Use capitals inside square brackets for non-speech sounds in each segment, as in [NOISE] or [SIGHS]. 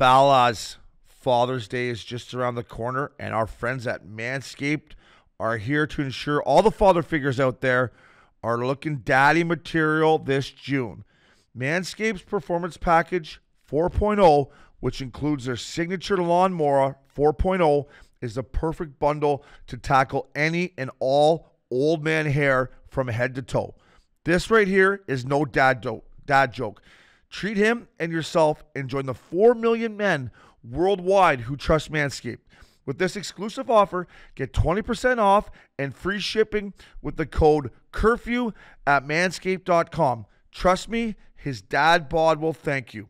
Fellas, Father's Day is just around the corner, and our friends at Manscaped are here to ensure all the father figures out there are looking daddy material this June. Manscaped's Performance Package 4.0, which includes their signature lawnmower 4.0, is the perfect bundle to tackle any and all old man hair from head to toe. This right here is no dad joke. Dad joke. Treat him and yourself and join the 4 million men worldwide who trust Manscaped. With this exclusive offer, get 20% off and free shipping with the code curfew at manscaped.com. Trust me, his dad bod will thank you.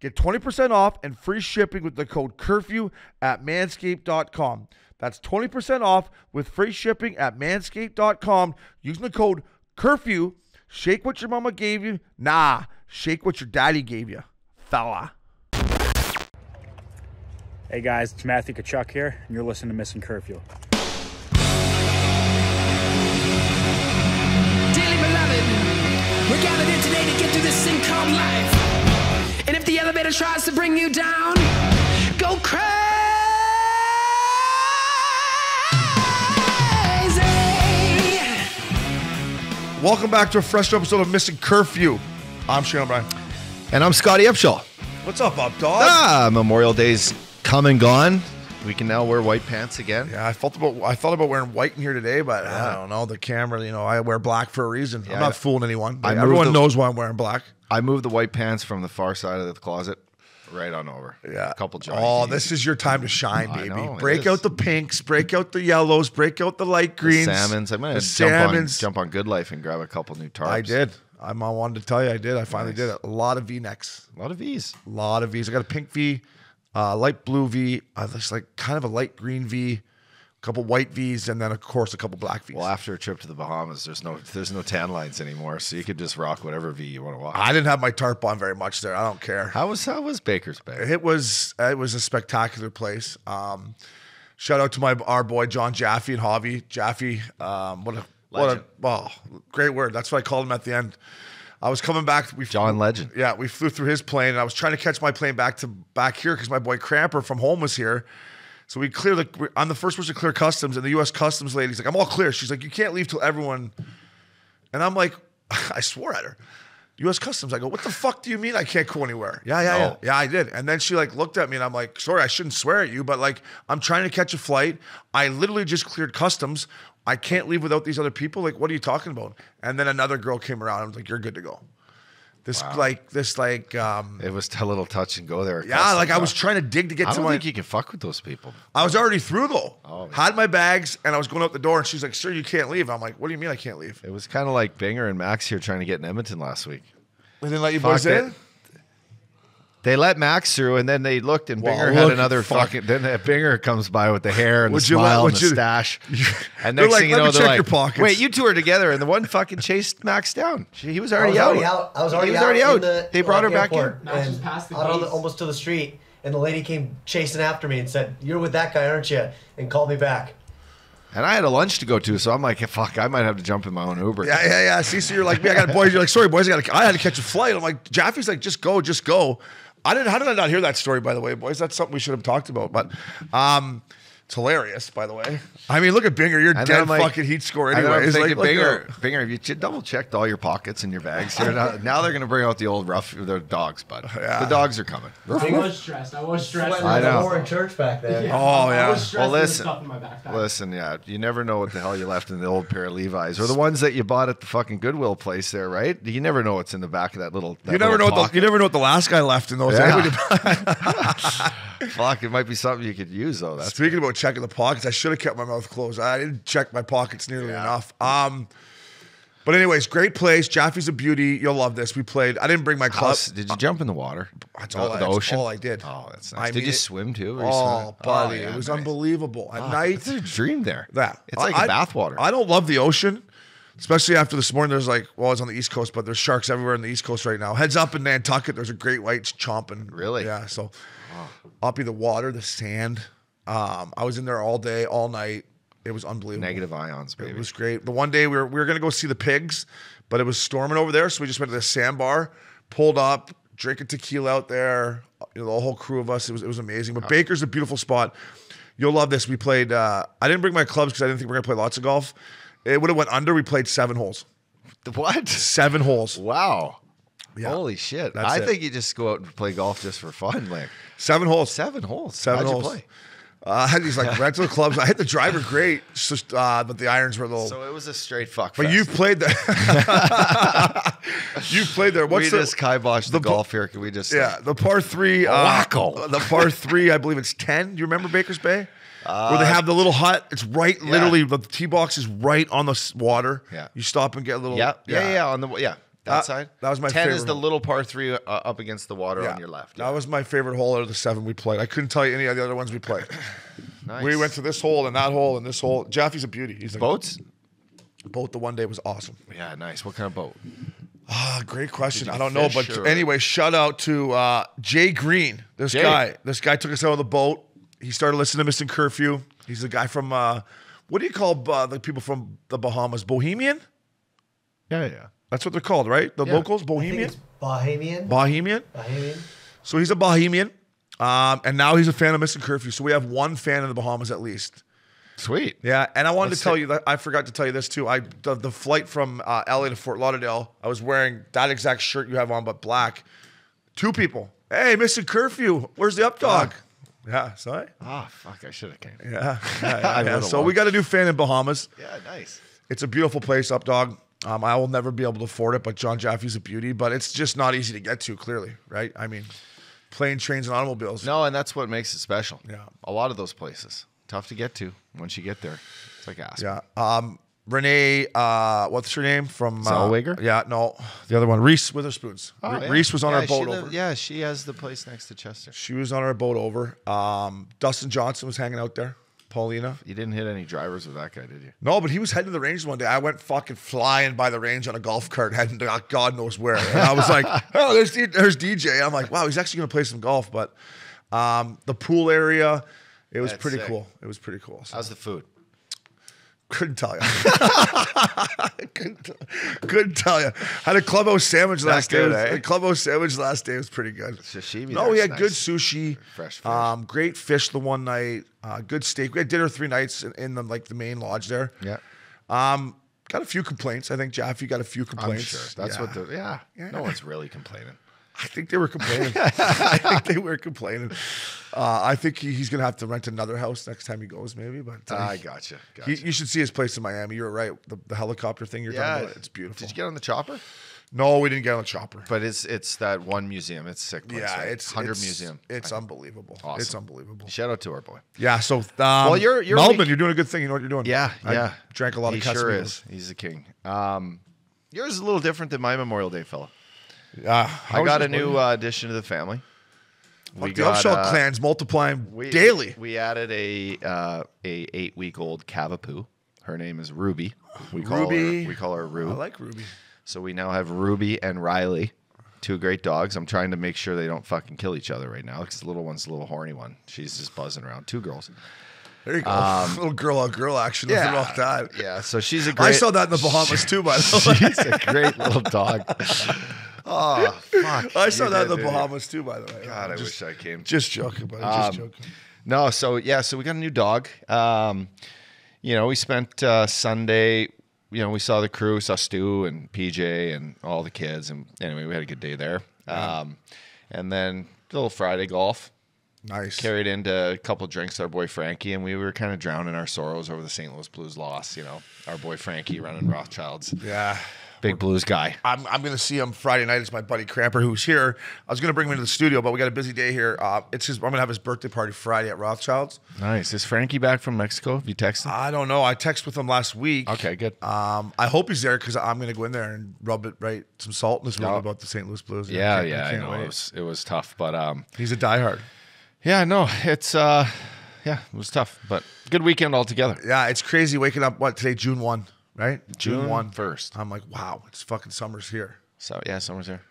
Get 20% off and free shipping with the code curfew at manscaped.com. That's 20% off with free shipping at manscaped.com using the code curfew. Shake what your mama gave you. Nah, shake what your daddy gave you. Fella. Hey guys, it's Matthew Tkachuk here, and you're listening to Missin Curfew. Dearly beloved, we're gathered here today to get through this thing called life. And if the elevator tries to bring you down, go crazy. Welcome back to a fresh episode of Missin Curfew. I'm Shane O'Brien. And I'm Scottie Upshall. What's up, up dog? Ah, Memorial Day's come and gone. We can now wear white pants again. Yeah, I felt about I thought about wearing white in here today, but I don't know. The camera, you know, I wear black for a reason. Yeah, I'm not I- fooling anyone. Everyone the- knows why I'm wearing black. I moved the white pants from the far side of the closet right on over. Yeah, a couple giant. Oh, this is your time to shine, baby. know, break out the pinks, break out the yellows, break out the light The greens, salmons. I'm gonna the jump on, jump on Good Life and grab a couple new tarps. I did. I'm, I wanted to tell you, I did. I finally Nice. did it. A lot of V necks, A lot of V's. a lot of V's. I got a pink V, uh, light blue V, uh, just like kind of a light green V, a couple white V's, and then of course a couple black V's. Well, after a trip to the Bahamas, there's no there's no tan lines anymore, so you could just rock whatever V you want to walk. I didn't have my tarp on very much there. I don't care. How was how was Baker's Bay? It was it was a spectacular place. Um, shout out to my our boy John Jaffe and Javi Jaffe. Um, what a what a oh, great word. That's what I called him at the end. I was coming back. We John Legend. Yeah, we flew through his plane, and I was trying to catch my plane back to back here because my boy Cramper from home was here. So we clear the. I'm the first person to clear customs, and the U.S. Customs lady's like, "I'm all clear." She's like, "You can't leave till everyone." And I'm like, [LAUGHS] I swore at her. U.S. Customs. I go, what the fuck do you mean I can't go anywhere? Yeah, yeah, yeah, yeah. I did. And then she like looked at me, and I'm like, sorry, I shouldn't swear at you, but like I'm trying to catch a flight. I literally just cleared customs. I can't leave without these other people. Like, what are you talking about? And then another girl came around. I was like, you're good to go. This like this like um It was a little touch and go there. yeah, like I was trying to dig to get I to don't my. think you can fuck with those people. I was already through though. Oh, yeah. Had my bags and I was going out the door, and she's like, "Sir, you can't leave." I'm like, "What do you mean I can't leave?" It was kind of like Binger and Max here trying to get in Edmonton last week. They didn't let you Fuck boys it. in. They let Max through, and then they looked, and Well, Binger had look, another fuck. fucking. Then that Binger comes by with the hair and Would the you let- smile would and you- the stash, and They're next like, thing you know, me they're check like, your "Wait, you two are together," and the one fucking chased Max down. She, he was I already was out. already out. I was already he was out. already in out. the, they brought her back in. Max was past the out on the, almost to the street, and the lady came chasing after me and said, "You're with that guy, aren't you?" and called me back. And I had a lunch to go to, so I'm like, "Fuck, I might have to jump in my own Uber." Yeah, yeah, yeah. See, so you're like me. I got boys. You're like, sorry, boys. I got. I had to catch a flight. I'm like, Jaffe's like, just go, just go. I didn't. How did I not hear that story? By the way, boys, that's something we should have talked about. But, um, it's hilarious. By the way, I mean, look at Binger. You're And dead like- fucking heat score and anyway. It's like, Binger, at- Binger, have you ch- double checked all your pockets and your bags here? now, now they're going to bring out the old rough, the dogs, bud. [LAUGHS] Yeah. The dogs are coming. I was stressed. I was stressed. Sweating I like a know. whore in church back then. Yeah. [LAUGHS] Oh, yeah. I was stressed Well, with the listen. stuff in my backpack. Listen, yeah, you never know what the hell you left in the old pair of Levi's or the ones that you bought at the fucking Goodwill place there, right? You never know what's in the back of that little. That You never know little what the, you never know what the last guy left in those. Yeah. [LAUGHS] Fuck, it might be something you could use though. That's Speaking about checking the pockets, I should have kept my mouth closed. I didn't check my pockets nearly enough. Um, but anyways, great place. Jaffe's a beauty. You'll love this. We played. I didn't bring my club. Did you jump in the water? That's the, all I- the that's ocean. all I did. Oh, that's nice. I did mean, you swim too? Oh, swimming? buddy, yeah, it was nice. unbelievable. At Oh, night, It's a dream there. that It's like I- bathwater. I don't love the ocean, especially after this morning. There's like, well, it's on the East Coast, but there's sharks everywhere on the East Coast right now. Heads up in Nantucket, there's a great white chomping. Really? Yeah. So, up in the water, the sand. Um, I was in there all day, all night. It was unbelievable. Negative ions, baby. It was great. The one day we were we were gonna go see the pigs, but it was storming over there, so we just went to the sandbar, pulled up, drinking tequila out there. You know, the whole crew of us. It was it was amazing. But Baker's a beautiful spot. You'll love this. We played. Uh, I didn't bring my clubs because I didn't think we are gonna play lots of golf. It would have went under. We played seven holes. What? Seven holes. Wow. Yeah. Holy shit. That's I it. think you just go out and play golf just for fun. Like Seven holes. seven holes. Seven How'd holes. Uh, I had these like [LAUGHS] rental clubs. I hit the driver great, just uh, but the irons were a little. So it was a straight fuck. but you played there. [LAUGHS] you played there. What's we the, just kiboshed the, the- golf here. Can we just Yeah, the par three. Uh, The par three, I believe it's ten. Do you remember Baker's Bay? Where they have the little hut. It's right, literally, the tee box is right on the water. Yeah. You stop and get a little. Yeah, yeah, yeah, on the yeah that That- side. that was my ten is the little par three uh, up against the water Yeah. on your left. That was my favorite hole out of the seven we played. I couldn't tell you any of the other ones we played. [COUGHS] nice. We went to this hole and that hole and this hole. Jaffe's a beauty. He's like, boats. Boat the one day was awesome. Yeah, nice. What kind of boat? Ah, great question. I don't know, but or- anyway, shout out to uh, Jay Green. This Jay. guy. This guy took us out on the boat. He started listening to Missin Curfew. He's the guy from uh, what do you call uh, the people from the Bahamas? Bohemian. Yeah, yeah. That's what they're called, right? The Yeah. locals, Bohemian. it's Bohemian. Bohemian. Bohemian. So he's a Bohemian, um, and now he's a fan of Missin Curfew. So we have one fan in the Bahamas at least. Sweet. Yeah, and I wanted That's to tell sick. you that I forgot to tell you this too. I the, the flight from uh, LA to Fort Lauderdale, I was wearing that exact shirt you have on, but black. Two people. Hey, Mr. Curfew, where's the up dog? Yeah, sorry. Ah, fuck! I should have came. Yeah, [LAUGHS] yeah, yeah, I yeah. would've So we got a new fan in Bahamas. Yeah, nice. It's a beautiful place, up dog. Um, I will never be able to afford it, but John Jaffe's a beauty. But it's just not easy to get to. Clearly, right? I mean, plane, trains, and automobiles. No, and that's what makes it special. Yeah. a lot of those places tough to get to once you get there. It's like Aspen. Yeah. Um, Renee, uh, what's her name from uh, Zellweger? Yeah, no, the other one, Reese Witherspoons. Oh, Re- yeah. Reese was on Yeah, our boat over. yeah, she has the place next to Chester. She was on our boat over. Um, Dustin Johnson was hanging out there. Paulina. You didn't hit any drivers with that guy, did you? No, but he was heading to the range one day. I went fucking flying by the range on a golf cart, [LAUGHS] heading to God knows where. And I was like, [LAUGHS] oh, there's, there's DJ. I'm like, wow, he's actually going to play some golf. But um, the pool area, it was That's pretty sick. cool. It was pretty cool. So, How's the food? Couldn't tell you. [LAUGHS] couldn't, couldn't tell you. Had a clubhouse sandwich last good, day. eh? A clubhouse sandwich last day was pretty good. Sashimi No, we had nice. good sushi. Fresh fish. Um, great fish the one night. Uh, good steak. We had dinner three nights in, in the like the main lodge there. Yeah, Um, got a few complaints. I think Jaffe got a few I'm complaints. sure. That's Yeah. what the yeah. Yeah. No one's really complaining. I think they were complaining. [LAUGHS] I think they were complaining. Uh, I think he, he's gonna have to rent another house next time he goes, maybe. But uh, I gotcha. gotcha. he, you should see his place in Miami. You're right. The, the helicopter thing you're yeah, talking about, it's beautiful. Did you get on the chopper? no, we didn't get on the chopper. But it's it's that one museum. It's sick. Place, yeah, right? it's hundred museum. It's unbelievable. It's unbelievable. Shout out to our boy. Yeah. So, um, well, you're- you're Melbourne. You're doing a good thing. You know what you're doing. Yeah, I yeah. Drank a lot he of sure Casamigos. is. He's a king. Um, yours is a little different than my Memorial Day fella. Yeah. I got a new uh, addition to the family. We the Upshall uh, clans multiplying we, daily. We added a uh, a eight week old Cavapoo. Her name is Ruby. We call Ruby. Her, we call her Rue. I like Ruby. so we now have Ruby and Riley, two great dogs. I'm trying to make sure they don't fucking kill each other right now because the little one's a little horny one. She's just buzzing around. Two girls. There you go. [LAUGHS] little girl on girl action. Nothing wrong with. Um, yeah. So she's a great. I saw that in the Bahamas too, by the [LAUGHS] way. She's a great little dog. Oh fuck! [LAUGHS] I saw You that in the? Bahamas too, by the way. God, I just, wish I came. Just joking, buddy. Um, Just joking. No, so yeah, so we got a new dog. Um, you know, we spent uh, Sunday. You know, we saw the crew, saw Stu and PJ and all the kids, and anyway, we had a good day there. Um, and then a little Friday golf. Nice. Carried into a couple drinks our boy Frankie, and we were kind of drowning our sorrows over the St. Louis Blues loss. You know, our boy Frankie running Rothschilds, Yeah. Big Blues guy. I'm, I'm going to see him Friday night. It's my buddy Cramper who's here. I was going to bring him into the studio, but we got a busy day here. Uh, it's his. I'm going to have his birthday party Friday at Rothschild's. Nice. Is Frankie back from Mexico? Have you texted? I don't know. I texted with him last week. Okay, good. Um, I hope he's there because I'm going to go in there and rub it right some salt in his wound about the St. Louis Blues. yeah, can't- yeah, I know. It was, it was tough, but um, He's a diehard. Yeah, no, it's uh yeah, it was tough, but good weekend altogether. Yeah, it's crazy waking up. What today? June one, right? June one 1st. I'm like, wow, it's fucking summer's here. So yeah, summer's here.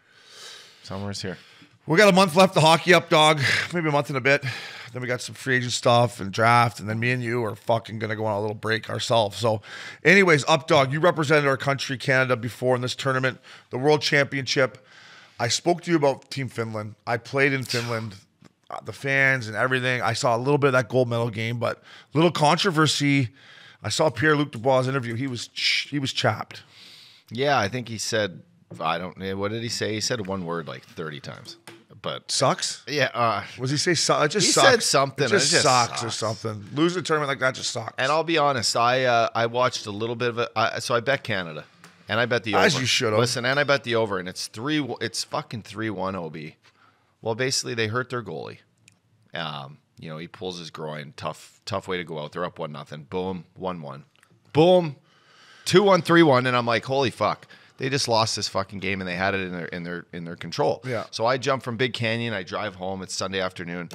Summer's here. We got a month left. The hockey up, dog. Maybe a month and a bit. Then we got some free agent stuff and draft, and then me and you are fucking gonna go on a little break ourselves. So, anyways, up, dog. You represented our country, Canada, before in this tournament, the World Championship. I spoke to you about Team Finland. I played in Finland, the fans and everything. I saw a little bit of that gold medal game, but little controversy. I saw Pierre Luc Dubois' interview. He was ch- he was chapped. Yeah, I think he said I don't. know What did he say? He said one word like thirty times. But Sucks. yeah, uh, Was he say su- it just He sucks. said something. It just, It just sucks, or sucks. something. Losing a tournament like that just sucks. and I'll be honest. I uh, I watched a little bit of it. I, so I bet Canada, and I bet the As you should've. Listen, and I bet the over, and it's three. It's fucking three one OB. Well, basically they hurt their goalie. Um, you know, he pulls his groin. Tough, tough way to go out. They're up one nothing. Boom, one one. Boom, two one, three one, and I'm like, holy fuck. They just lost this fucking game and they had it in their in their in their control. Yeah. So I jump from Big Canyon, I drive home, it's Sunday afternoon.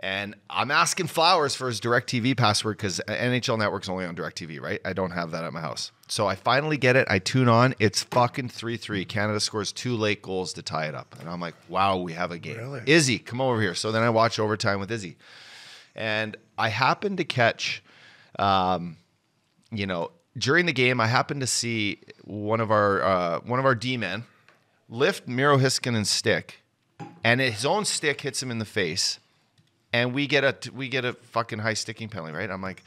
And I'm asking Flowers for his DirecTV password because NHL Network's only on DirecTV, right? I don't have that at my house. So I finally get it. I tune on. It's fucking 3 3. Canada scores two late goals to tie it up. And I'm like, wow, we have a game. Really? Izzy, come over here. So then I watch overtime with Izzy. And I happened to catch, um, you know, during the game, I happened to see one of our uh, one of our D men lift Miro Heiskanen's stick, and his own stick hits him in the face, and we get a we get a fucking high sticking penalty, right? I'm like,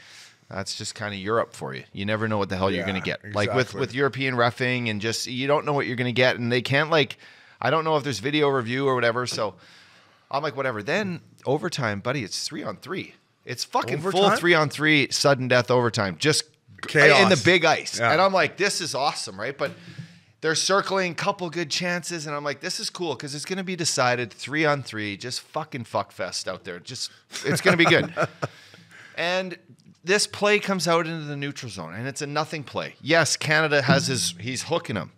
that's just kind of Europe for you. You never know what the hell you're gonna get. Like with with European refing and just you don't know what you're gonna get, and they can't like, I don't know if there's video review or whatever. So I'm like, whatever. Then overtime, buddy, it's three on three. It's fucking full three on three sudden death overtime. Just Chaos. in the big ice. Yeah. And I'm like, this is awesome, right? But they're circling a couple good chances, and I'm like, this is cool because it's gonna be decided three on three, just fucking fuck fest out there. Just it's gonna be good. [LAUGHS] and this play comes out into the neutral zone, and it's a nothing play. Yes, Canada has his he's hooking him,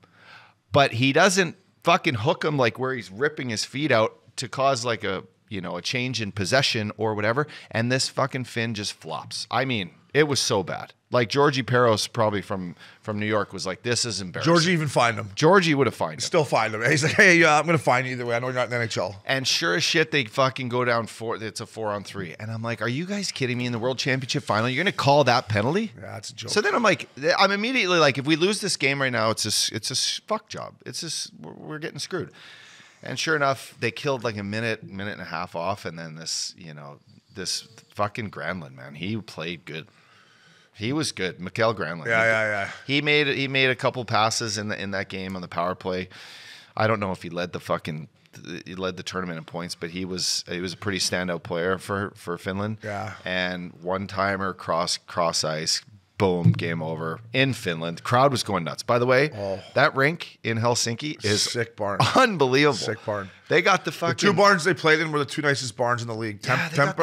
but he doesn't fucking hook him like where he's ripping his feet out to cause like a you know a change in possession or whatever. And this fucking Finn just flops. I mean, it was so bad. Like Georgie Parros, probably from from New York, was like, "This is embarrassing." Georgie even fined him. Georgie would have fined him. Still fined him. He's like, hey, yeah, I'm gonna find you either way. I know you're not in the NHL. And sure as shit, they fucking go down four. It's a four on three, and I'm like, "Are you guys kidding me?" In the World Championship final, you're gonna call that penalty? Yeah, that's a joke. So then I'm like, I'm immediately like, if we lose this game right now, it's a it's a fuck job. It's just we're, we're getting screwed. And sure enough, they killed like a minute, minute and a half off, and then this, you know, this fucking Granlund man, he played good. He was good, Mikael Granlund. Yeah, He- yeah, yeah. He made he made a couple passes in the in that game on the power play. I don't know if he led the fucking he led the tournament in points, but he was he was a pretty standout player for for Finland. Yeah. And one timer cross cross ice, boom, game over in Finland. Crowd was going nuts. By the way, oh. that rink in Helsinki is Oh. Sick barn. unbelievable. Sick barn. They got the The fucking two barns they played in were the two nicest barns in the league. Tem- Yeah, they got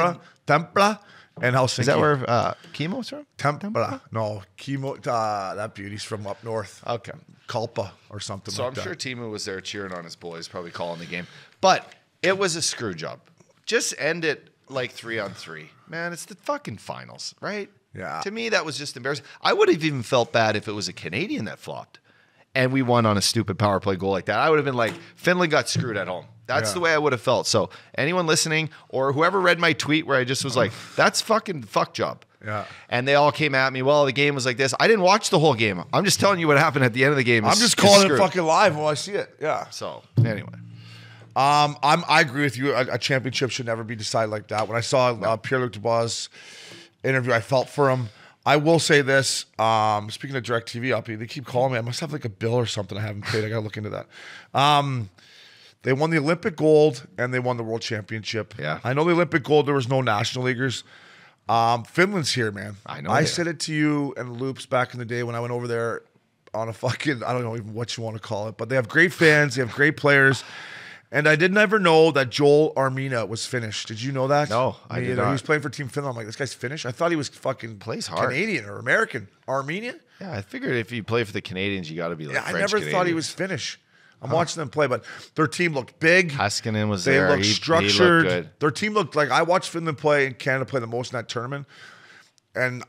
Tampere, Tampere, and Helsinki. Is that where uh, Kimmo's from? Tampere? No, Kimmo. Uh, that beauty's from up north. Okay. Kalpa or something. So like I'm that. sure Timu was there cheering on his boys, probably calling the game. But it was a screw job. Just end it like three on three. Man, it's the fucking finals, right? Yeah. To me, that was just embarrassing. I would have even felt bad if it was a Canadian that flopped and we won on a stupid power play goal like that. I would have been like, Finland got screwed at home. That's Yeah. the way I would have felt. So anyone listening or whoever read my tweet where I just was like, that's fucking fuck job. Yeah. And they all came at me. Well, the game was like this. I didn't watch the whole game. I'm just telling you what happened at the end of the game. I'm just calling it fucking live when I see it. Yeah. So anyway, Um, I'm, I agree with you. A, a championship should never be decided like that. When I saw uh, Pierre Luc Dubois' interview, I felt for him. I will say this. Um, speaking of DirecTV, up they keep calling me. I must have like a bill or something I haven't paid. I got to look into that. Um, they won the Olympic gold and they won the world championship. Yeah. I know the Olympic gold. There was no national leaguers. Um, Finland's here, man. I know I they said it to you and Loops back in the day when I went over there on a fucking I don't know even what you want to call it, but they have great fans. They have great players. And I did never know that Joel Armia was Finnish. Did you know that? No, I did either. He not. was playing for Team Finland. I'm like, this guy's Finnish. I thought he was fucking Plays hard. Canadian or American. Armenian? yeah, I figured if you play for the Canadians, you got to be like. Yeah, I French never thought he was Finnish. I'm watching them play, but their team looked big. Heiskanen was They there. looked He- he structured. looked good. Their team looked like I watched Finland play and Canada play the most in that tournament, and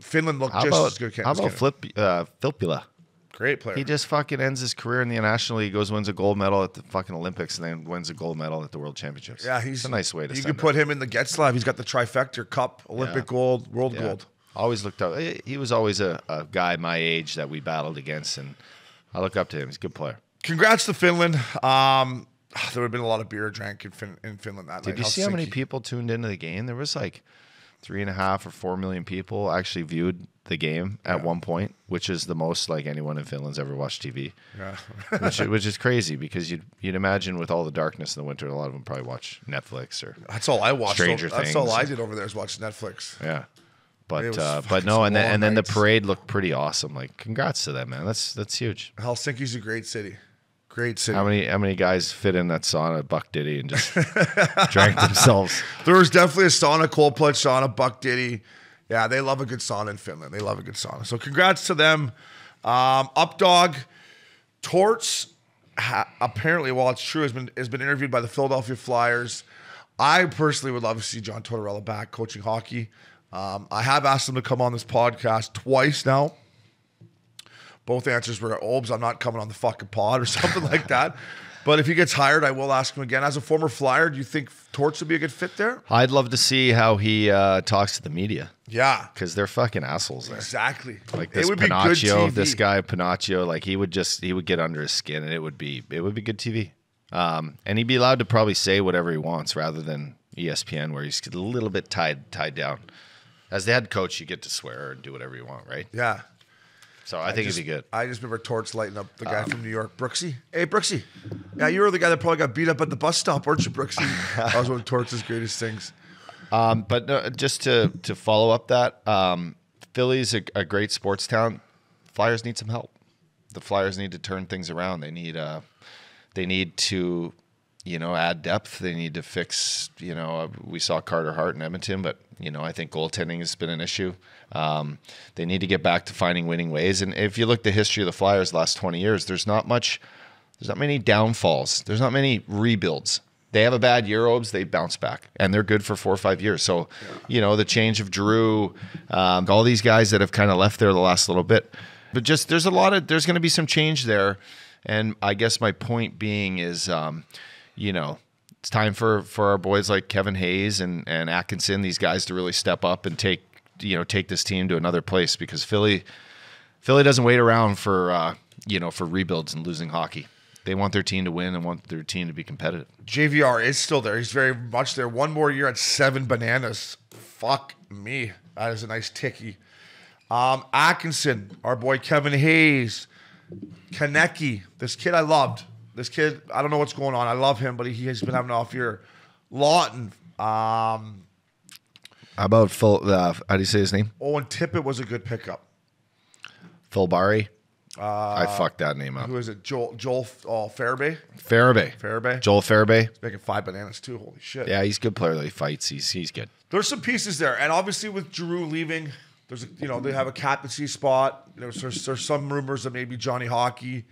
Finland looked How just about as good. how about Canada. Flip uh, Filppula? Great player. He just fucking ends his career in the National League, goes wins a gold medal at the fucking Olympics, and then wins a gold medal at the World Championships. yeah, he's It's a nice way to. You could put him in the Getzlav. He's got the trifecta: Cup, Olympic Yeah. gold, World Yeah. gold. Always looked up. He he was always a, a guy my age that we battled against, and I look up to him. He's a good player. congrats to Finland. Um, there would have been a lot of beer drank in, fin- in Finland that Did night. you see how many people tuned into the game? There was like three and a half or four million people actually viewed the game at one point, which is the most like anyone in Finland's ever watched TV. Yeah. [LAUGHS] which, which is crazy because you'd you'd imagine with all the darkness in the winter, a lot of them probably watch Netflix or That's all I watched. Stranger That's all I did over there is watch Netflix. yeah. But uh, but no, and then and then the parade looked pretty awesome. Like, congrats to them, man. That's that's huge. Helsinki's a great city. Great city. How many how many guys fit in that sauna Buck Diddy and just [LAUGHS] drank themselves? There was definitely a sauna, cold plunge sauna, Buck Diddy. Yeah, they love a good sauna in Finland. They love a good sauna. So congrats to them. Um, Updog, Torts, ha- apparently, while it's true, has been has been interviewed by the Philadelphia Flyers. I personally would love to see John Tortorella back coaching hockey. Um, I have asked him to come on this podcast twice now. Both answers were, "Obes, I'm not coming on the fucking pod" or [LAUGHS] something like that. But if he gets hired, I will ask him again. As a former Flyer, do you think Torts would be a good fit there? I'd love to see how he uh, talks to the media Yeah, because they're fucking assholes there. exactly. Like It this would be good Panaccio, TV. this guy Panaccio, like he would just he would get under his skin and it would be it would be good TV. Um, and he'd be allowed to probably say whatever he wants rather than ESPN where he's a little bit tied tied down. As the head coach, you get to swear and do whatever you want, right? Yeah. So I, think just, it'd be good. I just remember Torts lighting up the guy Um, from New York, Brooksy. Hey, Brooksy. Yeah, you were the guy that probably got beat up at the bus stop, weren't you, Brooksy? [LAUGHS] that was one of Torts' greatest things. Um, but no, just to to follow up that, um, Philly's a, a great sports town. Flyers need some help. The Flyers need to turn things around. They need uh, they need to, you know, add depth. They need to fix. You know, uh, we saw Carter Hart in Edmonton, but you know, I think goaltending has been an issue. Um, they need to get back to finding winning ways. And if you look the history of the Flyers the last twenty years, there's not much. There's not many downfalls. There's not many rebuilds. They have a bad year, Obes, they bounce back, and they're good for four or five years. So, you know, the change of Drew, um, all these guys that have kind of left there the last little bit, but just there's a lot of there's going to be some change there, and I guess my point being is, um, you know, it's time for for our boys like Kevin Hayes and and Atkinson, these guys to really step up and take you know take this team to another place because Philly Philly doesn't wait around for uh, you know for rebuilds and losing hockey. They want their team to win and want their team to be competitive. JVR is still there. He's very much there. One more year at seven bananas. Fuck me. That is a nice ticky. Um, Atkinson, our boy Kevin Hayes, Konecny, this kid I loved. This kid, I don't know what's going on. I love him, but he has been having an off year. Laughton, um, about Phil? Uh, how do you say his name? Owen Tippett was a good pickup. Phil Bari. I fucked that name up. Who is it? Joel Joel oh, Farabee? Farabee. Farabee? Joel Farabee. Making five bananas too. Holy shit. Yeah, he's a good player. Though. He fights. He's he's good. There's some pieces there, and obviously with Drew leaving, there's a, you know they have a captaincy spot. There's, there's there's some rumors that maybe Johnny Hockey,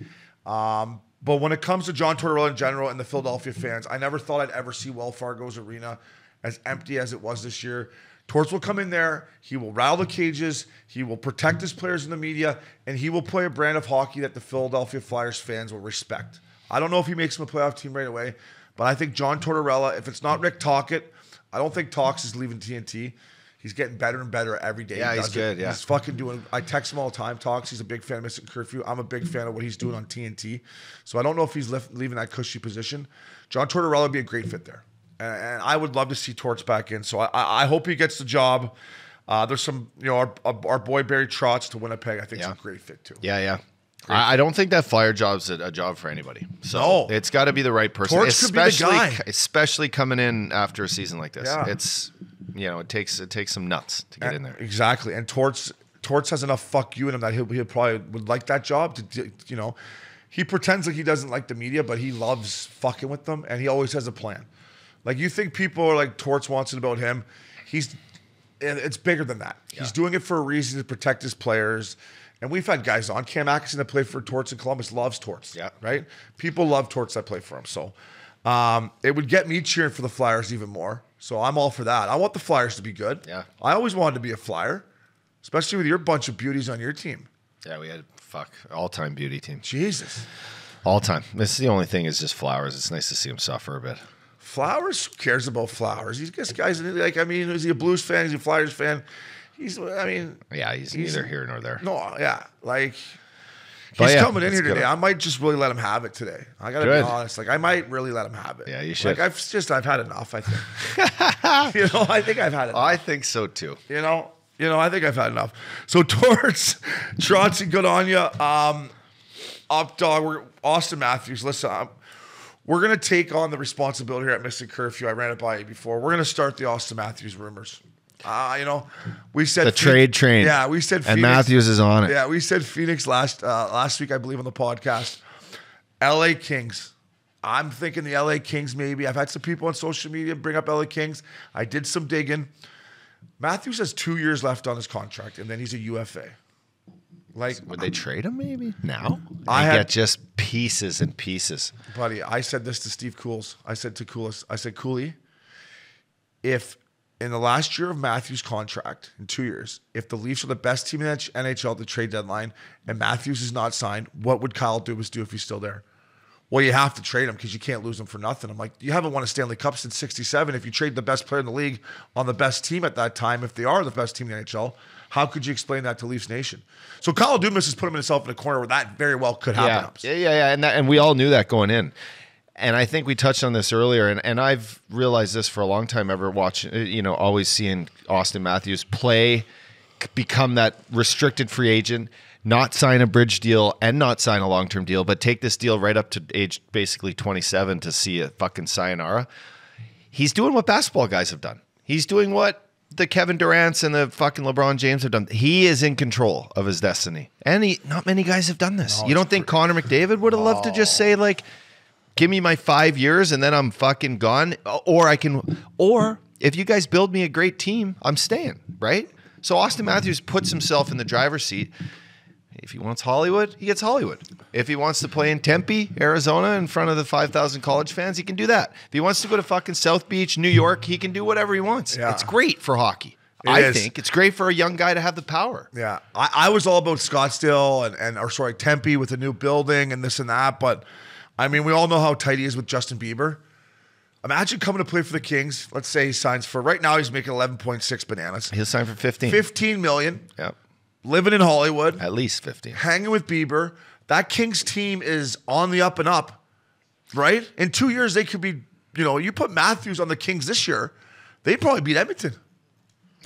um, but when it comes to John Tortorella in general and the Philadelphia fans, I never thought I'd ever see Wells Fargo's arena as empty as it was this year. Torts will come in there. He will rattle the cages. He will protect his players in the media, and he will play a brand of hockey that the Philadelphia Flyers fans will respect. I don't know if he makes him a playoff team right away, but I think John Tortorella, if it's not Rick Tocchet, I don't think Talks is leaving TNT. He's getting better and better every day. Yeah, he he's does it. good, yeah. He's fucking doing. I text him all the time. Talks. He's a big fan of Missin Curfew. I'm a big fan of what he's doing on TNT. So I don't know if he's left, leaving that cushy position. John Tortorella would be a great fit there, and, and I would love to see Torts back in. So I, I hope he gets the job. Uh, there's some, you know, our, our boy Barry Trotz to Winnipeg. I think is a great fit too. Yeah, yeah. I, I don't think that fire job's a, a job for anybody. So No. it's got to be the right person, Torts could be the especially guy. especially coming in after a season like this. Yeah. It's you know it takes it takes some nuts to get in there. Exactly. And Torts Torts has enough fuck you in him that he'll, he'll probably would like that job to you know. He pretends like he doesn't like the media, but he loves fucking with them and he always has a plan. Like you think people are like Torts wants it about him. He's and it's bigger than that. He's doing it for a reason to protect his players. And we've had guys on Cam Atkinson that played for Torts in Columbus loves Torts. Yeah. Right? People love Torts that play for him. So um, it would get me cheering for the Flyers even more. So I'm all for that. I want the Flyers to be good. Yeah. I always wanted to be a Flyer, especially with your bunch of beauties on your team. Yeah, we had fuck all time beauty team, Jesus. all time. This is the only thing is just flowers. It's nice to see them suffer a bit. Flowers cares about Flowers. He's just guys like I mean, is he a Blues fan? Is he a Flyers fan? He's I mean, Yeah, he's, He's- neither here nor there. no, yeah, like But He's yeah, coming in here good. today. I might just really let him have it today. I gotta Good. be honest. Like I might really let him have it. Yeah, you should. Like I've just I've had enough. I think. [LAUGHS] you know, I think I've had enough. I think so too. You know, you know, I think I've had enough. So [LAUGHS] towards Trotzy, good on you. Um, up dog, we're Auston Matthews. Listen, um, we're gonna take on the responsibility here at Missin Curfew. I ran it by you before. We're gonna start the Auston Matthews rumors. Uh, you know, we said The trade train. Yeah, we said And Matthews is on it. Yeah, we said Phoenix last uh, last week, I believe, on the podcast. L.A. Kings. I'm thinking the L.A. Kings. Maybe I've had some people on social media bring up L.A. Kings. I did some digging. Matthews has two years left on his contract, and then he's a UFA. Like, Would they trade him maybe now? I had- get just pieces and pieces. buddy, I said this to Steve Cools. I said to Coolis, I said, Cooley, if in the last year of Matthews' contract, in two years, if the Leafs are the best team in the NHL at the trade deadline and Matthews is not signed, what would Kyle Dubas do if he's still there? Well, you have to trade him because you can't lose him for nothing. I'm like, you haven't won a Stanley Cup since '67. If you trade the best player in the league on the best team at that time, if they are the best team in the NHL, how could you explain that to Leafs Nation? So Kyle Dubas has put himself in a corner where that very well could happen. Yeah, yeah, yeah, yeah. And that, and we all knew that going in. And I think we touched on this earlier, and, and I've realized this for a long time. Ever watching, uh, you know, always seeing Auston Matthews play, become that restricted free agent, not sign a bridge deal and not sign a long term deal, but take this deal right up to age basically 27 to see a fucking sayonara. He's doing what basketball guys have done. He's doing what the Kevin Durant's and the fucking LeBron James have done. He is in control of his destiny. And he, not many guys have done this. you don't think Connor McDavid would have loved to just say, like, give me my five years and then I'm fucking gone? Or I can, or if you guys build me a great team, I'm staying, right? So Auston Matthews puts himself in the driver's seat. If he wants Hollywood, he gets Hollywood. If he wants to play in Tempe, Arizona, in front of the 5,000 college fans, he can do that. If he wants to go to fucking South Beach, New York, he can do whatever he wants. Yeah. It's great for hockey. It I is. think it's great for a young guy to have the power. Yeah, I, I was all about Scottsdale and, and or sorry Tempe with the new building and this and that, but I mean we all know how tight he is with Justin Bieber. Imagine coming to play for the Kings. Let's say he signs for right now he's making eleven point six bananas, He'll sign for 15. fifteen million, Yep. Living in Hollywood, At least 15. hanging with Bieber. That Kings team is on the up and up, right? In two years they could be. You know, you put Matthews on the Kings this year, they'd probably beat Edmonton.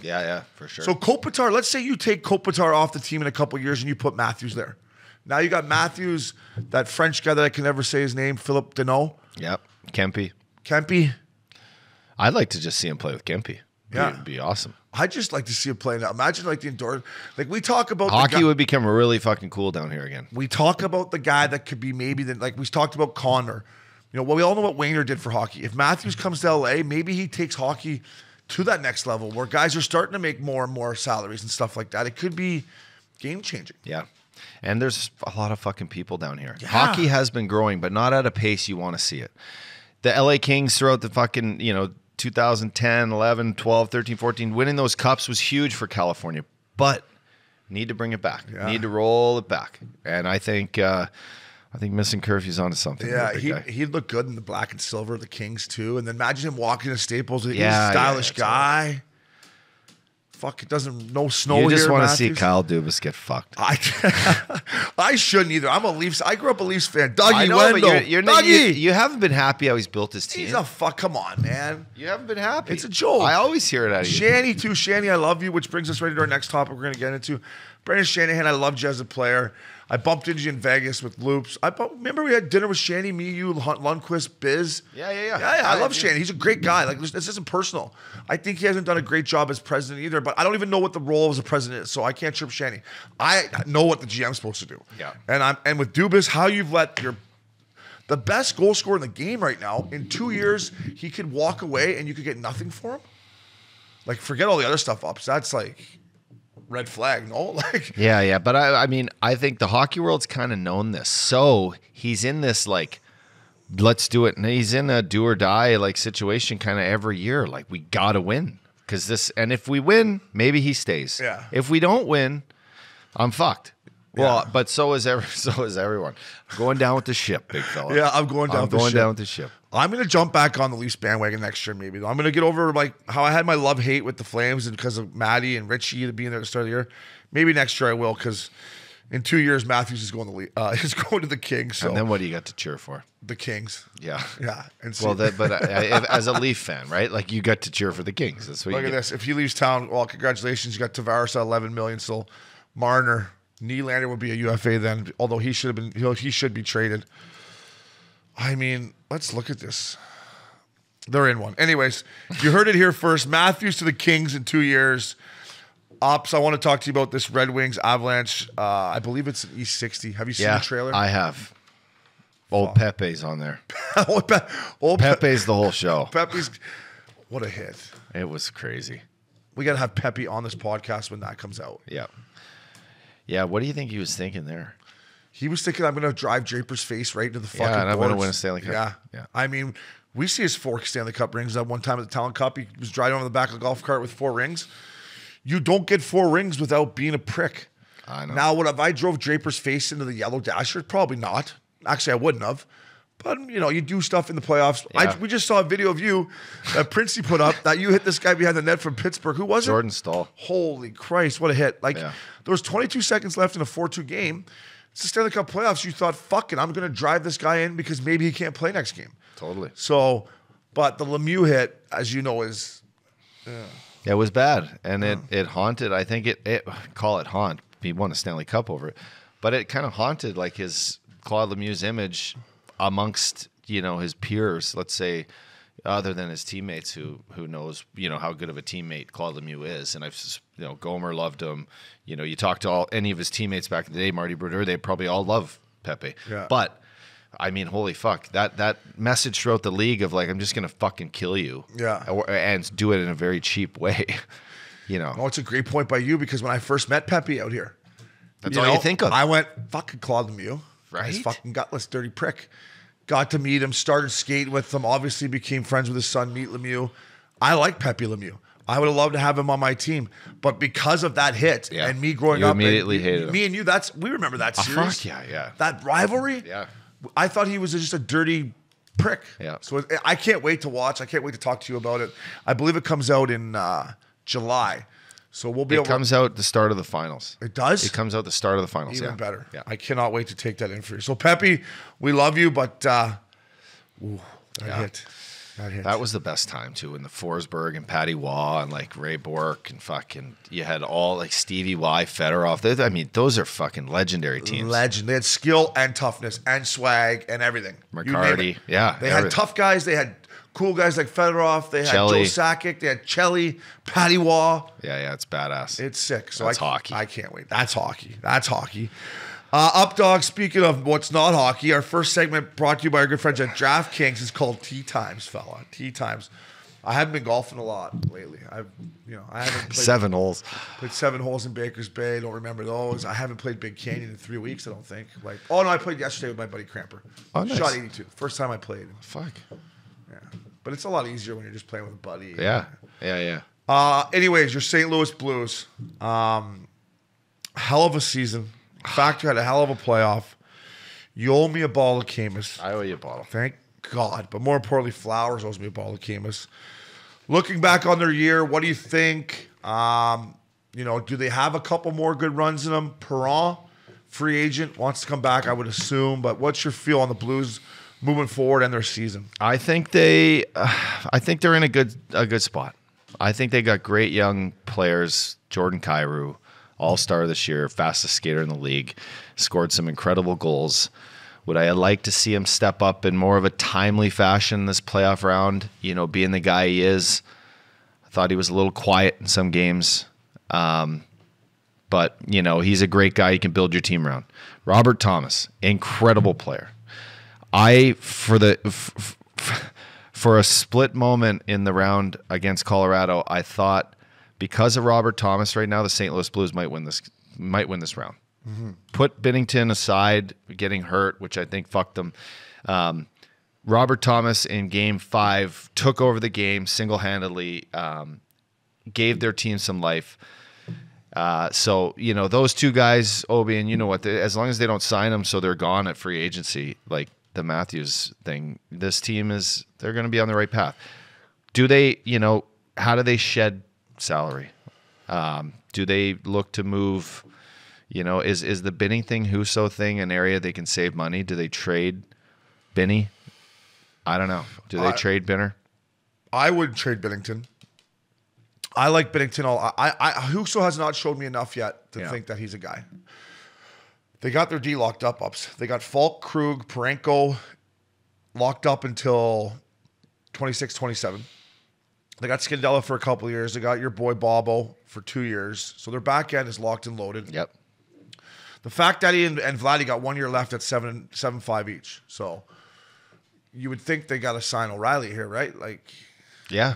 Yeah, yeah, for sure. So Kopitar, let's say you take Kopitar off the team in a couple years and you put Matthews there. Now you got Matthews, that French guy that I can never say his name, Phillip Danault, yep. Kempy. Kempy. I'd like to just see him play with Kempy. Yeah. It'd be awesome. I'd just like to see him play now. Imagine like the indoor, like we talk about the Hockey would become really fucking cool down here again. we talk about the guy that could be maybe the, like we talked about Connor. You know, well, we all know what Wayner did for hockey. If Matthews comes to LA, maybe he takes hockey to that next level where guys are starting to make more and more salaries and stuff like that. It could be game changing. Yeah. And there's a lot of fucking people down here. Hockey has been growing, but not at a pace you want to see it. The LA Kings throughout the fucking, you know, 2010, 11, 12, 13, 14, winning those cups was huge for California, but need to bring it back. Need to roll it back. And I think uh I think missin curfew's onto something. Yeah, he guy. he'd look good in the black and silver of the Kings too. And then imagine him walking to Staples. He's Yeah, a stylish all guy. Fuck, it doesn't no snow you just want to see Kyle Dubas get fucked. I [LAUGHS] I shouldn't either. I'm a Leafs. I grew up a Leafs fan. Dougie know, Wendell. you're, you're not, you, Dougie. you haven't been happy how he's built his team. He's a fuck. Come on, man. you haven't been happy. It's a joke. I always hear it out of you. Shanny too. Shanny, I love you. Which brings us right into our next topic. We're gonna get into Brendan Shanahan. I loved you as a player. I bumped into you in Vegas with Loops. I remember we had dinner with Shanny, me, you, Lund- Lundqvist, Biz. Yeah, yeah, yeah. Yeah, yeah. I Yeah, love. Shanny. He's a great guy. Like this, this isn't personal. I think he hasn't done a great job as president either. But I don't even know what the role as a president is, so I can't trip Shanny. I know what the GM's supposed to do. Yeah. And I'm and with Dubas, how you've let your the best goal scorer in the game right now in two years, he could walk away and you could get nothing for him. Like, forget all the other stuff ups. That's like red flag, no? [LAUGHS] Like, Yeah, yeah, but I, I mean, I think the hockey world's kind of known this, so he's in this like, let's do it, and he's in a do or die like situation kind of every year. Like we gotta win because this, and if we win, maybe he stays. Yeah. If we don't win, I'm fucked. Well, Yeah. but so is every, [LAUGHS] so is everyone. Going down with the ship, big fella. Yeah, I'm going down I'm with the going ship. down with the ship. I'm gonna jump back on the Leafs bandwagon next year, maybe. I'm gonna get over like how I had my love hate with the Flames and because of Maddie and Richie being there at the start of the year. Maybe next year I will, because In two years, Matthews is going to the, uh, [LAUGHS] is going to the Kings. So And then what do you got to cheer for? the Kings. Yeah. [LAUGHS] Yeah. And Well, that, but I, I, as a Leaf fan, right? Like you got to cheer for the Kings. That's what Look at get. this. If he leaves town, well, congratulations. You got Tavares at 11 million. So Marner, Nylander would be a UFA then, although he should have been, he he should be traded. I mean, let's look at this. They're in one. Anyways, you heard it here first. Matthews to the Kings in two years. Ops, I want to talk to you about this Red Wings Avalanche. Uh, I believe it's an East 60. Have you seen Yeah, the trailer? I have. Old Pepe's on there. [LAUGHS] old Pe- old Pe- Pepe's the whole show. Pepe's. What a hit. It was crazy. We got to have Pepe on this podcast when that comes out. Yeah. Yeah. What do you think he was thinking there? He was thinking, I'm going to drive Draper's face right into the Yeah, fucking and I'm gonna boards." win a Stanley Cup. Yeah. Yeah. I mean, we see his four Stanley Cup rings. That one time at the Talent Cup, he was driving on the back of the golf cart with four rings. You don't get four rings without being a prick. I know. Now, would if I drove Draper's face into the yellow dasher? Probably not. Actually, I wouldn't have. But you know, you do stuff in the playoffs. I, we just saw a video of you that Princey put up that you hit this guy behind the net from Pittsburgh. Who was Jordan it? Jordan Staal. Holy Christ, what a hit. Like Yeah. There was 22 seconds left in a 4-2 game. It's the Stanley Cup playoffs. You thought, fuck it, I'm gonna drive this guy in because maybe he can't play next game. Totally. So, but the Lemieux hit, as you know, is Yeah. It was bad, and it it haunted. I think it it call it haunt. He won a Stanley Cup over it, but it kind of haunted like his Claude Lemieux's image amongst you know his peers. Let's say, other than his teammates, who who knows you know how good of a teammate Claude Lemieux is. And I've you know Gomer loved him. You know you talk to all any of his teammates back in the day, Marty Brodeur, they probably all love Pepe. Yeah. But I mean, holy fuck! That that message throughout the league of like, I'm just gonna fucking kill you. Yeah. Or- and do it in a very cheap way. [LAUGHS] you know, oh, it's a great point by you because when I first met Pepe out here, that's all you think of. I went fucking Claude Lemieux, Right? He's fucking gutless, dirty prick. Got to meet him, started skating with him. Obviously, became friends with his son, Meet Lemieux. I like Pepe Lemieux. I would have loved to have him on my team, but because of that hit Yeah. and me growing You up, and immediately me- hated. Me and you, that's we remember that Ah, series. fuck yeah, yeah. That rivalry. Yeah. I thought he was just a dirty prick. Yeah. So I can't wait to watch. I can't wait to talk to you about it. I believe it comes out in uh, July, so we'll be it comes out the start of the finals. It does? It comes out the start of the finals. Even yeah. better. Yeah. I cannot wait to take that in for you. So Pepe, we love you, but uh, ooh, that Yeah. hit. That. That was the best time too, in the Forsberg and Patty Waugh and like Ray Bourque and fucking you had all like Stevie Y, Fedorov. They- I mean, those are fucking legendary teams. legend. They had skill and toughness and swag and everything. McCarty. Yeah, They had tough guys. They had cool guys like Fedorov. They had Chelly. Joe Sakic. They had Chelly, Patty Waugh. yeah, yeah, it's badass. It's sick. So That's I, hockey. I can't wait. That's hockey. That's hockey. Uh, up dog. Speaking of what's not hockey, our first segment brought to you by our good friends at DraftKings is called Tee Times, fella. Tee Times. I haven't been golfing a lot lately. I've, you know, I haven't played, Seven holes. played seven holes in Baker's Bay. Don't remember those. I haven't played Big Canyon in three weeks. I don't think. Like, oh no, I played yesterday with my buddy Cramper. Oh, nice. Shot 82. First time I played. Fuck. Yeah, but it's a lot easier when you're just playing with a buddy. Yeah. Yeah, yeah. Uh, anyways, your St. Louis Blues, um, hell of a season. Factor had a hell of a playoff. You owe me a ball of Camus. I owe you a bottle. Thank God. But more importantly, Flowers owes me a ball of Camus. Looking back on their year, what do you think? Um, you know, do they have a couple more good runs in them? Perron, free agent, wants to come back, I would assume. But what's your feel on the Blues moving forward and their season? I think they, uh, I think they're in a good a good spot. I think they got great young players. Jordan Cairo, all star this year, fastest skater in the league, scored some incredible goals. Would I like to see him step up in more of a timely fashion this playoff round? You know, being the guy he is. I thought he was a little quiet in some games. Um, but you know he's a great guy you can build your team around. Robert Thomas, incredible player. I for the for a split moment in the round against Colorado, I thought because of Robert Thomas right now, the St. Louis Blues might win this might win this round. Put Binnington aside, getting hurt, which I think fucked them. Um, Robert Thomas in Game Five took over the game single handedly, um, gave their team some life. Uh, so you know those two guys, Obi, and you know what? They, as long as they don't sign them, so they're gone at free agency, like the Matthews thing. This team is they're going to be on the right path. Do they? You know, how do they shed salary? Um, do they look to move? You know, is is the Binny thing, Husso thing, an area they can save money? Do they trade Binny? I don't know. Do they I- trade Binner? I would trade Binnington. I like Binnington. All I, I, Husso has not showed me enough yet to Yeah. think that he's a guy. They got their D locked up. Ups. They got Falk, Krug, Parayko locked up until 26, 27. They got Scandella for a couple years. They got your boy Bobo for two years. So their back end is locked and loaded. Yep. The fact that he and, and Vladdy got one year left at seven seven five each. So you would think they got to sign O'Reilly here, right? Like Yeah.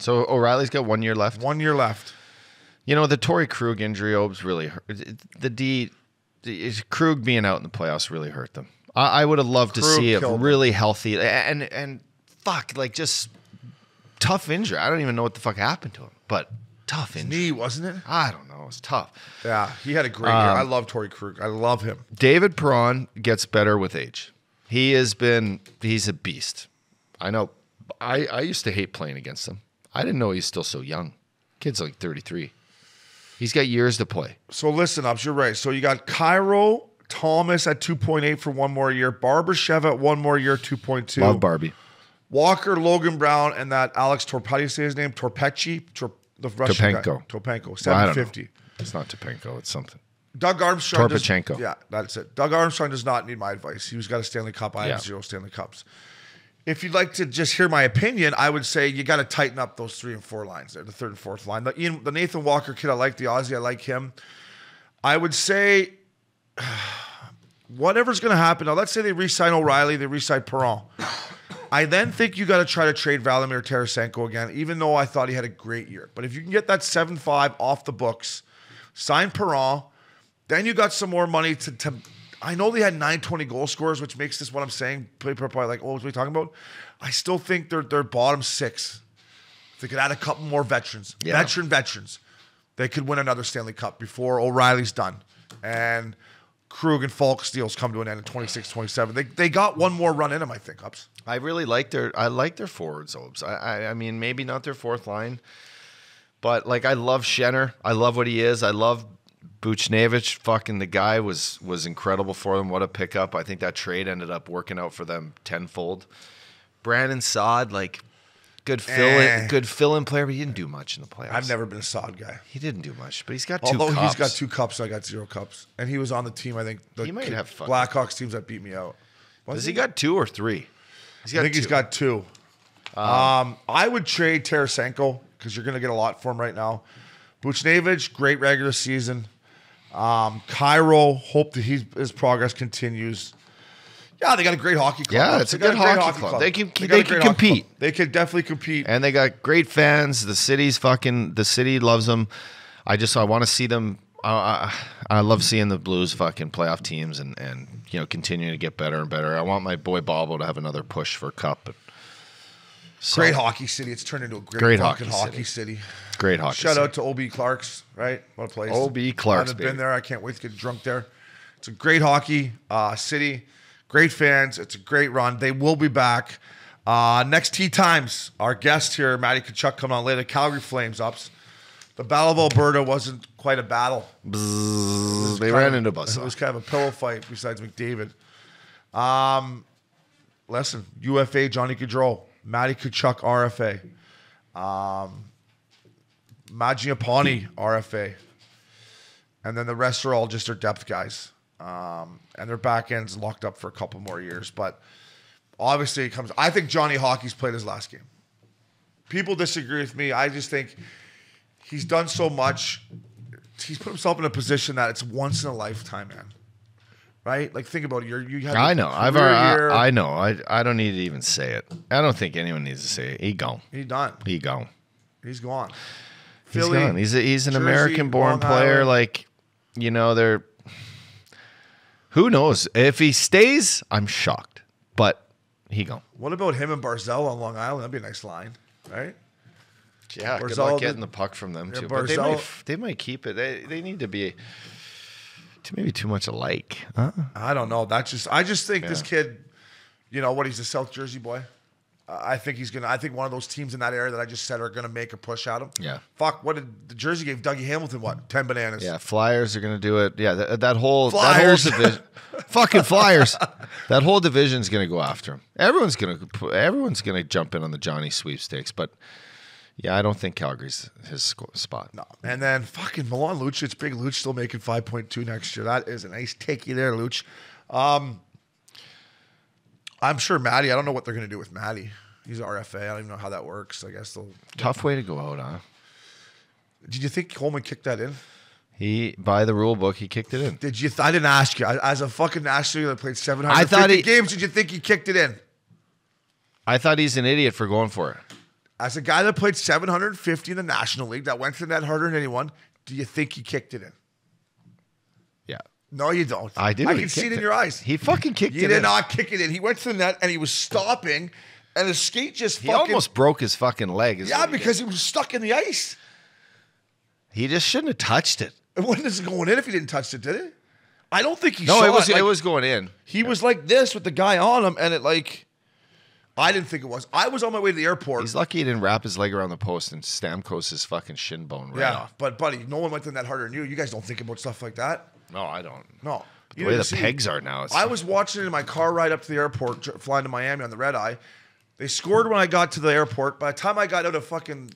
So O'Reilly's got one year left. one year left. You know, the Torey Krug injury Obes really hurt. The D, is Krug being out in the playoffs really hurt them. I, I would have loved to see them. really healthy and and fuck like just tough injury. I don't even know what the fuck happened to him, but tough injury. Knee, wasn't it? I don't know. It's tough. Yeah, he had a great year. I um, love Torey Krug. I love him. David Perron gets better with age. He has been he's a beast. I know. I I used to hate playing against him. I didn't know he's still so young. Kid's like 33. He's got years to play. So listen, ups, you're right. So you got Kyrou Thomas at 2.8 for one more year. Barbashev at one more year, 2.2. Love Barbie. Walker, Logan Brown, and that Alex Torp. How do you say his name? Torpecci? Tor, the Russian guy. Topenko. Well, don't know. 750. It's not Topenko. It's something. Doug Armstrong. does- yeah, that's it. Doug Armstrong does not need my advice. He's got a Stanley Cup. I Yeah. have zero Stanley Cups. If you'd like to just hear my opinion, I would say you got to tighten up those three and four lines there, the third and fourth line. The, Ian, the Nathan Walker kid, I like the Aussie. I like him. I would say [SIGHS] whatever's going to happen. Now, let's say they re-sign O'Reilly, they re-sign Perron. I then think you got to try to trade Vladimir Tarasenko again, even though I thought he had a great year. But if you can get that 7-5 off the books, sign Perron, then you got some more money to, to I know they had 920 goal scorers, which makes this what I'm saying. People are probably like, oh, what are we talking about? I still think they're they're bottom six. If they could add a couple more veterans, Yeah. veteran veterans, they could win another Stanley Cup before O'Reilly's done. And Krug and Faulk Steels come to an end in 26 27. They, they got one more run in them, I think, Ups. I really like their I like their forwards, Obes. I, I I mean maybe not their fourth line, but like I love Schenner. I love what he is. I love Buchnevich. Fucking the guy was was incredible for them. What a pickup! I think that trade ended up working out for them tenfold. Brandon Saad, like good fill Eh. in, good fill in player, but he didn't do much in the playoffs. I've never been a Saad guy. He didn't do much, but he's got two Although he's got two cups, I got zero cups. And he was on the team, I think, the He might have Blackhawks teams that beat me out. Was Has he got two or three? He's I think he's got two. Um, I would trade Tarasenko because you're going to get a lot for him right now. Buchnevich, great regular season. Um, Kyrou, hope that he's, his progress continues. Yeah, they got a great hockey club. Yeah, it's They a good great hockey club. They can- a they can compete. They could definitely compete. and they got great fans. The city's fucking. The city loves them. I just I want to see them. I, I, I love seeing the Blues fucking playoff teams and and you know continuing to get better and better. I want my boy Bobo to have another push for a cup. So, great hockey city. It's turned into a great, Great fucking hockey hockey city. great hockey. City. Shout city. out to OB Clark's, right? What a place. OB Clark's, I haven't been there. I can't wait to get drunk there. It's a great hockey uh, city. Great fans. It's a great run. They will be back. Uh, next tea times, our guest here, Matty Tkachuk, coming on later. Calgary Flames ups. The Battle of Alberta wasn't quite a battle. Bzzz, they ran of- into It was kind of a pillow fight besides McDavid. Um, listen, UFA Johnny Gaudreau, Matty Tkachuk RFA, um, Mangiapane RFA, and then the rest are all just their depth guys. Um, and their back end's locked up for a couple more years. But obviously, it comes. I think Johnny Hockey's played his last game. People disagree with me. I just think he's done so much. He's put himself in a position that it's once in a lifetime, man. Right? Like think about it. You're, you have I know. I've already. I, I know. I I don't need to even say it. I don't think anyone needs to say it. He gone. He done. He gone. He's gone. He's Philly, gone. He's a, he's an Jersey, American-born player. Island. Like, you know, they're. Who knows? If he stays, I'm shocked. But he gone. What about him and Barzal on Long Island? That'd be a nice line, right? Yeah, good Barzal luck did- getting the puck from them Yeah, too. But they might, they might keep it. They, they need to be to maybe too much alike. Huh? I don't know. That's just I just think this kid, you know what? He's a South Jersey boy. I think he's gonna. I think one of those teams in that area that I just said are gonna make a push at him. Yeah. Fuck. What did the Jersey gave Dougie Hamilton? What ten bananas? Yeah, Flyers are going to do it. Yeah, that, that whole Flyers. that whole division, [LAUGHS] fucking Flyers. That whole division's going to go after him. Everyone's going to everyone's going to jump in on the Johnny sweepstakes, but yeah, I don't think Calgary's his sco- spot. No. And then fucking Milan Lucic, it's big Luch still making 5.2 next year. That is a nice takey there, Luch. Um, I'm sure Maddie, I don't know what they're going to do with Maddie. He's RFA. I don't even know how that works. I guess they'll. Tough way to go out, huh? Did you think Coleman kicked that in? He by the rule book, he kicked it in. Did you? Th- I didn't ask you. I- As a fucking national that played 750 I thought he- games, did you think he kicked it in? I thought he's an idiot for going for it. As a guy that played 750 in the National League, that went to the net harder than anyone, do you think he kicked it in? Yeah, No, you don't. I do. I can see it in your eyes. He fucking kicked it He did in. not kick it in. He went to the net and he was stopping, and his skate just He fucking. almost broke his fucking leg. yeah, he did. because he was stuck in the ice. he just shouldn't have touched it. It wasn't going in if he didn't touch it, did it? I don't think he No, saw it was Like, it was going in. He was like this with the guy on him, and it like. I didn't think it was. I was on my way to the airport. He's lucky he didn't wrap his leg around the post and Stamkos his fucking shin bone right yeah, off. but buddy, no one went in that harder than you. You guys don't think about stuff like that. No, I don't. No. The You way the see- pegs are now, it's I was watching it in my car ride up to the airport, dr- flying to Miami on the red eye. They scored when I got to the airport. By the time I got out of fucking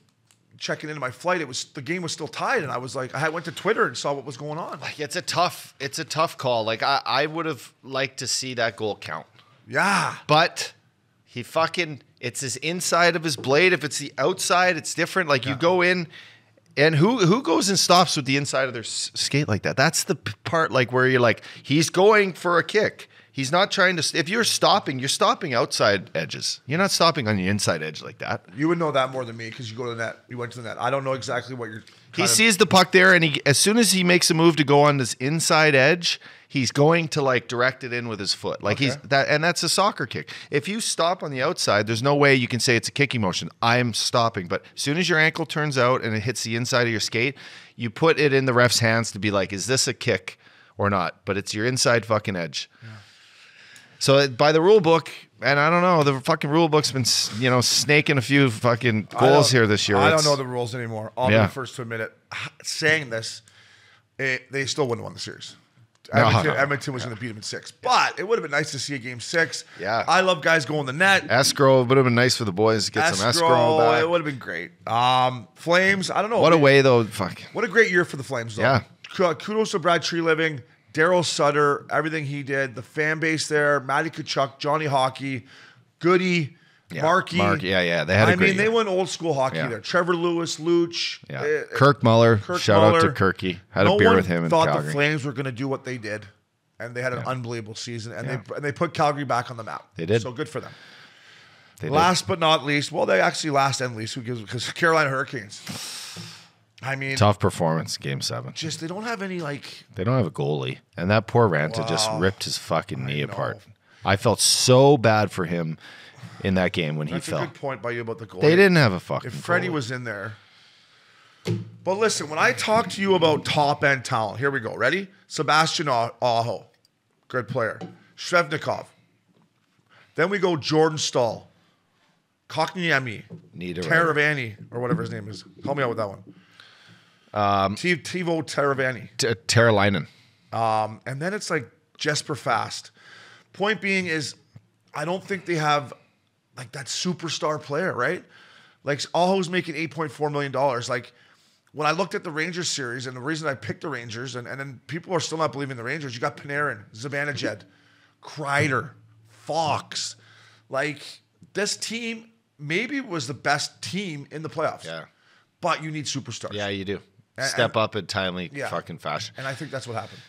checking into my flight, it was the game was still tied, and I was like, I went to Twitter and saw what was going on. Like, it's a tough, it's a tough call. Like I, I would have liked to see that goal count, Yeah, but he fucking, it's his inside of his blade. If it's the outside, it's different. Like you go in, and who who goes and stops with the inside of their s- skate like that? That's the part like where you're like, he's going for a kick. He's not trying to. If you're stopping, you're stopping outside edges. You're not stopping on the inside edge like that. you would know that more than me because you go to the net. You went to the net. I don't know exactly what you're. He sees the puck there, and he as soon as he makes a move to go on this inside edge, he's going to like direct it in with his foot, like he's that, and that's a soccer kick. If you stop on the outside, there's no way you can say it's a kicking motion. I'm stopping, but as soon as your ankle turns out and it hits the inside of your skate, you put it in the ref's hands to be like, is this a kick or not? But it's your inside fucking edge. So uh, by the rule book, and I don't know, the fucking rule book's been you know snaking a few fucking goals here this year. I don't know the rules anymore. I'll Yeah. be the first to admit it. Saying this, it, they still wouldn't have won the series. No, Edmonton, no. [LAUGHS] Edmonton was going to beat them in six, but it would have been nice to see a game six. Yeah. I love guys going the net. Escrow would have been nice for the boys to get some escrow back. It would have been great. Um, Flames. I don't know. What a way though, fuck. What a great year for the Flames. Though. Yeah. Kudos to Brad Treliving, Daryl Sutter, everything he did, the fan base there, Matty Tkachuk, Johnny Hockey, Goody, Yeah, Markey. Mark- yeah, yeah, they had a I mean, they went old school hockey Yeah. there. Trevor Lewis, Luch, Yeah. eh, Kirk Muller. Kirk shout out to Kirky. Had no a beer with him in thought the Flames were going to do what they did, and they had an unbelievable season, and they and they put Calgary back on the map. They did. So good for them. They did. Last but not least, well, they actually last and least. Who gives? Because Carolina Hurricanes. I mean, Tough performance, game seven. just they don't have any like. They don't have a goalie. And that poor Raanta just ripped his fucking knee know. apart. I felt so bad for him in that game when he That's a fell. good point by you about the goal. They didn't have a fucking If Freddie goalie. was in there. But listen, when I talk to you about top end talent, here we go. Ready? Sebastian Ah- Aho, good player. Svechnikov. Then we go Jordan Staal, Kotkaniemi, Taravani, or whatever his name is. Help me out with that one. Um, T- Teuvo Teravainen. T-. Um, and then it's like Jesper Fast. Point being is, I don't think they have like that superstar player, right? Like Aho's making eight point four million dollars. Like when I looked at the Rangers series, and the reason I picked the Rangers, and, and then people are still not believing the Rangers. You got Panarin, Zibanejad, Kreider, Fox. Like this team maybe was the best team in the playoffs. Yeah. But you need superstars. Yeah, you do. And- Step up in timely Yeah. fucking fashion. And I think that's what happened.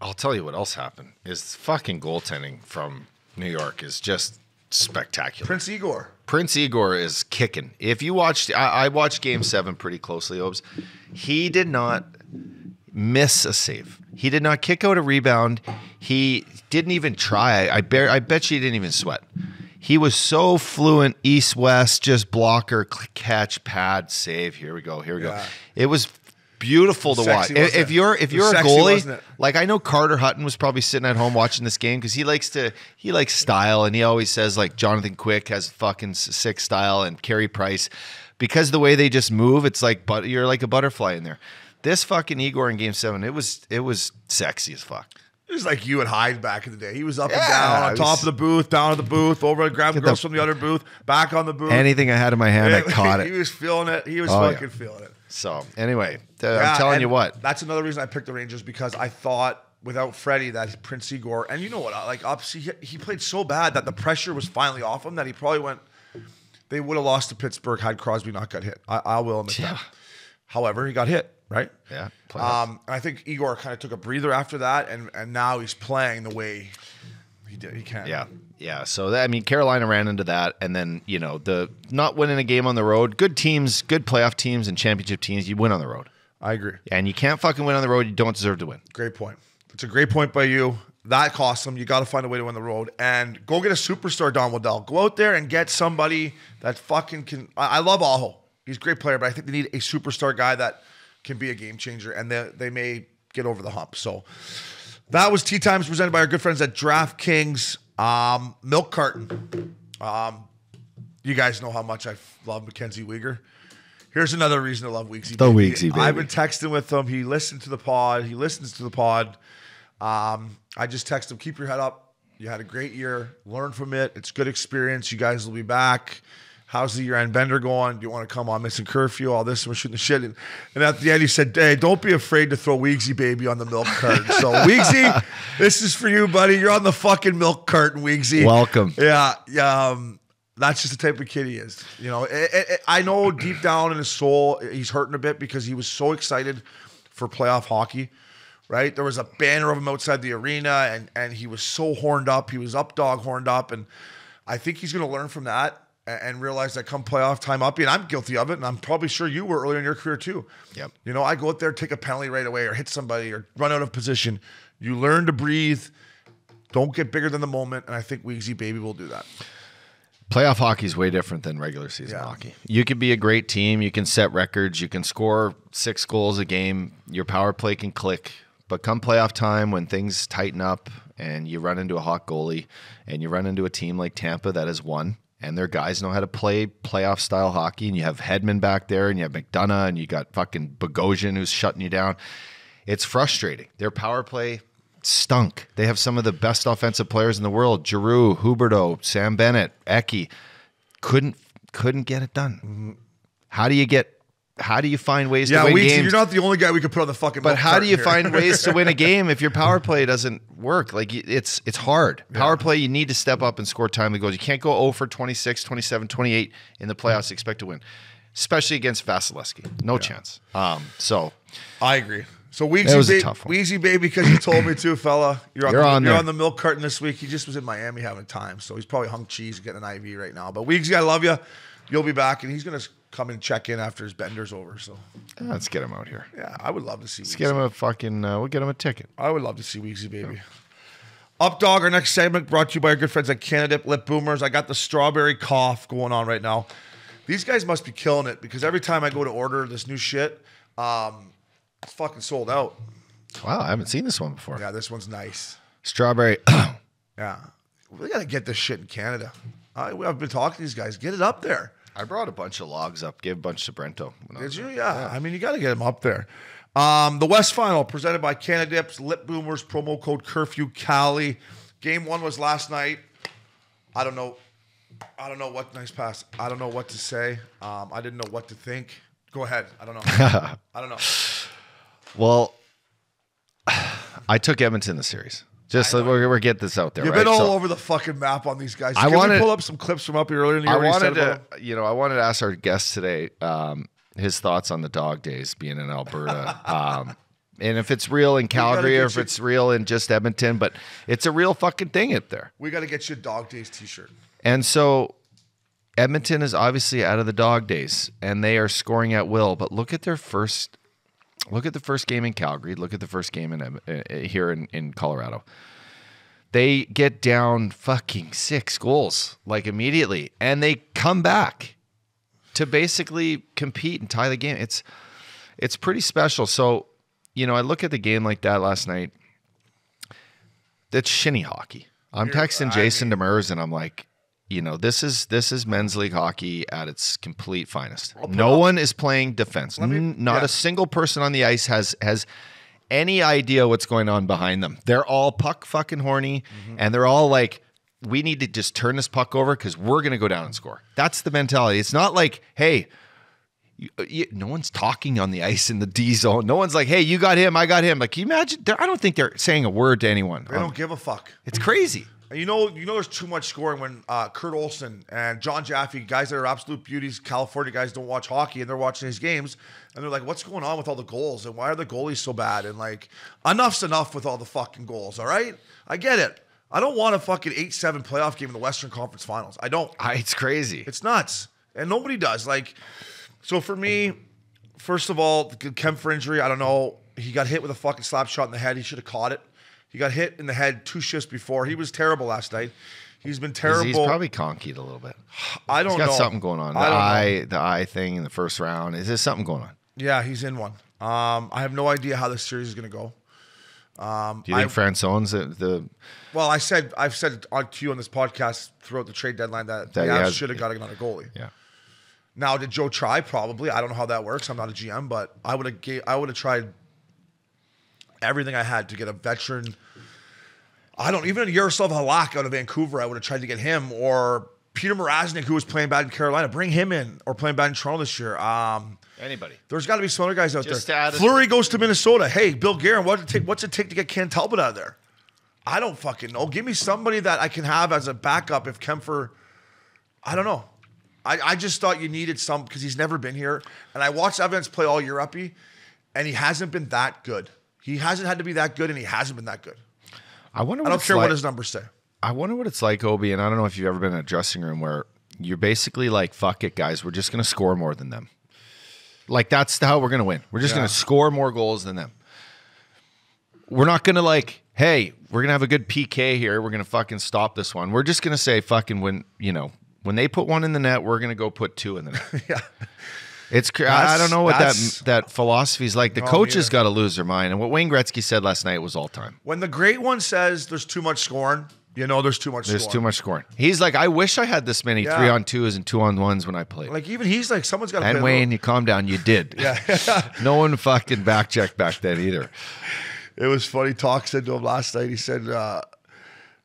I'll tell you what else happened is fucking goaltending from New York is just spectacular. Prince Igor. Prince Igor is kicking. If you watched, I, I watched Game Seven pretty closely. Obes, he did not miss a save. He did not kick out a rebound. He didn't even try. I bear, I bet you he didn't even sweat. He was so fluent, east west, just blocker, catch, pad, save. Here we go. Here we Yeah. go. It was beautiful to watch. If, if it? you're if you're a sexy, goalie, like I know Carter Hutton was probably sitting at home watching this game because he likes to he likes style and he always says like Jonathan Quick has fucking sick style and Carey Price because the way they just move, it's like but you're like a butterfly in there. This fucking Igor in Game Seven, it was it was sexy as fuck. It was like you and Hyde back in the day. He was up Yeah, and down, on it top was- of the booth, down at the booth, over to grab the the- girls from the other booth, back on the booth. Anything I had in my hand, I [LAUGHS] caught it. He was feeling it. He was Oh, yeah. fucking feeling it. So anyway, uh, Yeah, I'm telling you what, That's another reason I picked the Rangers because I thought without Freddie that Prince Igor, and you know what, like obviously he, he played so bad that the pressure was finally off him that he probably went. They would have lost to Pittsburgh had Crosby not got hit. I, I will admit Yeah. that. However, he got hit, right? Yeah. Um, and I think Igor kind of took a breather after that, and and now he's playing the way he did. He can. Yeah. Yeah. So that, I mean, Carolina ran into that, and then you know the not winning a game on the road. Good teams, good playoff teams, and championship teams. You win on the road, I agree. and you can't fucking win on the road. You don't deserve to win. Great point. It's a great point by you. That costs them. You got to find a way to win the road and go get a superstar, Don Waddell. Go out there and get somebody that fucking can. I, I love Aho. He's a great player, but I think they need a superstar guy that can be a game changer, and they, they may get over the hump. So that was Tea Times presented by our good friends at DraftKings. Um, milk carton. Um, you guys know how much I love Mackenzie Weegar. Here's another reason to love Weegsy. The baby. Weegsy, I've been texting with him. He listened to the pod. He listens to the pod. Um, I just text him, keep your head up. You had a great year. Learn from it. It's good experience. You guys will be back. How's the year end bender going? Do you want to come on Missin Curfew? All this, and we're shooting the shit. And, and at the end, he said, Hey, don't be afraid to throw Weegsy baby on the milk carton. So, [LAUGHS] Weegsy, this is for you, buddy. You're on the fucking milk carton, Weegsy. Welcome. Yeah, yeah. Um, that's just the type of kid he is. You know, it, it, it- I know deep down in his soul, he's hurting a bit because he was so excited for playoff hockey. Right, there was a banner of him outside the arena, and and he was so horned up. He was up dog horned up, and I think he's going to learn from that and, realize that come playoff time up, and I'm guilty of it, and I'm probably sure you were earlier in your career too. Yep. You know, I go out there, take a penalty right away, or hit somebody, or run out of position. You learn to breathe. Don't get bigger than the moment, and I think Weegsy Baby will do that. Playoff hockey is way different than regular season Yeah. hockey. You can be a great team. You can set records. You can score six goals a game. Your power play can click. But come playoff time, when things tighten up and you run into a hot goalie and you run into a team like Tampa that has won and their guys know how to play playoff style hockey and you have Hedman back there and you have McDonagh and you got fucking Bogosian who's shutting you down. It's frustrating. Their power play stunk. They have some of the best offensive players in the world: Giroux, Huberdeau, Sam Bennett, Eki. Couldn't couldn't get it done. Mm-hmm. How do you get? How do you find ways Yeah, to win games? you're not the only guy we could put on the fucking. but how do you carton find ways to win a [LAUGHS] game if your power play doesn't work? Like it's it's hard. Power play, you need to step up and score timely goals. You can't go 0 for 26, 27, 28 in the playoffs expect to win. Especially against Vasilevsky. No chance. Um, so I agree. So Weezy, was ba-. Weezy baby, because you told me to, [COUGHS] fella. You're on, You're the, on you're on the milk carton this week. He just was in Miami having time, so he's probably hung cheese getting an IV right now. But Weezy, I love you. You'll be back, and he's gonna come and check in after his bender's over. So let's get him out here. yeah, I would love to see. Let's get him a fucking. Uh, we'll get him a ticket. I would love to see Weezy baby. Up dog, our next segment brought to you by our good friends at Cannadips Lip Boomers. I got the strawberry cough going on right now. These guys must be killing it because every time I go to order this new shit, um, it's fucking sold out. Wow, I haven't seen this one before. Yeah, this one's nice. Strawberry. [CLEARS THROAT] Yeah, we gotta get this shit in Canada. I, I've been talking to these guys. Get it up there. I brought a bunch of logs up. Gave a bunch to Brento. Did you? there. Yeah. I mean, you got to get them up there. Um, the West Final presented by Cannadips, Lip Boomers, promo code Curfew Cali. Game one was last night. I don't know. I don't know what nice pass. I don't know what to say. Um, I didn't know what to think. Go ahead. I don't know. [LAUGHS] I don't know. Well, [SIGHS] I took Edmonton in the series. Just so we're, we're get this out there. You've right? been all So over the fucking map on these guys. I Can wanted- we pull up some clips from up here earlier in the year? I when you said wanted to, you know, I wanted to ask our guest today um, his thoughts on the dog days being in Alberta. [LAUGHS] um, and if it's real in Calgary or if you- it's real in just Edmonton, but it's a real fucking thing up there. We got to get you a Dog Days T-shirt. And so Edmonton is obviously out of the dog days and they are scoring at will. But look at their first, look at the first game in Calgary. Look at the first game in uh, here in, in Colorado. They get down fucking six goals like immediately and they come back to basically compete and tie the game. It's, it's pretty special. So, you know, I look at the game like that last night. That's shinny hockey. I'm texting Jason Demers and I'm like, you know, this is this is men's league hockey at its complete finest. No one is playing defense. N- not yeah. a single person on the ice has has any idea what's going on behind them. They're all puck fucking horny mm-hmm. and they're all like we need to just turn this puck over because we're going to go down and score. That's the mentality. It's not like, hey, you, uh, you- no one's talking on the ice in the D zone. No one's like, hey, you got him, I got him. Like, can you imagine? I don't think they're saying a word to anyone. They don't um, give a fuck. it's crazy. And you know, you know, there's too much scoring when uh, Kurt Olson and John Jaffe, guys that are absolute beauties, California guys, don't watch hockey and they're watching these games and they're like, "What's going on with all the goals? And why are the goalies so bad?" And like, enough's enough with all the fucking goals. All right, I get it. I don't want a fucking eight-seven playoff game in the Western Conference Finals. I don't. I, it's crazy. It's nuts, and nobody does. Like, so for me, first of all, the Kuemper injury. I don't know. He got hit with a fucking slap shot in the head. He should have caught it. He got hit in the head two shifts before. He was terrible last night. He's been terrible. he's probably conkied a little bit. I don't He's got know. something going on. The know. eye, the eye thing in the first round. Is there something going on? Yeah, he's in one. Um, I have no idea how this series is going to go. Do you think I- Francouz's the, the Well, I said I've said on to you on this podcast throughout the trade deadline that, That the Avs should have got another goalie. yeah? Now, did Joe try? Probably. I don't know how that works. I'm not a GM, but I would have. I would have tried everything I had to get a veteran. I don't even a Yaroslav Halak out of Vancouver. I would have tried to get him or Peter Mrazek, who was playing bad in Carolina. Bring him in or playing bad in Toronto this year. Um, Anybody? there's got to be some other guys out Just there. Fleury goes to Minnesota. Hey, Bill Guerin, what it take, what's it take to get Cam Talbot out of there? I don't fucking know. Give me somebody that I can have as a backup if Kuemper. I don't know. I, I just thought you needed some because he's never been here. And I watched Evans play all year uppy, and he hasn't been that good. He hasn't had to be that good, and he hasn't been that good. I wonder. I don't care like, what his numbers say. I wonder what it's like, Obi, and I don't know if you've ever been in a dressing room where you're basically like, "Fuck it, guys, we're just gonna score more than them." Like that's how we're gonna win. We're just Yeah. gonna score more goals than them. We're not gonna like, hey, we're gonna have a good PK here. We're gonna fucking stop this one. We're just gonna say, fucking when you know when they put one in the net, we're gonna go put two in the net. [LAUGHS] Yeah. It's I don't know what that that philosophy is like. The No, coaches got to lose their mind, and what Wayne Gretzky said last night was all time. When the great one says there's too much scoring, you know there's too much There's scoring. too much scoring. He's like, I wish I had this many Yeah. three on twos and two on ones when I played. Like even he's like, someone's got to and Wayne, you calm down. You did. [LAUGHS] Yeah. [LAUGHS] no one fucking back checked back then either. It was funny. Talk said to him last night. He said, uh,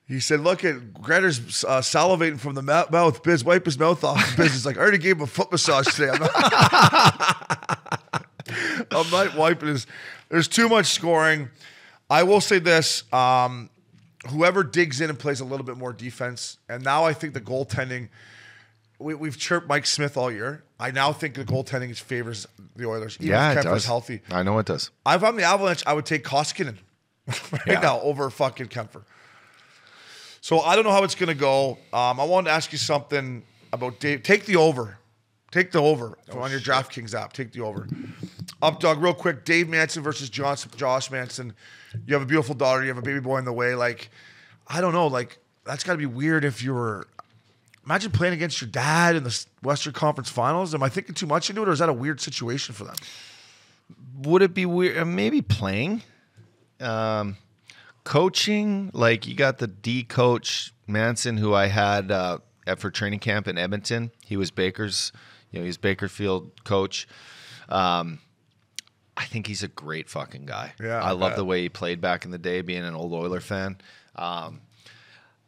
he said, look at Gretter's uh, salivating from the mouth. Biz, wipe his mouth off. [LAUGHS] Biz is like, I already gave him a foot massage today. I'm not, [LAUGHS] I'm not wiping his. There's too much scoring. I will say this. Um, whoever digs in and plays a little bit more defense, and now I think the goaltending. We, we've chirped Mike Smith all year. I now think the goaltending favors the Oilers. Even Yeah, if Kuemper's does. healthy. I know it does. If I'm the Avalanche, I would take Koskinen [LAUGHS] right Yeah. now over fucking Kuemper. So I don't know how it's going to go. Um, I wanted to ask you something about Dave. Take the over. Take the over Oh, on your DraftKings app. Take the over. Up dog, real quick. Dave Manson versus Josh, Josh Manson. You have a beautiful daughter. You have a baby boy in the way. Like, I don't know. Like, that's got to be weird if you were. Imagine playing against your dad in the Western Conference Finals. Am I thinking too much into it, or is that a weird situation for them? Would it be weird? uh, Maybe playing, um, coaching. Like you got the D coach Manson, who I had uh, at for training camp in Edmonton. He was Baker's, you know, he's Bakersfield coach. Um, I think he's a great fucking guy. Yeah, I I love bet. the way he played back in the day, being an old Oiler fan. Um,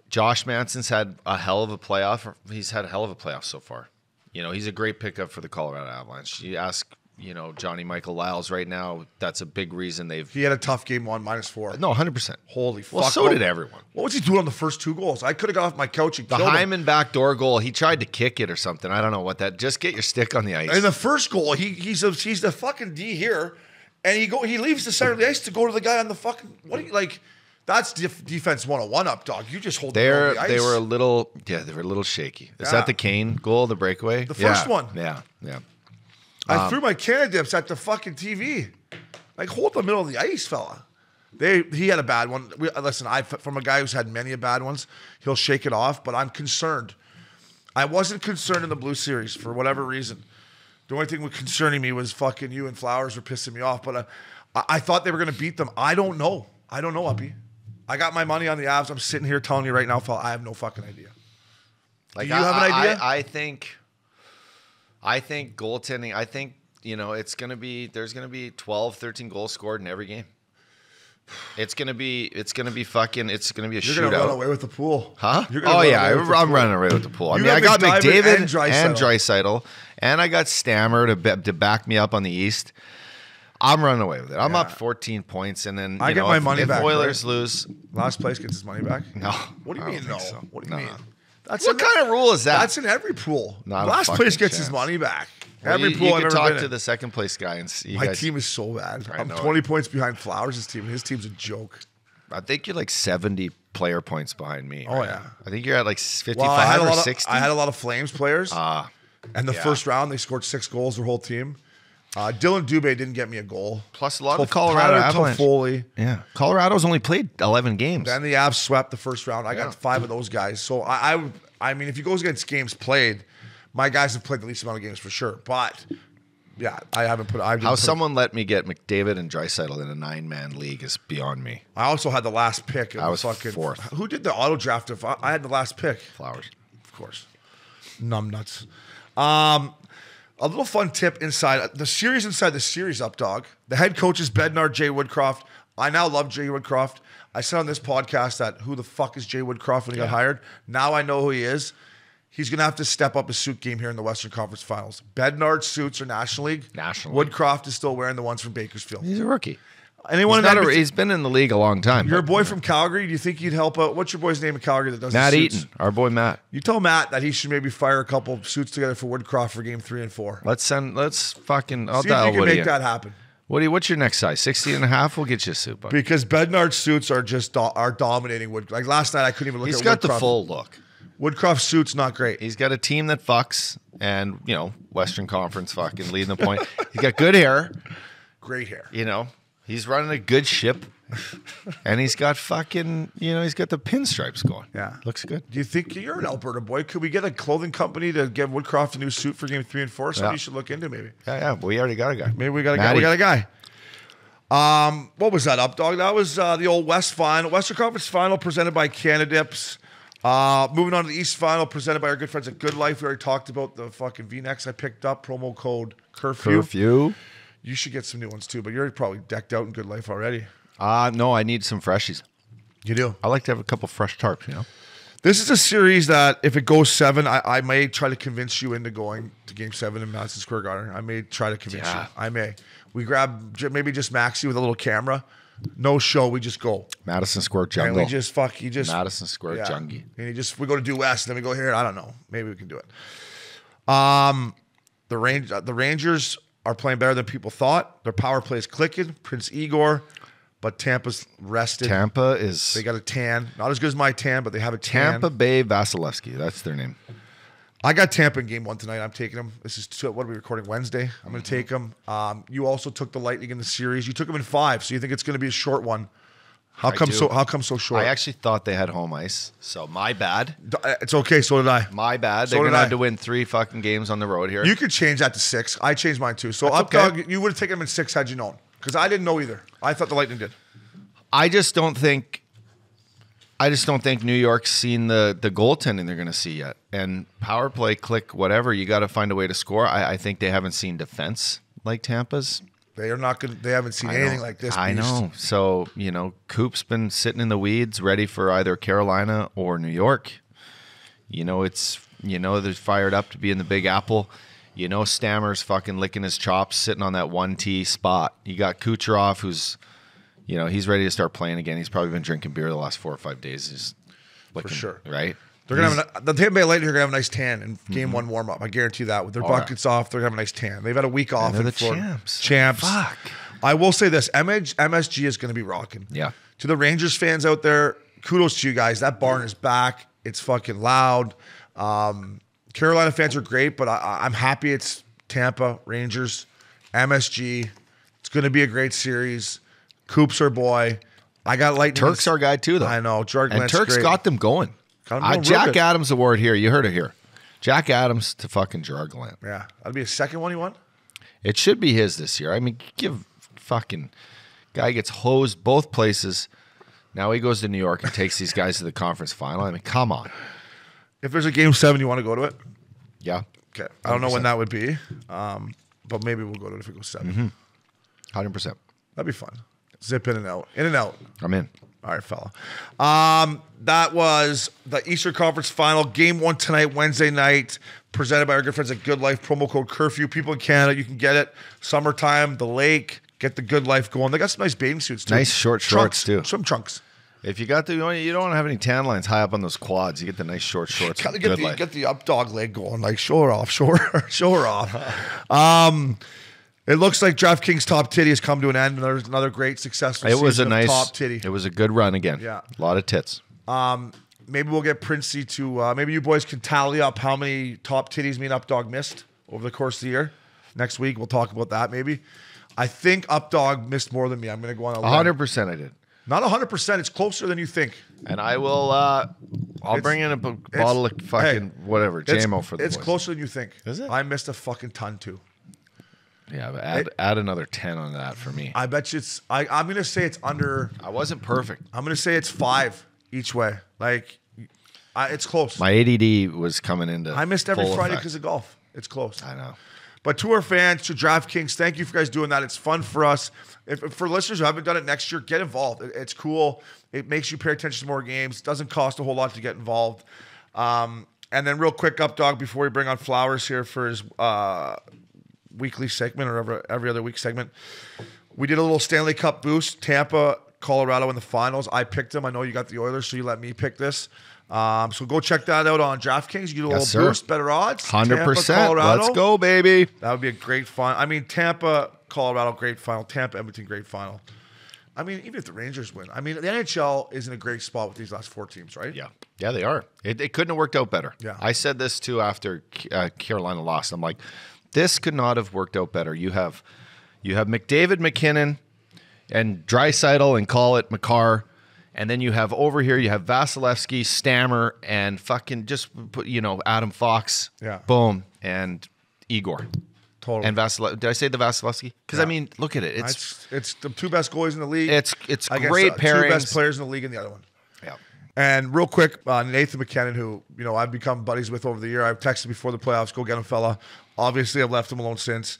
Josh Manson's had a hell of a playoff. He's had a hell of a playoff so far. You know, he's a great pickup for the Colorado Avalanche. You ask, you know, Johnny Michael Lyles right now, that's a big reason they've. He had a tough game one, minus four. No, 100%. Holy Well, fuck. so What- did everyone. What was he doing on the first two goals? I could have got off my couch and The killed him. Hyman backdoor goal, he tried to kick it or something. I don't know what that. Just get your stick on the ice. In the first goal, he he's a, he's the fucking D here, and he go he leaves the center of the ice to go to the guy on the fucking what do you like? That's def- defense 101 up, dog. You just hold the middle They're the they were a little yeah they were a little shaky. Is Yeah. that the Kane goal, the breakaway? The first Yeah. one. Yeah, yeah. I um, threw my can dips at the fucking TV. Like hold the middle of the ice, fella. They he had a bad one. We, listen, I from a guy who's had many a bad ones, he'll shake it off. But I'm concerned. I wasn't concerned in the Blue Series for whatever reason. The only thing concerning me was fucking you and Flowers were pissing me off. But uh, I, I thought they were going to beat them. I don't know. I don't know, Uppy. I got my money on the Avs. I'm sitting here telling you right now, fella. I have no fucking idea. Like Do you have an idea? I, I think, I think goaltending. I think you know it's going to be there's going to be 12, 13 goals scored in every game. It's gonna be it's gonna be fucking it's gonna be a You're shootout. going to run away with the pool. Huh? You're gonna Oh run yeah, away with the I'm pool. running away with the pool. I You mean, I have got McDavid McDavid and and Draisaitl. Dreisaitl, and I got Stammer to ba- to back me up on the East. I'm running away with it. I'm up 14 points, and then I you get know, my if, money if back, Oilers lose, Last place gets his money back? no. What do you I mean, no? think so. What do you mean? That's What in- kind of rule is that? That's in every pool. Not Last place gets his money back. Well, every you, pool you I've can talk to in. the second place guy and see. My guys, team is so bad. I'm 20 it. points behind Flowers' team. His team's a joke. I think you're like 70 player points behind me. Oh, right yeah. I think you're at like 55 Well, I had or 60. Of, I had a lot of Flames players. Ah, and the yeah. first round, they scored six goals, their whole team. Uh, Dillon Dubé didn't get me a goal. plus a lot of Tof- the Colorado Tyler Avalanche. Toffoli. Yeah, Colorado's only played 11 games. Then the Avs swept the first round. I Yeah. got five of those guys. So I, I, I mean, if you go against games played, my guys have played the least amount of games for sure. But yeah, I haven't put. I didn't How put- someone let me get McDavid and Draisaitl in a nine-man league is beyond me. I also had the last pick. I was fucking, fourth. Who did the auto draft? If I, I had the last pick, Flowers. of course. Numb nuts. Um, a little fun tip inside uh, the series. Inside the series, up dog. The head coach is Bednar Jay Woodcroft. I now love Jay Woodcroft. I said on this podcast that who the fuck is Jay Woodcroft when he got hired. Now I know who he is. He's gonna have to step up his suit game here in the Western Conference Finals. Bednard suits are National League. National League. Woodcroft is still wearing the ones from Bakersfield. He's a rookie. Anyone He's, in a, he's been in the league a long time. Your boy from Calgary, do you think you'd help out? What's your boy's name in Calgary that does Matt? Eaton, our boy Matt. You tell Matt that he should maybe fire a couple suits together for Woodcroft for game three and four. Let's send. Let's fucking. I'll See if dial you can Woody. make in. that happen. Woody, what's your next size? 60 and a half? We'll get you a suit, buddy. Because Bednar's suits are just do- are dominating Wood. Like last night, I couldn't even look He's at He's got the full look. Woodcroft's suits not great. He's got a team that fucks and, you know, Western Conference fucking leading the point. He's got good hair, Great hair. you know. He's running a good ship. and he's got fucking, you know, he's got the pinstripes going. Yeah. Looks good. Do you think you're an Alberta boy? Could we get a clothing company to give Woodcroft a new suit for game three and four? Something Yeah. you should look into, maybe. Yeah, yeah. We already got a guy. Maybe we got a guy. We got a guy. Um, what was that up, dog? That was uh, the old West Final, Western Conference Final, presented by Cannadips. Uh, moving on to the East Final, presented by our good friends at Good Life. We already talked about the fucking V-necks I picked up. Promo code curfew. Curfew. You should get some new ones too, but you're probably decked out in Good Life already. Uh, no, I need some freshies. You do. I like to have a couple fresh tarps, you know. This is a series that if it goes seven, I, I may try to convince you into going to Game Seven in Madison Square Garden. I may try to convince Yeah. you. I may. We grab maybe just Maxi with a little camera. No show. We just go. Madison Square And we just fuck. You just Madison Square yeah. Jungie. And you just we go to due west, and then we go here. I don't know. Maybe we can do it. Um, the range the Rangers are playing better than people thought. Their power play is clicking. Prince Igor, but Tampa's rested. Tampa is They got a tan. Not as good as my tan, but they have a tan. Tampa Bay Vasilevsky. That's their name. I got Tampa in game one tonight. I'm taking them. This is two, what are we recording Wednesday? I'm going to take them. Um, you also took the Lightning in the series. You took them in five, so you think it's going to be a short one. How I come do. so? How come so short? I actually thought they had home ice, so my bad. Uh, it's okay. So did I. My bad. So They're gonna I. have to win three fucking games on the road here. You could change that to six. I changed mine too. So up okay. dog, you would have taken them in six had you known, because I didn't know either. I thought the Lightning did. I just don't think. I just don't think New York's seen the the goaltending they're going to see yet. And power play, click, whatever. You got to find a way to score. I, I think they haven't seen defense like Tampa's. They are not going. They haven't seen anything like this. I beast. know. So you know, Coop's been sitting in the weeds, ready for either Carolina or New York. You know, it's you know they're fired up to be in the Big Apple. You know, Stammer's fucking licking his chops, sitting on that one T spot. You got Kucherov, who's, you know, he's ready to start playing again. He's probably been drinking beer the last four or five days. He's looking, sure. right? They're gonna have a, the Tampa Bay Lightning are gonna have a nice tan in game one warm up. I guarantee that. With their Oh, yeah. buckets off, they're gonna have a nice tan. They've had a week off. they're in the Florida. champs. Champs. Fuck. I will say this: MH, MSG is gonna be rocking. Yeah. To the Rangers fans out there, kudos to you guys. That barn is back. It's fucking loud. Um, Carolina fans are great, but I, I'm happy it's Tampa Rangers, MSG. It's gonna be a great series. Coop's our boy. I got Lightning. Turk's our guy too, though. I know. Jark and Turk's great. got them going. Jack. Adams Award here. You heard it here. Jack Adams to fucking Jargland. Yeah, that'd be a second one he won. It should be his this year. I mean, give fucking guy gets hosed both places. Now he goes to New York and takes these guys to the conference final. I mean, come on. If there's a game seven, you want to go to it? Yeah. Okay. I don't know when that would be, um, but maybe we'll go to it if it goes 7 100%. That'd be fun. Zip in and out, in and out. I'm in. All right, fella. Um, that was the Eastern Conference Final, Game One tonight, Wednesday night, presented by our good friends at Good Life. Promo code Curfew. People in Canada, you can get it. Summertime, the lake, get the Good Life going. They got some nice bathing suits too. Nice short trunks, shorts, too. Swim trunks. If you got the, you don't, you don't have any tan lines high up on those quads. You get the nice short shorts. Gotta with get the life. get the up dog leg going, like show off, show her, [LAUGHS] show off. um, it looks like DraftKings top titty has come to an end. Another another great successful. it was a nice top titty. It was a good run again. Yeah. A lot of tits. Um, maybe we'll get Princey to uh, maybe you boys can tally up how many top titties me and Updog missed over the course of the year. Next week we'll talk about that maybe. I think Updog missed more than me. I'm gonna go on a limb. 100% I did. Not 100. percent It's closer than you think. And I will, uh, I'll It's- bring in a bottle of fucking hey, whatever, JMO for the it's boys. closer than you think. Is it? I missed a fucking ton too. Yeah, but add, add another 10 on that for me. I, bet you it's. I, I'm gonna say it's under. I wasn't perfect. I'm gonna say it's five each way. Like, I, it's close. My ADD was coming into I missed every Friday because of golf. It's close. I know. But to our fans, to DraftKings, thank you for guys doing that. It's fun for us. If, if for listeners who haven't done it next year, get involved. It- it's cool. It makes you pay attention to more games. doesn't cost a whole lot to get involved. Um, and then real quick, up dog, before we bring on Flowers here for his uh, weekly segment or every, every other week segment, we did a little Stanley Cup boost. Tampa, Colorado in the finals. I picked them. I know you got the Oilers, so you let me pick this. Um, so go check that out on DraftKings. You get a little boost, better odds. Hundred Tampa, percent. Colorado. Let's go, baby. That would be a great fun. I mean, Tampa, Colorado, great final. Tampa, Edmonton, great final. I mean, even if the Rangers win, I mean, the NHL is in a great spot with these last four teams, right? Yeah, yeah, they are. It, it couldn't have worked out better. Yeah. I said this too after uh, Carolina lost. I'm like, this could not have worked out better. You have, you have McDavid, MacKinnon, and Draisaitl, and call it Makar, and then you have over here you have Vasilevsky, Stammer, and fucking just put you know Adam Fox. Yeah. Boom and Igor. Totally. And Vasilevsky. Did I say the Vasilevsky? Because I mean, look at it. It's it's it's the two best goalies in the league. It's- it's I guess, great uh, Two best players in the league and the other one. And real quick, uh, Nathan MacKinnon, who you know I've become buddies with over the year. I've texted before the playoffs, go get him, fella. Obviously, I've left him alone since.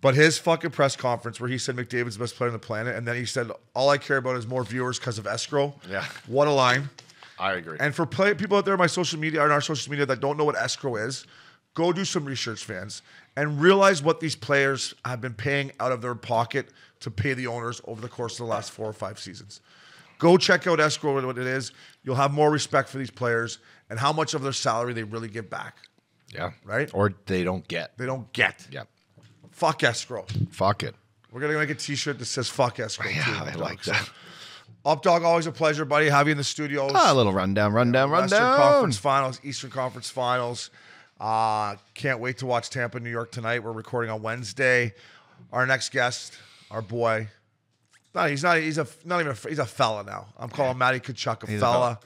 But his fucking press conference where he said McDavid's the best player on the planet, and then he said, "All I care about is more viewers because of escrow." Yeah. What a line. I agree. And for play, people out there on my social media, on our social media that don't know what escrow is, go do some research, fans, and realize what these players have been paying out of their pocket to pay the owners over the course of the last four or five seasons. Go check out escrow what it is. You'll have more respect for these players and how much of their salary they really give back. yeah. Right? Or they don't get. They don't get. Yeah. Fuck escrow. Fuck it. We're gonna make a T-shirt that says "fuck escrow." Yeah, too, I Updog. like that. Updog, always a pleasure, buddy. Have you in the studio. Ah, a little rundown, rundown, Western rundown. Conference Finals, Eastern Conference Finals. Uh, can't wait to watch Tampa, New York tonight. We're recording on Wednesday. Our next guest, our boy. No, he's not. He's a not even. A, he's a fella now. I'm calling Matty Tkachuk a He's a fella.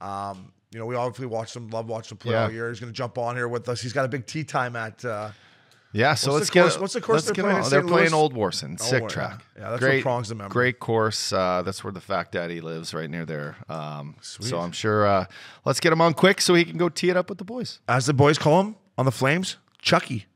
Um, you know, we obviously watched him. Love watching him play Yeah. all year. He's going to jump on here with us. He's got a big tea time at. Uh, Yeah, so What's let's the get course- what's the course they're playing They're playing? Old Warson, sick yeah. track. Yeah, that's where Prong's the member. Great course. Uh, that's where the Fact Daddy lives, right near there. Um, Sweet. so I'm sure. Uh, let's get him on quick so he can go tee it up with the boys. as the boys call him on the Flames, Chucky.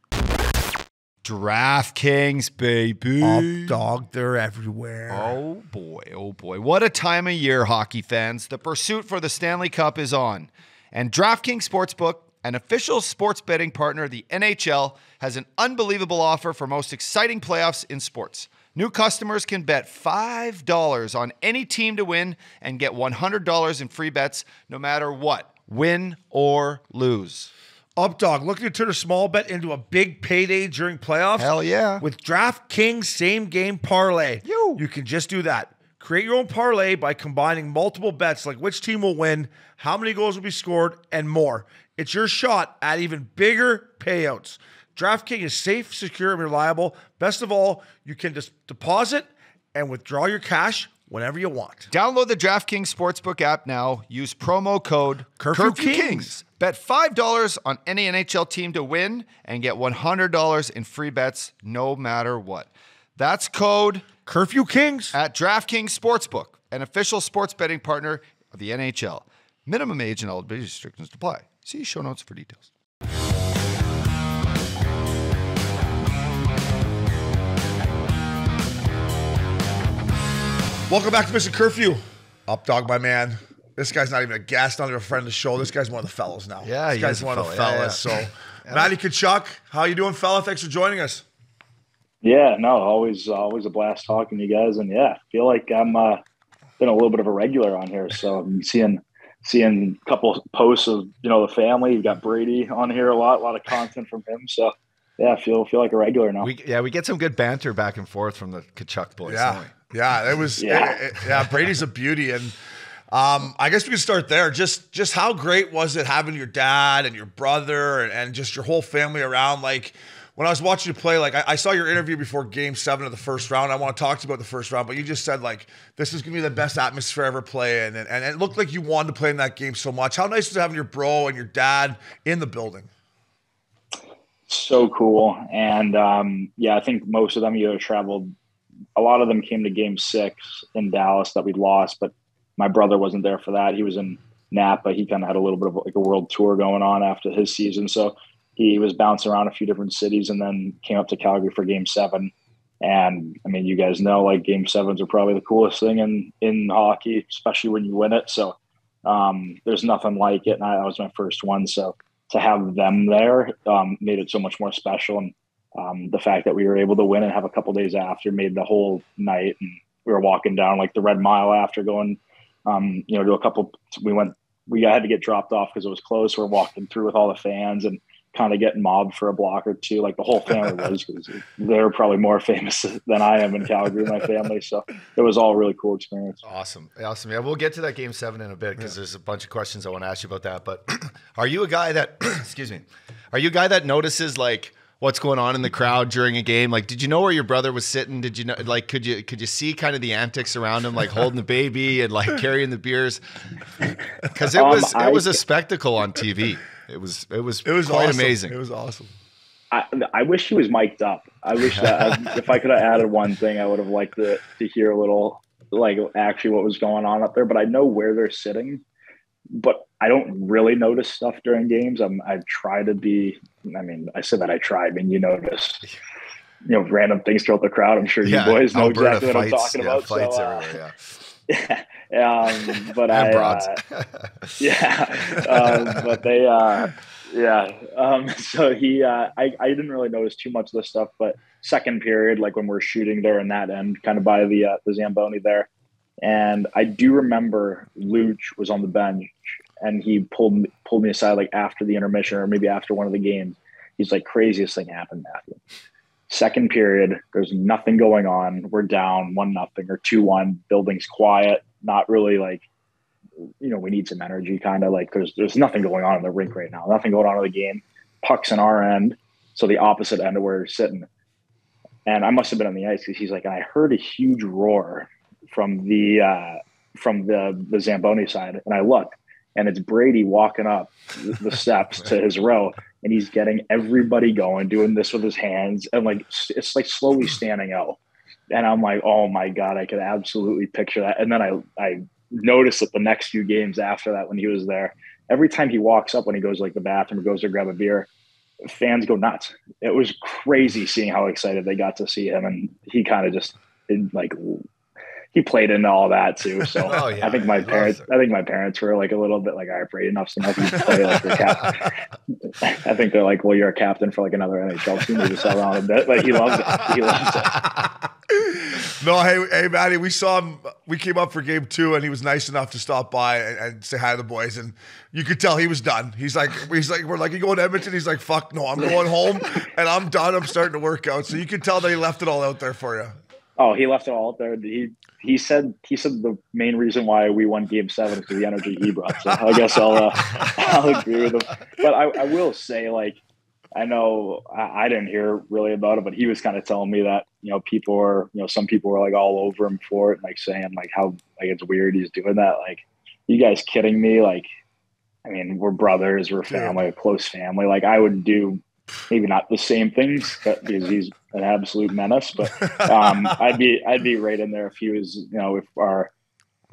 DraftKings, baby. Up dog, they're everywhere. Oh boy, oh boy. What a time of year, hockey fans. The pursuit for the Stanley Cup is on. And DraftKings Sportsbook, an official sports betting partner of the NHL, has an unbelievable offer for most exciting playoffs in sports. New customers can bet $5 on any team to win and get $100 in free bets no matter what, win or lose. Updog, looking to turn a small bet into a big payday during playoffs? Hell yeah. With DraftKings same game parlay. You. You can just do that. Create your own parlay by combining multiple bets like which team will win, how many goals will be scored, and more. It's your shot at even bigger payouts. DraftKings is safe, secure, and reliable. Best of all, you can just deposit and withdraw your cash whenever you want. Download the DraftKings Sportsbook app now. Use promo code Curfew Kings. Kings. Bet $5 on any NHL team to win and get $100 in free bets no matter what. That's code Curfew Kings. at DraftKings Sportsbook, an official sports betting partner of the NHL. Minimum age and eligibility restrictions apply. See show notes for details. Welcome back to Missin Curfew. Up dog, my man. This guy's not even a guest, not even a friend of the show. This guy's one of the fellas now. Yeah, this he guy's is a one of the fella. Yeah, fellas. So, Matty Tkachuk, how you doing, fella? Thanks for joining us. Yeah, no, always always a blast talking to you guys, and yeah, feel like I'm uh, been a little bit of a regular on here. So I'm seeing seeing a couple posts of you know the family. You've got Brady on here a lot, a lot of content from him. So yeah, feel feel like a regular now. We, yeah, we get some good banter back and forth from the Tkachuk boys. don't Yeah, we? Yeah. It was. [LAUGHS] Yeah. it- it- yeah. Brady's a beauty, and um, I guess we can start there. Just, just how great was it having your dad and your brother and, and just your whole family around? Like when I was watching you play, like I, I saw your interview before Game Seven of the first round. I want to talk to you about the first round, but you just said like this is gonna be the best atmosphere ever playing, and, and it looked like you wanted to play in that game so much. How nice was it having your bro and your dad in the building? so cool. And um, yeah, I think most of them you know traveled. A lot of them came to Game Six in Dallas that we lost, but my brother wasn't there for that. He was in Napa. He kind of had a little bit of like a world tour going on after his season, so he was bouncing around a few different cities, and then came up to Calgary for Game Seven. And I mean, you guys know like Game Sevens are probably the coolest thing in in hockey, especially when you win it. So um, there's nothing like it. And I, that was my first one, so to have them there um, made it so much more special. And um, the fact that we were able to win and have a couple days after made the whole night. And we were walking down like the Red Mile after going, um, you know, to a couple. We went. We had to get dropped off because it was close. We're walking through with all the fans and kind of getting mobbed for a block or two. Like the whole family [LAUGHS] was. 'cause They're probably more famous [LAUGHS] than I am in Calgary, my family. So it was all a really cool experience. Awesome. Awesome. Yeah, we'll get to that game seven in a bit because there's a bunch of questions I want to ask you about that. But [CLEARS THROAT] are you a guy that, [CLEARS THROAT] excuse me, are you a guy that notices like what's going on in the crowd during a game? Like, did you know where your brother was sitting? Did you know, like, could you, could you see kind of the antics around him, like holding the baby and like [LAUGHS] carrying the beers? Cause it Um, was, I- it was a spectacle on TV. It was, it was, It was quite awesome. amazing. It was awesome. I, I wish he was mic'd up. I wish that if I could have added one thing, I would have liked to, to hear a little like actually what was going on up there. But I know where they're sitting, but I don't really notice stuff during games. I'm I try to be. I mean, I said that I try. I mean, you notice, you know, random things throughout the crowd. I'm sure you boys know Alberta exactly what I'm talking yeah, about. Fights so, uh, everywhere, yeah. [LAUGHS] um, but And I, uh, [LAUGHS] yeah, um, but they, uh, yeah. Um, [LAUGHS] so he, uh, I, I didn't really notice too much of this stuff, but second period, like when we're shooting there in that end, kind of by the uh, the Zamboni there, and I do remember Luch was on the bench and he pulled me, pulled me aside like after the intermission or maybe after one of the games. He's like, craziest thing happened, Matthew. Second period, there's nothing going on. We're down one nothing or two one. Building's quiet. Not really like, you know, we need some energy. Kind of like there's there's nothing going on in the rink right now. Nothing going on in the game. Pucks in our end, so the opposite end of where we're sitting. And I must have been on the ice because he's like, and I heard a huge roar from the uh, from the the Zamboni side, and I look, and it's Brady walking up the [LAUGHS] steps to his row, and he's getting everybody going, doing this with his hands, and like it's like slowly [LAUGHS] standing out. And I'm like, oh my god, I could absolutely picture that. And then I I noticed that the next few games after that when he was there. Every time he walks up when he goes like the bathroom or goes to grab a beer, fans go nuts. It was crazy seeing how excited they got to see him, and he kind of just like he played into all that too. So [LAUGHS] Oh, yeah. I think my parents, it. I think my parents were like a little bit like, all right, Brady, enough's enough. You play like your captain. [LAUGHS] I think they're like, well, you're a captain for like another NHL team. You just sell around a bit, but he loves it. He loves it. [LAUGHS] No, hey, hey, Matty, we saw him. We came up for game two, and he was nice enough to stop by and, and say hi to the boys. And you could tell he was done. He's like, he's like, we're like, you going to Edmonton? He's like, fuck no, I'm going home, and I'm done. I'm starting to work out. So you could tell that he left it all out there for you. Oh, he left it all out there. He he said he said the main reason why we won Game Seven is the energy he brought. So I guess I'll uh, [LAUGHS] I'll agree with him. But I, I will say, like, I know I, I didn't hear really about it, but he was kind of telling me that you know people are you know some people were like all over him for it, like saying like how like it's weird he's doing that. Like, you guys kidding me? Like, I mean, we're brothers, we're family, a close family. Like, I would do maybe not the same things but because he's an absolute menace, but [LAUGHS] um, I'd be I'd be right in there if he was you know if our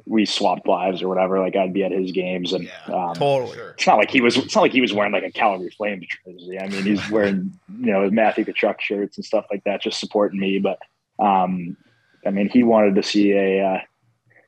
we swapped lives or whatever. Like I'd be at his games, and um, Totally. it's not like he was. It's not like he was wearing like a Calgary Flames jersey. I mean, he's wearing [LAUGHS] you know his Matthew Tkachuk shirts and stuff like that, just supporting me. But um, I mean, he wanted to see a. Uh,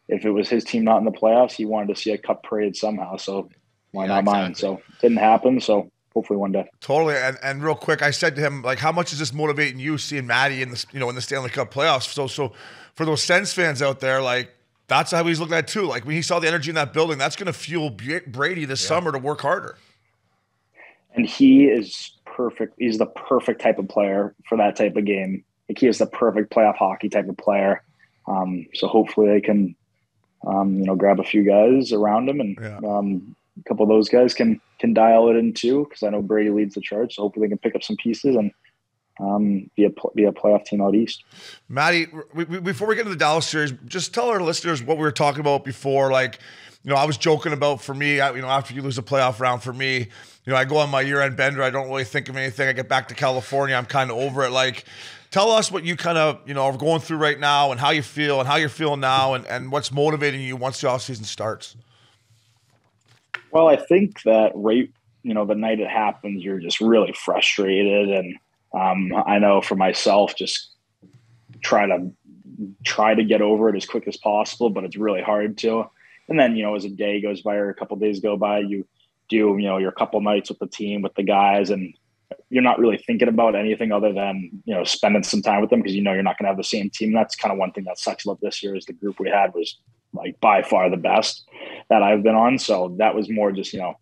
if it was his team not in the playoffs, he wanted to see a cup parade somehow. So why Yeah, not mine? So didn't happen. So hopefully one day. Totally, and, and real quick, I said to him like, "How much is this motivating you seeing Maddie in the you know in the Stanley Cup playoffs?" So, so for those Sens fans out there, like that's how he's looking at it too. Like when he saw the energy in that building, that's going to fuel B- Brady this summer to work harder. and he is perfect. He's the perfect type of player for that type of game. Like he is the perfect playoff hockey type of player. Um, so hopefully they can, um, you know, grab a few guys around him, and Yeah. um, a couple of those guys can can dial it in too. Because I know Brady leads the charge, so hopefully they can pick up some pieces and um, be a be a playoff team out east. Maddie, we, we, before we get into the Dallas series, just tell our listeners what we were talking about before. Like, you know, I was joking about for me, I, you know, after you lose a playoff round for me, you know, I go on my year end bender. I don't really think of anything. I get back to California. I'm kind of over it. Like, tell us what you kind of, you know, are going through right now and how you feel and how you're feeling now and, and what's motivating you once the offseason starts. Well, I think that right, you know, the night it happens, you're just really frustrated, and um, I know for myself, just try to try to get over it as quick as possible, but it's really hard to. And then, you know, as a day goes by or a couple days go by, you do, you know, your couple nights with the team, with the guys, and you're not really thinking about anything other than, you know, spending some time with them because you know you're not going to have the same team. That's kind of one thing that sucks about this year is the group we had was like by far the best that I've been on. So that was more just, you know,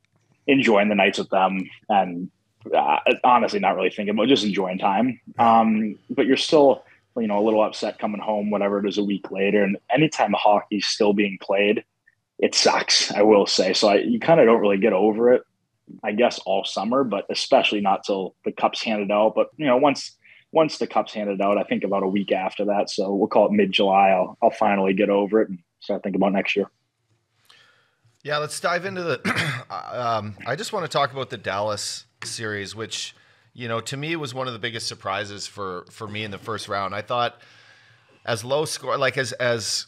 enjoying the nights with them and uh, honestly not really thinking about just enjoying time. Um, but you're still, you know, a little upset coming home, whatever it is a week later. And anytime hockey's still being played, it sucks, I will say. So I, you kind of don't really get over it, I guess, all summer, but especially not till the cup's handed out. But, you know, once, once the cup's handed out, I think about a week after that. So we'll call it mid July. I'll, I'll finally get over it and start thinking about next year. Yeah, let's dive into the. [CLEARS THROAT] um, I just want to talk about the Dallas series, which you know to me was one of the biggest surprises for for me in the first round. I thought as low score, like as as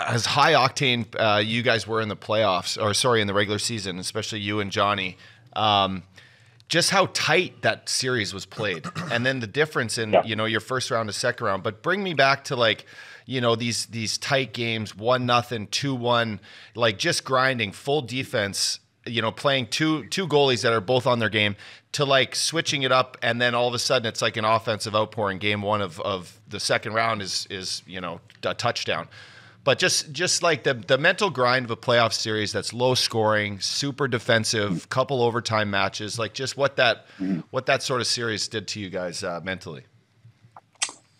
as high octane uh, you guys were in the playoffs, or sorry, in the regular season, especially you and Johnny. Um, just how tight that series was played, and then the difference in Yeah. you know your first round to second round. But bring me back to like you know these these tight games, one nothing, two one, like just grinding, full defense. You know, playing two two goalies that are both on their game to like switching it up, and then all of a sudden it's like an offensive outpouring. Game one of of the second round is is you know a touchdown but just just like the the mental grind of a playoff series that's low scoring, super defensive, couple overtime matches, like just what that what that sort of series did to you guys uh, mentally.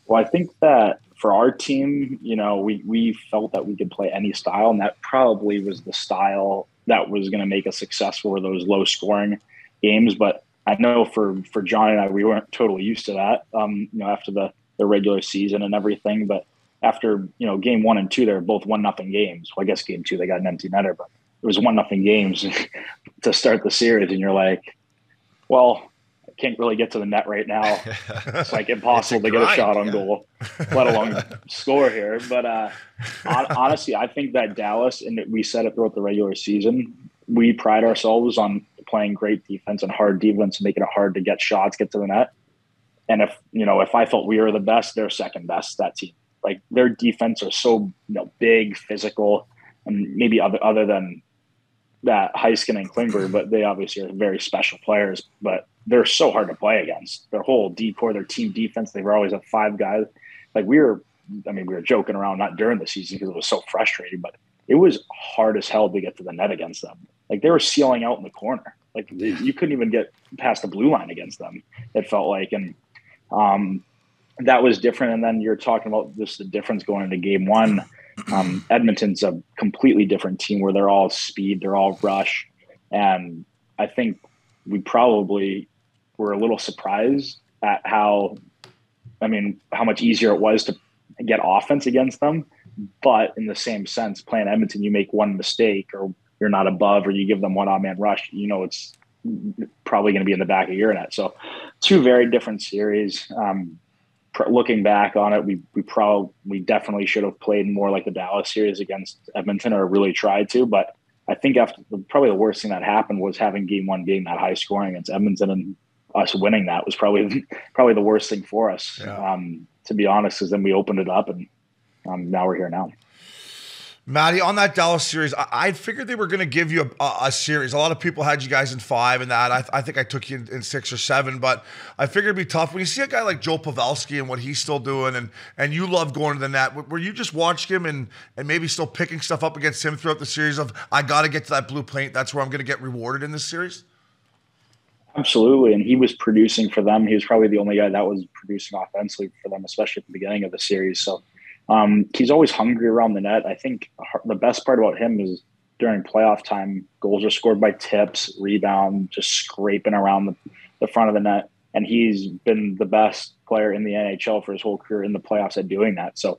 Well, I think that for our team, you know, we we felt that we could play any style, and that probably was the style that was going to make us successful were those low scoring games. But I know for for John and I, we weren't totally used to that. Um, you know, after the the regular season and everything, but after you know game one and two, they're both one nothing games. Well, I guess game two they got an empty netter, but it was one nothing games [LAUGHS] to start the series, and you're like, well. Can't really get to the net right now. [LAUGHS] It's like impossible to get a shot on yeah. goal, let alone [LAUGHS] score here. But uh, hon- honestly, I think that Dallas, and we said it throughout the regular season, we pride ourselves on playing great defense and hard defense, making it hard to get shots, get to the net. And if you know, if I felt we were the best, they're second best. That team, like their defense, are so you know big, physical, and maybe other other than that Heiskanen and Klingberg, but they obviously are very special players. But they're so hard to play against. Their whole decor, their team defense, they were always a five guys. Like we were, I mean, we were joking around not during the season because it was so frustrating, but it was hard as hell to get to the net against them. Like they were sealing out in the corner. Like you couldn't even get past the blue line against them. It felt like, and um, that was different. And then you're talking about just the difference going into game one. Um, Edmonton's a completely different team where they're all speed, they're all rush, and I think we probably were a little surprised at how, I mean, how much easier it was to get offense against them. But in the same sense, playing Edmonton, you make one mistake or you're not above or you give them one odd man rush, you know, it's probably going to be in the back of your net. So two very different series. Um, pr- looking back on it, we, we probably, we definitely should have played more like the Dallas series against Edmonton or really tried to, but I think after the, probably the worst thing that happened was having game one being that high scoring against Edmonton and us winning that was probably [LAUGHS] probably the worst thing for us. Yeah. Um, to be honest, because then we opened it up and um, now we're here now. Maddie, on that Dallas series, I, I figured they were going to give you a, a, a series. A lot of people had you guys in five and that. I, I think I took you in, in six or seven, but I figured it'd be tough. When you see a guy like Joe Pavelski and what he's still doing, and and you love going to the net, were you just watching him and and maybe still picking stuff up against him throughout the series of I got to get to that blue paint. That's where I'm going to get rewarded in this series. Absolutely. And he was producing for them. He was probably the only guy that was producing offensively for them, especially at the beginning of the series. So um, he's always hungry around the net. I think the best part about him is during playoff time, goals are scored by tips, rebound, just scraping around the, the front of the net. And he's been the best player in the NHL for his whole career in the playoffs at doing that. So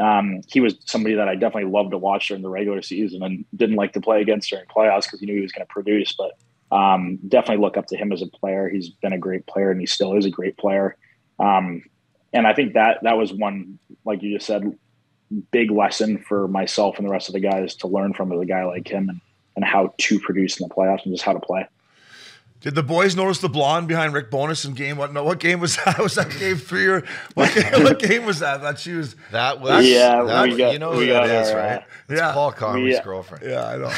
um, he was somebody that I definitely loved to watch during the regular season and didn't like to play against during playoffs because he knew he was going to produce. But um, definitely look up to him as a player. He's been a great player and he still is a great player. Um, and I think that that was one, like you just said, big lesson for myself and the rest of the guys to learn from as a guy like him and, and how to produce in the playoffs and just how to play. Did the boys notice the blonde behind Rick Bowness in game? What? No, what game was that? [LAUGHS] Was that game three or what? [LAUGHS] Game, what game was that? That she was. That was Yeah, that- we got- you know we who that got is, our, right? uh, It's Yeah. Paul Conway's We- girlfriend. Yeah, I know.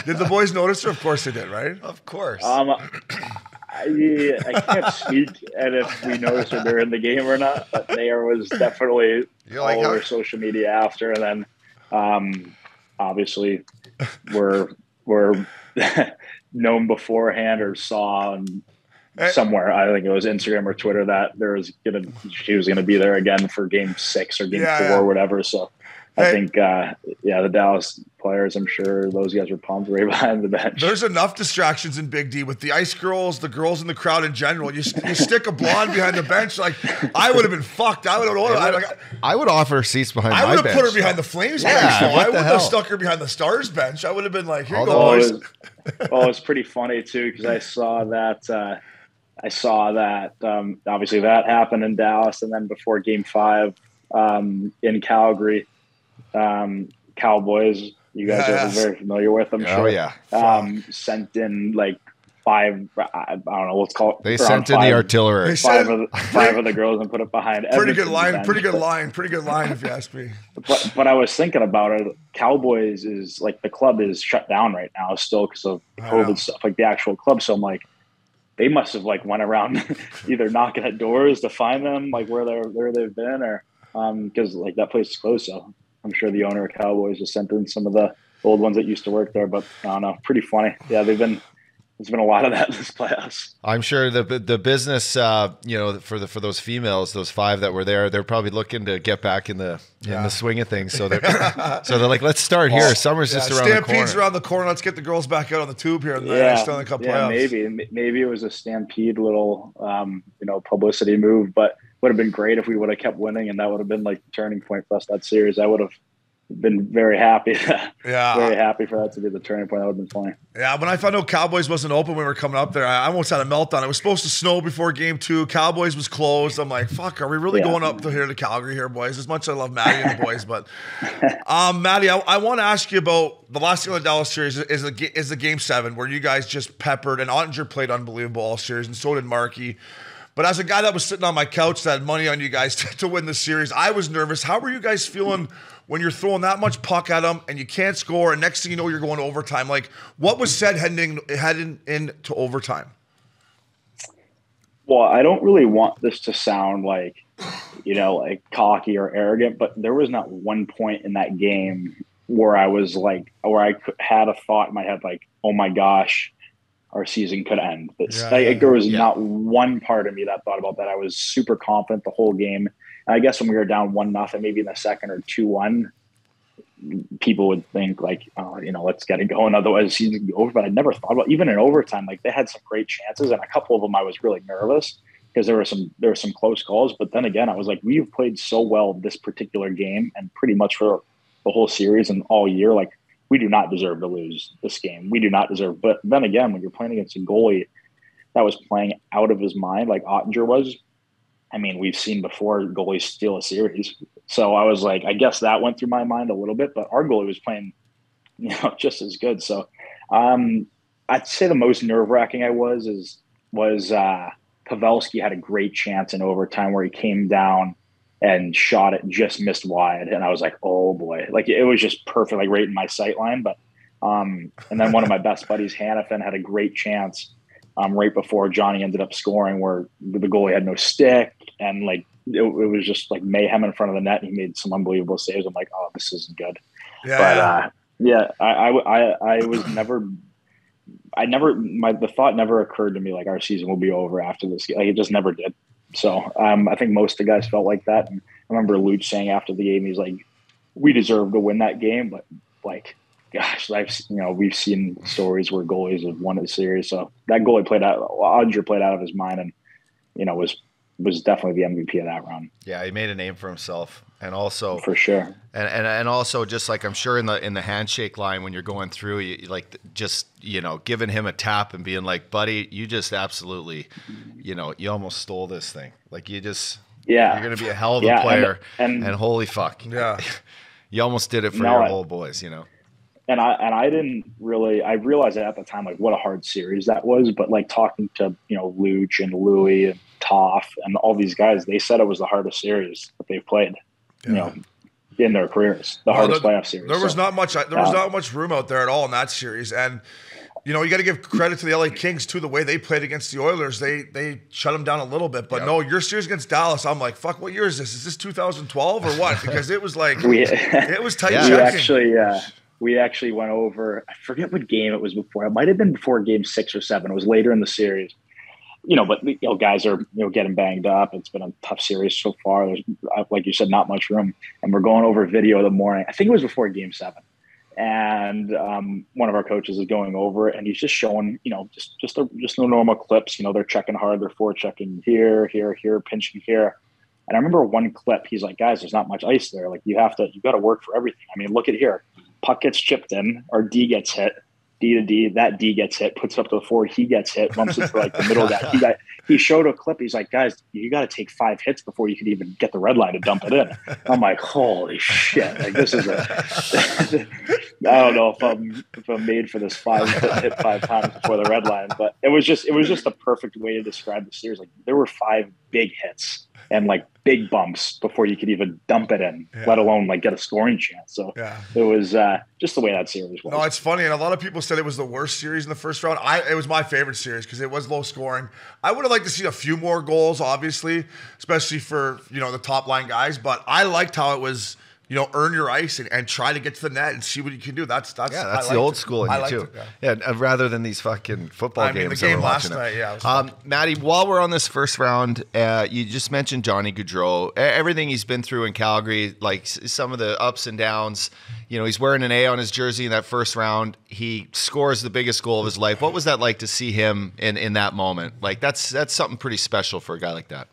[LAUGHS] Did the boys notice her? Of course they did, right? Of course. Um, [CLEARS THROAT] I, I can't speak and if we noticed her during the game or not, but there was definitely You all like how- over social media after, and then um, obviously we're we're [LAUGHS] known beforehand or saw and Eh. somewhere I think it was Instagram or Twitter that there was gonna she was gonna be there again for game six or game Yeah, four yeah. or whatever. So I think uh, yeah, the Dallas players, I'm sure those guys were pumped right [LAUGHS] behind the bench. There's enough distractions in Big D with the ice girls, the girls in the crowd in general. You, you stick a blonde behind the bench, like I would have been fucked. I would have. I, like, I would offer seats behind I would have bench. put her behind the Flames Yeah, bench. though. what I wouldn't have stuck her behind the Stars bench. I would have been like, here you go, Although- Oh, boys. it was, [LAUGHS] oh, it's pretty funny too because I saw that. Uh, I saw that. Um, obviously, that happened in Dallas, and then before Game Five um, in Calgary, um, Cowboys. You guys Yes. are very familiar with them. Oh yeah. Um, sent in like five. I, don't know. Let's call. They sent in the artillery. They Five sent- of the, [LAUGHS] five of the girls and put it behind. Pretty good line. bench, Pretty good but- line. Pretty good line, if you ask me. [LAUGHS] but but I was thinking about it. Cowboys is like the club is shut down right now still because of COVID stuff, like the actual club. So I'm like, they must have like went around [LAUGHS] either knocking at doors to find them, like where they're where they've been, or um because like that place is closed. So I'm sure the owner of Cowboys just sent in some of the old ones that used to work there. But I don't know, pretty funny. Yeah, they've been. There's been a lot of that in this playoffs. I'm sure the the business, uh, you know, for the for those females, those five that were there, they're probably looking to get back in the in the swing of things. So [LAUGHS] they're so they're like, let's start here. Summer's Yeah, just around the corner. Stampede's around the corner. Let's get the girls back out on the tube here in the yeah, Stanley Cup yeah, playoffs. maybe maybe it was a stampede little um, you know publicity move, but would have been great if we would have kept winning, and that would have been like the turning point for us that series. I would have been very happy, [LAUGHS] Yeah. very happy for that to be the turning point. That would have been funny. Yeah, when I found out Cowboys wasn't open when we were coming up there, I almost had a meltdown. It was supposed to snow before game two. Cowboys was closed. I'm like, fuck, are we really Yeah. going up to here to Calgary here, boys? As much as I love Maddie and the boys, but [LAUGHS] um, Maddie, I, I want to ask you about the last thing on the Dallas series is the is the game seven where you guys just peppered and Oettinger played unbelievable all series, and so did Markey. But as a guy that was sitting on my couch that had money on you guys [LAUGHS] to, to win the series, I was nervous. How were you guys feeling when you're throwing that much puck at them and you can't score, and next thing you know, you're going overtime? Like, what was said heading heading into overtime? Well, I don't really want this to sound like, you know, like cocky or arrogant, but there was not one point in that game where I was like, where I had a thought in my head, like, oh my gosh, our season could end. This, like, there was yeah. not one part of me that thought about that. I was super confident the whole game. And I guess when we were down one nothing, maybe in the second or two one, people would think like, oh, you know, let's get it going. Otherwise, the season's over. But I never thought about even in overtime. Like they had some great chances, and a couple of them I was really nervous because there were some there were some close calls. But then again, I was like, we've played so well this particular game, and pretty much for the whole series and all year, like we do not deserve to lose this game. We do not deserve. But then again, when you're playing against a goalie that was playing out of his mind, like Oettinger was, I mean, we've seen before goalies steal a series. So I was like, I guess that went through my mind a little bit, but our goalie was playing, [LAUGHS] you know, just as good. So um, I'd say the most nerve wracking I was is was uh, Pavelski had a great chance in overtime where he came down and shot it, just missed wide, and I was like, oh boy, like it was just perfect, like right in my sight line. But um, and then one of my best buddies, Hanifin, had a great chance um, right before Johnny ended up scoring, where the goalie had no stick, and like it, it, was just like mayhem in front of the net. And he made some unbelievable saves. I'm like, oh, this isn't good. Yeah. But uh, yeah, I, I, I, I was never. I never my the thought never occurred to me like our season will be over after this. Like it just never did. So um, I think most of the guys felt like that. And I remember Luch saying after the game, he's like, "We deserve to win that game, but like, gosh, I've you know we've seen stories where goalies have won a series. So that goalie played out. Odger played out of his mind, and you know was was definitely the MVP of that round. Yeah, he made a name for himself, and also for sure, and and, and also just like I'm sure in the in the handshake line when you're going through, you, like just you know giving him a tap and being like, buddy, you just absolutely, you know, you almost stole this thing. Like you just, yeah, you're gonna be a hell of a yeah, player, and, and, and, holy fuck, yeah, [LAUGHS] you almost did it for no, your I, old boys, you know? And I and I didn't really I realized at the time like what a hard series that was, but like talking to you know Luch and Louis and Toff and all these guys, they said it was the hardest series that they've played, yeah. you know, in their careers, the well, hardest the, playoff series. There was not much there was uh, not much room out there at all in that series, and you know you got to give credit to the LA Kings too. The way they played against the Oilers, they they shut them down a little bit. But no, your series against Dallas, I'm like, fuck, what year is this? Is this 2012 or what? Because it was like [LAUGHS] we, it was tight. [LAUGHS] Yeah. Actually, yeah we actually went over i forget what game it was before it might have been before game six or seven it was later in the series you know but you know guys are you know getting banged up. It's been a tough series so far. There's uh, like you said not much room. And we're going over video the morning. I think it was before game seven. And um, one of our coaches is going over and he's just showing you know just just the just the normal clips. You know they're checking hard. They're forechecking checking here here here pinching here. And I remember one clip, he's like, guys, there's not much ice there. Like you have to, you got to work for everything. I mean, look at here. Puck gets chipped in, or D gets hit, D to D, that D gets hit, puts up to the forward, he gets hit, bumps it to like the middle of that. He got he showed a clip. He's like, guys, you got to take five hits before you can even get the red line to dump it in. I'm like, holy shit! Like this is a. [LAUGHS] I don't know if I'm if I'm made for this five hit five times before the red line, but it was just it was just the perfect way to describe the series. Like there were five big hits and like big bumps before you could even dump it in, yeah. let alone like get a scoring chance. So yeah. it was uh, just the way that series was. No, it's funny, and a lot of people said it was the worst series in the first round. I it was my favorite series because it was low scoring. I would have liked to see a few more goals, obviously, especially for you know the top line guys. But I liked how it was you know, earn your ice and, and try to get to the net and see what you can do. That's that's yeah, that's the old it. school in you too. It, yeah. yeah. rather than these fucking football I games. The game last night, yeah. Um, Maddie, while we're on this first round, uh, you just mentioned Johnny Gaudreau. Everything he's been through in Calgary, like some of the ups and downs. You know, he's wearing an A on his jersey in that first round. He scores the biggest goal of his life. What was that like to see him in in that moment? Like that's that's something pretty special for a guy like that.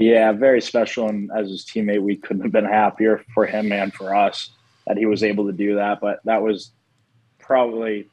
Yeah, very special. And as his teammate, we couldn't have been happier for him and for us that he was able to do that. But that was probably,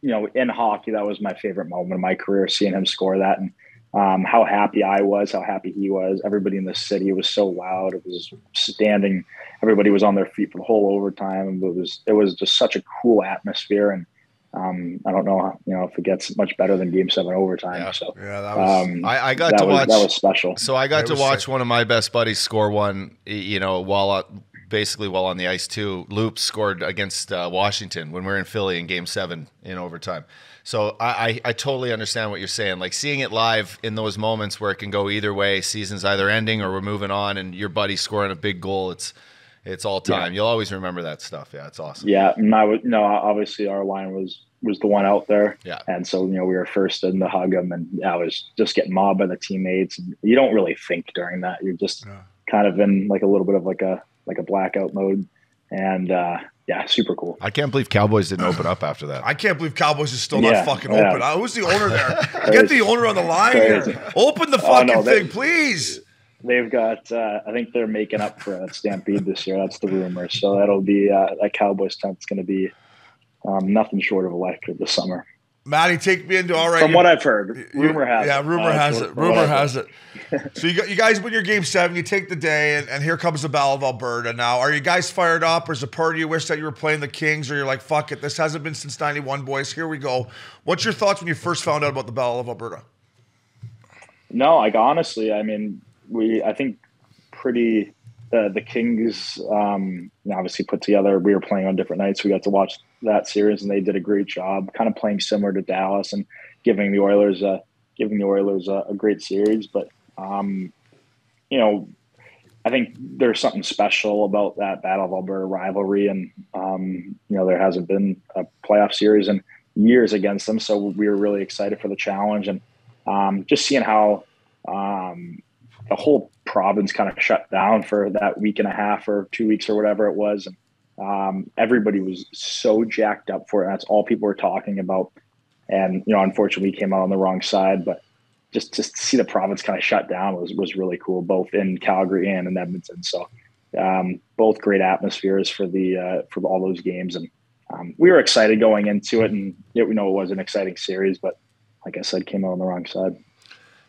you know, in hockey, that was my favorite moment of my career, seeing him score that and um, how happy I was, how happy he was. Everybody in the city was so loud. It was standing. Everybody was on their feet for the whole overtime. It was it was just such a cool atmosphere and um, I don't know, you know, if it gets much better than Game Seven overtime. Yeah. So yeah, that was. Um, I, I, got to was, watch. That was special. So I got to watch sick. one of my best buddies score one. You know, while basically while on the ice too. Loops scored against uh, Washington when we are in Philly in Game Seven in overtime. So I, I, I totally understand what you're saying. Like seeing it live in those moments where it can go either way. Season's either ending or we're moving on, and your buddy scoring a big goal. It's it's all time. Yeah. You'll always remember that stuff. Yeah, it's awesome. Yeah, and I would no. Obviously, our line was was the one out there. Yeah. And so, you know, we were first in the hug him and I was just getting mobbed by the teammates. And you don't really think during that. You're just yeah. kind of in like a little bit of like a like a blackout mode. and uh, yeah, super cool. I can't believe Cowboys didn't open up after that. I can't believe Cowboys is still Yeah, not fucking yeah. open. Uh, Who's the owner there? [LAUGHS] Get the owner on the line here. Open the Oh, fucking no, thing, please. They've got, uh, I think they're making up for a Stampede this year. That's the rumor. So that'll be uh, that Cowboys tent's going to be um, nothing short of electric this summer. Maddie, take me into all right. From you- what I've heard, rumor has yeah, it. rumor Uh, has it. Rumor has [LAUGHS] it. so you, got, you guys win your game seven. You take the day, and, and here comes the Battle of Alberta. Now, are you guys fired up, or is a part of you wish that you were playing the Kings, or you're like, fuck it, this hasn't been since '91, boys. Here we go. What's your thoughts when you first found out about the Battle of Alberta? No, like honestly, I mean, we I think pretty the the Kings um, obviously put together. We were playing on different nights. We got to watch that series, and they did a great job, kind of playing similar to Dallas and giving the Oilers a giving the Oilers a, a great series. But um, you know, I think there's something special about that Battle of Alberta rivalry, and um, you know, there hasn't been a playoff series in years against them, so we were really excited for the challenge and um, just seeing how um, the whole province kind of shut down for that week and a half or two weeks or whatever it was. And um, everybody was so jacked up for it. That's all people were talking about. And, you know, unfortunately, we came out on the wrong side, but just to see the province kind of shut down was, was really cool, both in Calgary and in Edmonton. So um, both great atmospheres for the, uh, for all those games. And um, we were excited going into it and yeah, we know it was an exciting series, but like I said, came out on the wrong side.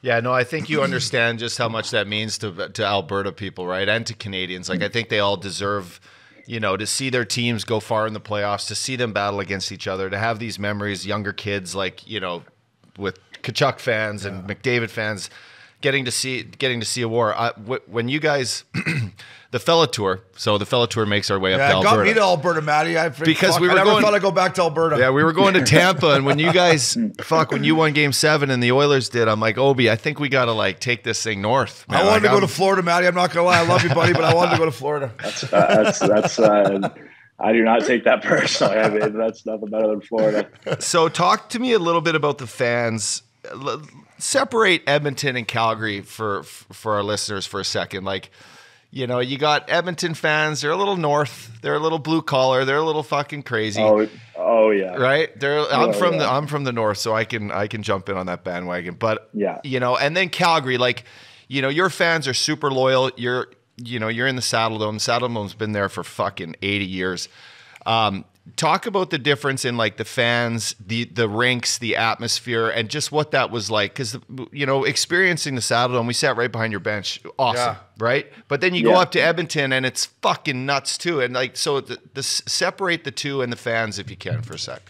Yeah, no, I think you understand just how much that means to to Alberta people, right, and to Canadians. Like, I think they all deserve, you know, to see their teams go far in the playoffs, to see them battle against each other, to have these memories. Younger kids, like you know, with Tkachuk fans and McDavid fans, getting to see getting to see a war. I, when you guys, [CLEARS THROAT] the Fella Tour, so the Fella Tour makes our way up Yeah, to it got me to Alberta, Maddie. I, Because fuck, we were I never going- thought I'd go back to Alberta. Yeah, we were going to [LAUGHS] Tampa, and when you guys, fuck, when you won Game Seven and the Oilers did, I'm like, Obi, I think we got to like take this thing north. I wanted Like, to go I'm- to Florida, Maddie. I'm not gonna lie, I love you, buddy, but I wanted to go to Florida. [LAUGHS] That's, uh, that's, that's, uh, I do not take that personally. I mean, that's nothing better than Florida. So, talk to me a little bit about the fans. Separate Edmonton and Calgary for for our listeners for a second. Like, you know, you got Edmonton fans. They're a little north. They're a little blue collar. They're a little fucking crazy. Oh, oh yeah. right they're i'm Oh, from the i'm from the north so i can i can jump in on that bandwagon but Yeah. you know and then calgary like you know your fans are super loyal you're you know you're in the Saddledome saddle dome's been there for fucking 80 years um talk about the difference in like the fans the the rinks the atmosphere and just what that was like because you know experiencing the Saddledome we sat right behind your bench. Awesome Yeah. right? But then you go up to edmonton and it's fucking nuts too and like so the, the separate the two and the fans if you can for a sec.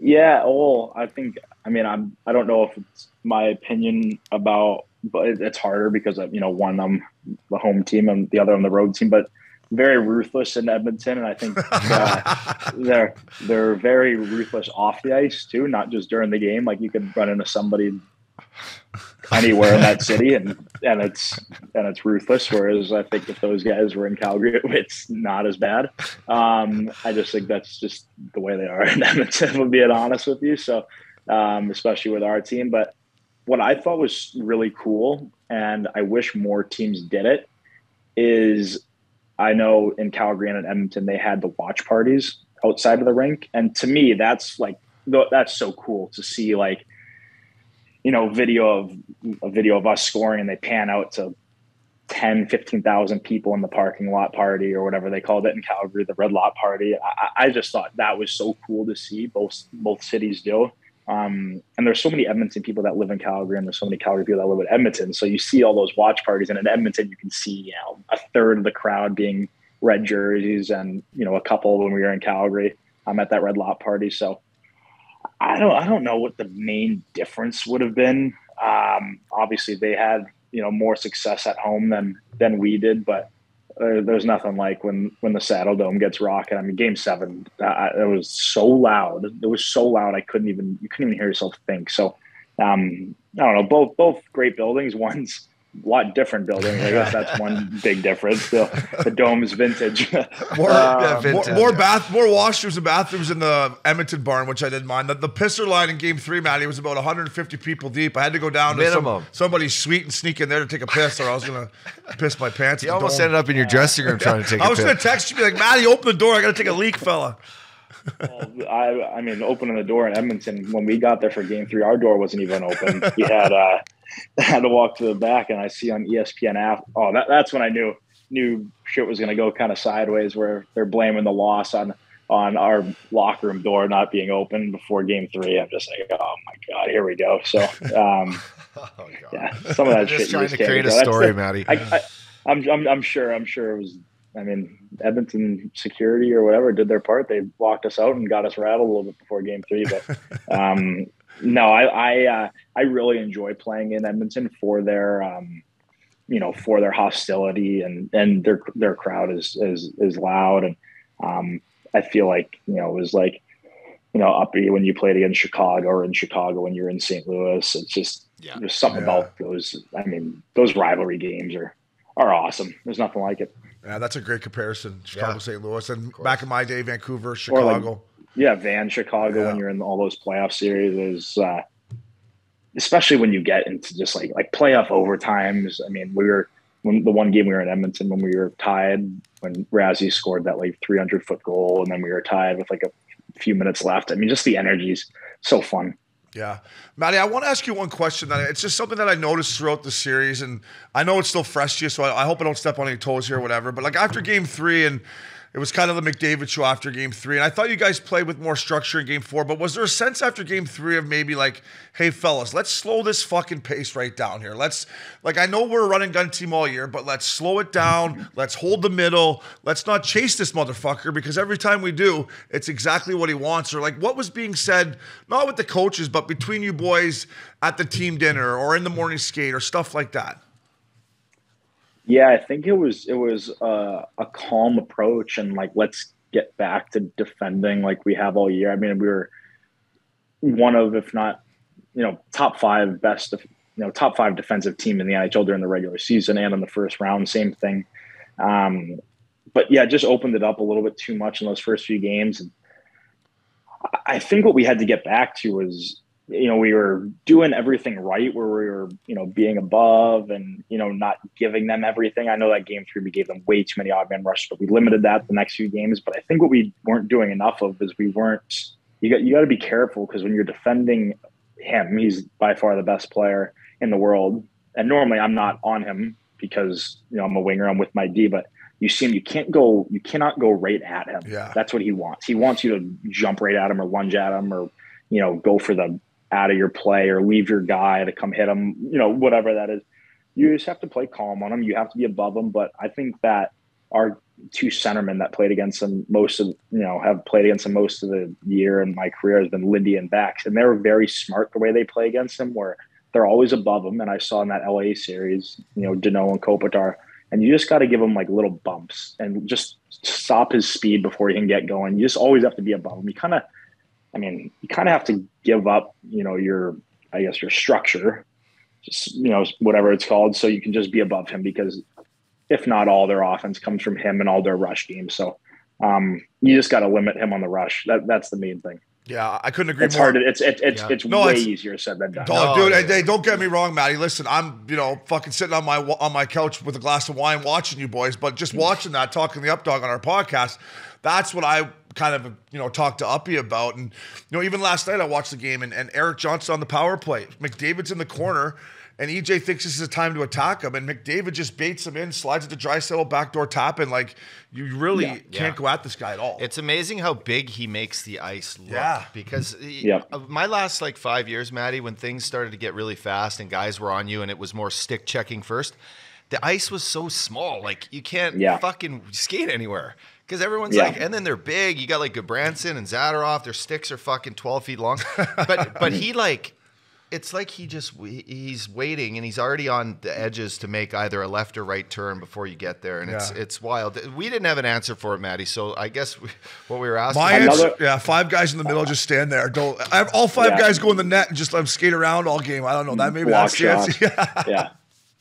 Yeah, well, I think I mean I'm I don't know if it's my opinion about, but it's harder because of, you know one I'm the home team and the other on the road team, but very ruthless in Edmonton, and I think uh, [LAUGHS] they're they're very ruthless off the ice too, not just during the game. Like you could run into somebody anywhere in that [LAUGHS] city, and and it's and it's ruthless. Whereas I think if those guys were in Calgary, [LAUGHS] it's not as bad. Um, I just think that's just the way they are in Edmonton. Would being honest with you, so um, especially with our team. But what I thought was really cool, and I wish more teams did it, is I know in Calgary and in Edmonton they had the watch parties outside of the rink, and to me that's like that's so cool to see like you know video of a video of us scoring and they pan out to 10 15,000 people in the parking lot party or whatever they called it in Calgary the red lot party. I, I just thought that was so cool to see both both cities do um, and there's so many Edmonton people that live in Calgary and there's so many Calgary people that live in Edmonton so you see all those watch parties and in Edmonton you can see you know a third of the crowd being red jerseys and you know a couple when we were in Calgary I'm at that red lot party so I don't I don't know what the main difference would have been. Um, obviously, they had you know more success at home than than we did, but there's nothing like when when the Saddledome gets rocking. I mean, Game Seven, uh, it was so loud. It was so loud I couldn't even you couldn't even hear yourself think. So um, I don't know. Both both great buildings. [LAUGHS] One's lot different building. I guess that's one [LAUGHS] big difference. The, the dome's vintage. [LAUGHS] More, yeah, more, vintage, more yeah. bath, more washrooms and bathrooms in the Edmonton barn, which I didn't mind. The, the pisser line in Game Three, Matty, was about 150 people deep. I had to go down to some, somebody's suite and sneak in there to take a piss, or I was gonna [LAUGHS] piss my pants. You almost dome. ended up in your dressing room trying to take I a was gonna text you, be like, Matty, open the door. I gotta take a leak, fella. I, I mean, opening the door in Edmonton when we got there for Game Three, our door wasn't even open. We had uh, [LAUGHS] had to walk to the back, and I see on ESPN app. Oh, that, that's when I knew knew shit was going to go kind of sideways, where they're blaming the loss on on our locker room door not being open before Game Three. I'm just like, oh my god, here we go. So, um, [LAUGHS] yeah, some of that [LAUGHS] Just shit. you trying to create a. Story, the- Matty. I, I, I'm, I'm, I'm sure. I'm sure it was. I mean, Edmonton security or whatever did their part. They locked us out and got us rattled a little bit before Game Three. But um, no, I, I, uh, I really enjoy playing in Edmonton for their, um, you know, for their hostility and and their their crowd is is is loud and um, I feel like you know it was like you know up when you played against Chicago or in Chicago when you're in St. Louis. It's just Yeah. there's something Yeah. about those. I mean, those rivalry games are are awesome. There's nothing like it. Yeah, that's a great comparison. Chicago, Yeah. St. Louis, and back in my day, Vancouver, Or like- Chicago. Yeah, Van Chicago Yeah. when you're in all those playoff series is uh, especially when you get into just like like playoff overtimes. I mean, we were when the one game we were in Edmonton when we were tied when Razzie scored that like 300 foot goal and then we were tied with like a few minutes left. I mean, just the energy's so fun. Yeah. Maddie, I want to ask you one question that it's just something that I noticed throughout the series, and I know it's still fresh to you, so I, I hope I don't step on any toes here or whatever. But like after game three, and it was kind of the McDavid show after game three, and I thought you guys played with more structure in game four, but was there a sense after game three of maybe like, hey, fellas, let's slow this fucking pace right down here? Let's, like, I know we're a running gun team all year, but let's slow it down. Let's hold the middle. Let's not chase this motherfucker because every time we do, it's exactly what he wants. Or like, what was being said, not with the coaches, but between you boys at the team dinner or in the morning skate or stuff like that? Yeah, I think it was it was uh, a calm approach and like let's get back to defending like we have all year. I mean, we were one of, if not, you know, top five best, you know, top five defensive team in the NHL during the regular season and in the first round. Same thing. Um, but yeah, just opened it up a little bit too much in those first few games. And I think what we had to get back to was you know, we were doing everything right where we were, you know, being above and, you know, not giving them everything. I know that game three, we gave them way too many odd man rushes, but we limited that the next few games. But I think what we weren't doing enough of is we weren't, you got, you got to be careful because when you're defending him, he's by far the best player in the world. And normally I'm not on him because, you know, I'm a winger, I'm with my D, but you see him, you can't go, you cannot go right at him. Yeah. That's what he wants. He wants you to jump right at him or lunge at him or, you know, go for the out of your play or leave your guy to come hit him, you know, whatever that is. You just have to play calm on him. You have to be above him. But I think that our two centermen that played against him most of, you know, have played against him most of the year in my career has been Lindy and Bax. And they're very smart the way they play against him, where they're always above him. And I saw in that LA series, you know, Dano and Kopitar. And you just got to give him like little bumps and just stop his speed before he can get going. You just always have to be above him. You kind of, I mean, you kind of have to give up, you know, your, I guess, your structure, just, you know, whatever it's called, so you can just be above him because if not, all their offense comes from him and all their rush games. So um, you just got to limit him on the rush. That, that's the main thing. Yeah, I couldn't agree It's more. hard. To, it's it, it's Yeah. it's No, way it's- easier said than done. Dog, No, dude, yeah. hey, hey, don't get me wrong, Matty. Listen, I'm, you know, fucking sitting on my on my couch with a glass of wine watching you boys, but just watching that, talking the up dog on our podcast, that's what I kind of, you know, talked to Uppy about. And, you know, even last night I watched the game and, and Erik Johnson on the power play. McDavid's in the corner, and EJ thinks this is a time to attack him, and McDavid just baits him in, slides it to Draisaitl, backdoor tap, and like you really Yeah. can't Yeah. go at this guy at all. It's amazing how big he makes the ice look. Yeah. Because Yeah. uh, my last like five years, Maddie, when things started to get really fast and guys were on you and it was more stick checking first, the ice was so small. Like you can't Yeah. fucking skate anywhere. Because everyone's Yeah. like, and then they're big. You got like Gudbranson and Zadorov. Their sticks are fucking twelve feet long. But but he like, it's like he just he's waiting and he's already on the edges to make either a left or right turn before you get there, and it's Yeah. it's wild. We didn't have an answer for it, Maddie. So I guess we, what we were asking. My Another- answer, yeah, five guys in the middle just stand there. Don't I have all five Yeah. guys go in the net and just let them skate around all game. I don't know. That maybe Block that's the [LAUGHS] answer. Yeah. yeah.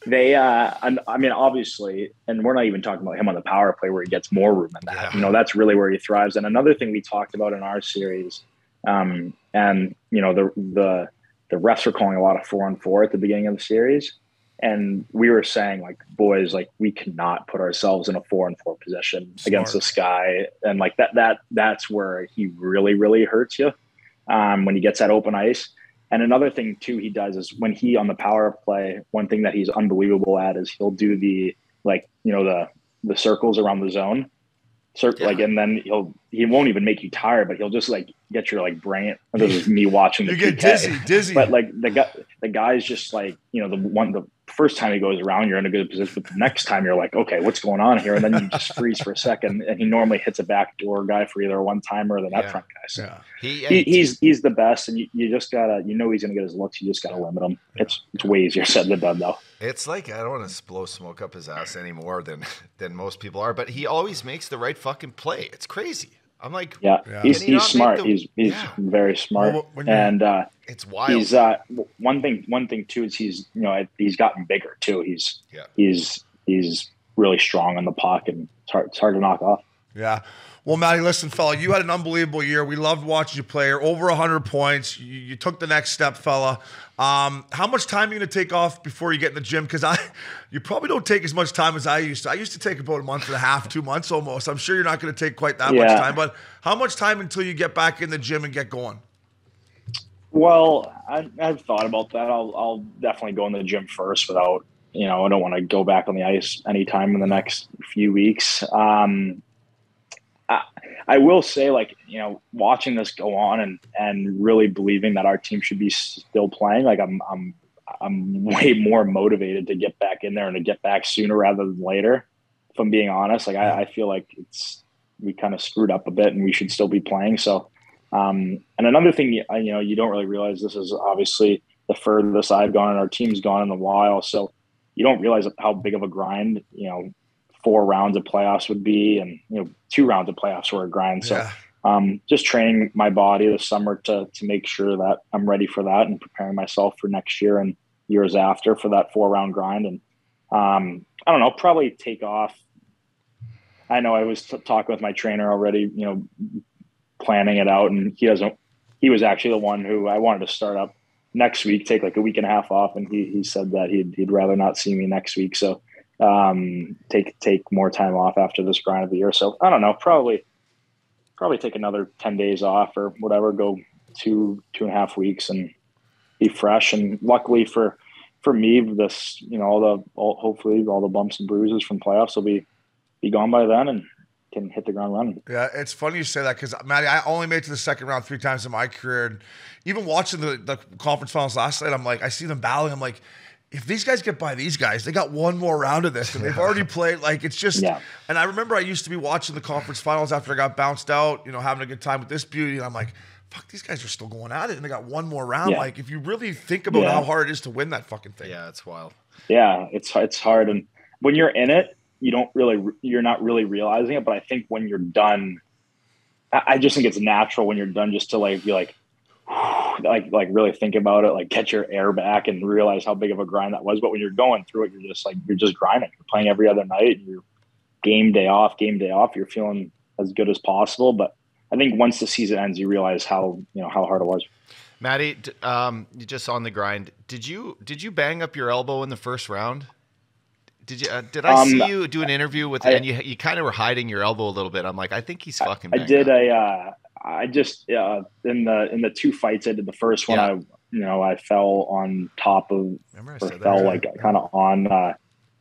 They uh and, i mean obviously and we're not even talking about him on the power play where he gets more room than that. Yeah. you know that's really where he thrives. And another thing we talked about in our series um and you know the the the refs were calling a lot of four on four at the beginning of the series. And we were saying like boys like we cannot put ourselves in a four and four position against this guy and like that that that's where he really really hurts you um, when he gets that open ice and another thing too he does is when he on the power play, one thing that he's unbelievable at is he'll do the like you know the the circles around the zone, circle like, and then he'll he won't even make you tired, but he'll just like get your like brain. [LAUGHS] This is me watching the You get PK. dizzy, dizzy. But like the guy, the guy's just like you know the one the first time he goes around, you're in a good position. But the next time you're like, okay, what's going on here? And then you just [LAUGHS] freeze for a second. And he normally hits a backdoor guy for either a one timer or the net Yeah. front guy. So yeah. He, he, he's he's the best, and you, you just gotta you know he's gonna get his looks. You just gotta limit him. It's it's way easier said than done though. It's like I don't want to blow smoke up his ass any more than than most people are, but he always makes the right fucking play. It's crazy. I'm like, Yeah, Yeah. he's he he's smart. the- he's he's Yeah. very smart, Well, and uh, it's wild. he's uh one thing one thing too is he's you know he's gotten bigger too. He's Yeah. he's he's really strong on the puck, and it's hard, it's hard to knock off. Yeah. Well, Matty, listen, fella, you had an unbelievable year. We loved watching you play. You're over 100 points. You, you took the next step, fella. Um, how much time are you going to take off before you get in the gym? Because I, [LAUGHS] you probably don't take as much time as I used to. I used to take about a month and a half, two months almost. I'm sure you're not going to take quite that much time. But how much time until you get back in the gym and get going? Well, I, I've thought about that. I'll, I'll definitely go in the gym first without, you know, I don't want to go back on the ice anytime in the next few weeks. Um, I, will say, like, you know, watching this go on and, and really believing that our team should be still playing, like, I'm, I'm, I'm [LAUGHS] way more motivated to get back in there and to get back sooner rather than later. If I'm being honest, like, I, I feel like it's, we kind of screwed up a bit and we should still be playing. So, um, and another thing, you you know, you don't really realize this is obviously the furthest I've gone and our team's gone in a while. So you don't realize how big of a grind, you know, four rounds of playoffs would be, and you know, two rounds of playoffs were a grind. So Yeah. um, just training my body this summer to to make sure that I'm ready for that and preparing myself for next year and years after for that four round grind. And um, I don't know, probably take off. I know I was t- talking with my trainer already, you know, planning it out, and he doesn't. He was actually the one who I wanted to start up next week, take like a week and a half off, and he he said that he'd he'd rather not see me next week, so um, take take more time off after this grind of the year. So I don't know, probably probably take another ten days off or whatever, go two two and a half weeks and be fresh. And luckily for for me, this you know all the all, hopefully all the bumps and bruises from playoffs will be be gone by then and can hit the ground running. Yeah, it's funny you say that because Matty, I only made to the second round three times in my career, and even watching the, the conference finals last night, I'm like, I see them battling. I'm like, if these guys get by these guys, they got one more round of this, and they've already [LAUGHS] played. Like it's just. Yeah. And I remember I used to be watching the conference finals after I got bounced out, you know, having a good time with this beauty, and I'm like. Fuck, these guys are still going at it, and they got one more round. Yeah. Like, if you really think about Yeah. how hard it is to win that fucking thing, yeah, it's wild. yeah it's it's hard and when you're in it you don't really you're not really realizing it but i think when you're done i, I just think it's natural when you're done just to like be like [SIGHS] like like really think about it like get your air back and realize how big of a grind that was but when you're going through it you're just like you're just grinding you're playing every other night you're game day off game day off you're feeling as good as possible but i think once the season ends you realize how you know how hard it was Maddie, um, you just on the grind. Did you did you bang up your elbow in the first round? Did you? Uh, did I Um, see you do an interview with? I- and you you kind of were hiding your elbow a little bit. I'm like, I think he's fucking. I did up. a uh, I just uh, in the in the two fights I did the first one Yeah. I you know I fell on top of Remember or said that. fell like kind of on uh,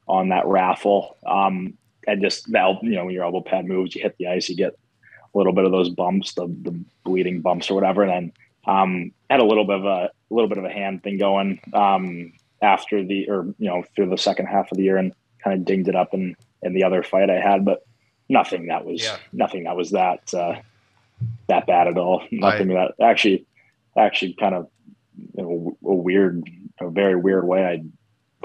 on that raffle um and just the el- you know when your elbow pad moves you hit the ice you get a little bit of those bumps the the bleeding bumps or whatever and then um had a little bit of a, a little bit of a hand thing going um after the or you know through the second half of the year and kind of dinged it up in in the other fight I had but nothing that was Yeah. nothing that was that uh that bad at all. [LAUGHS] Nothing that actually actually kind of know, a weird a very weird way I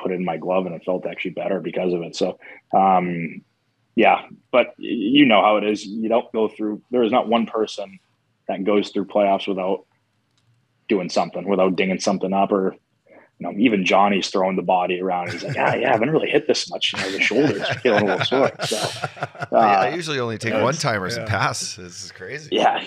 put it in my glove and it felt actually better because of it. So um yeah but you know how it is. You don't go through there is not one person that goes through playoffs without doing something without dinging something up or you know, even Johnny's throwing the body around. He's like, yeah, yeah, I haven't really hit this much. You know, the shoulders are feeling a little sore. So, I, I uh, usually only take one timers and pass. This is crazy. yeah,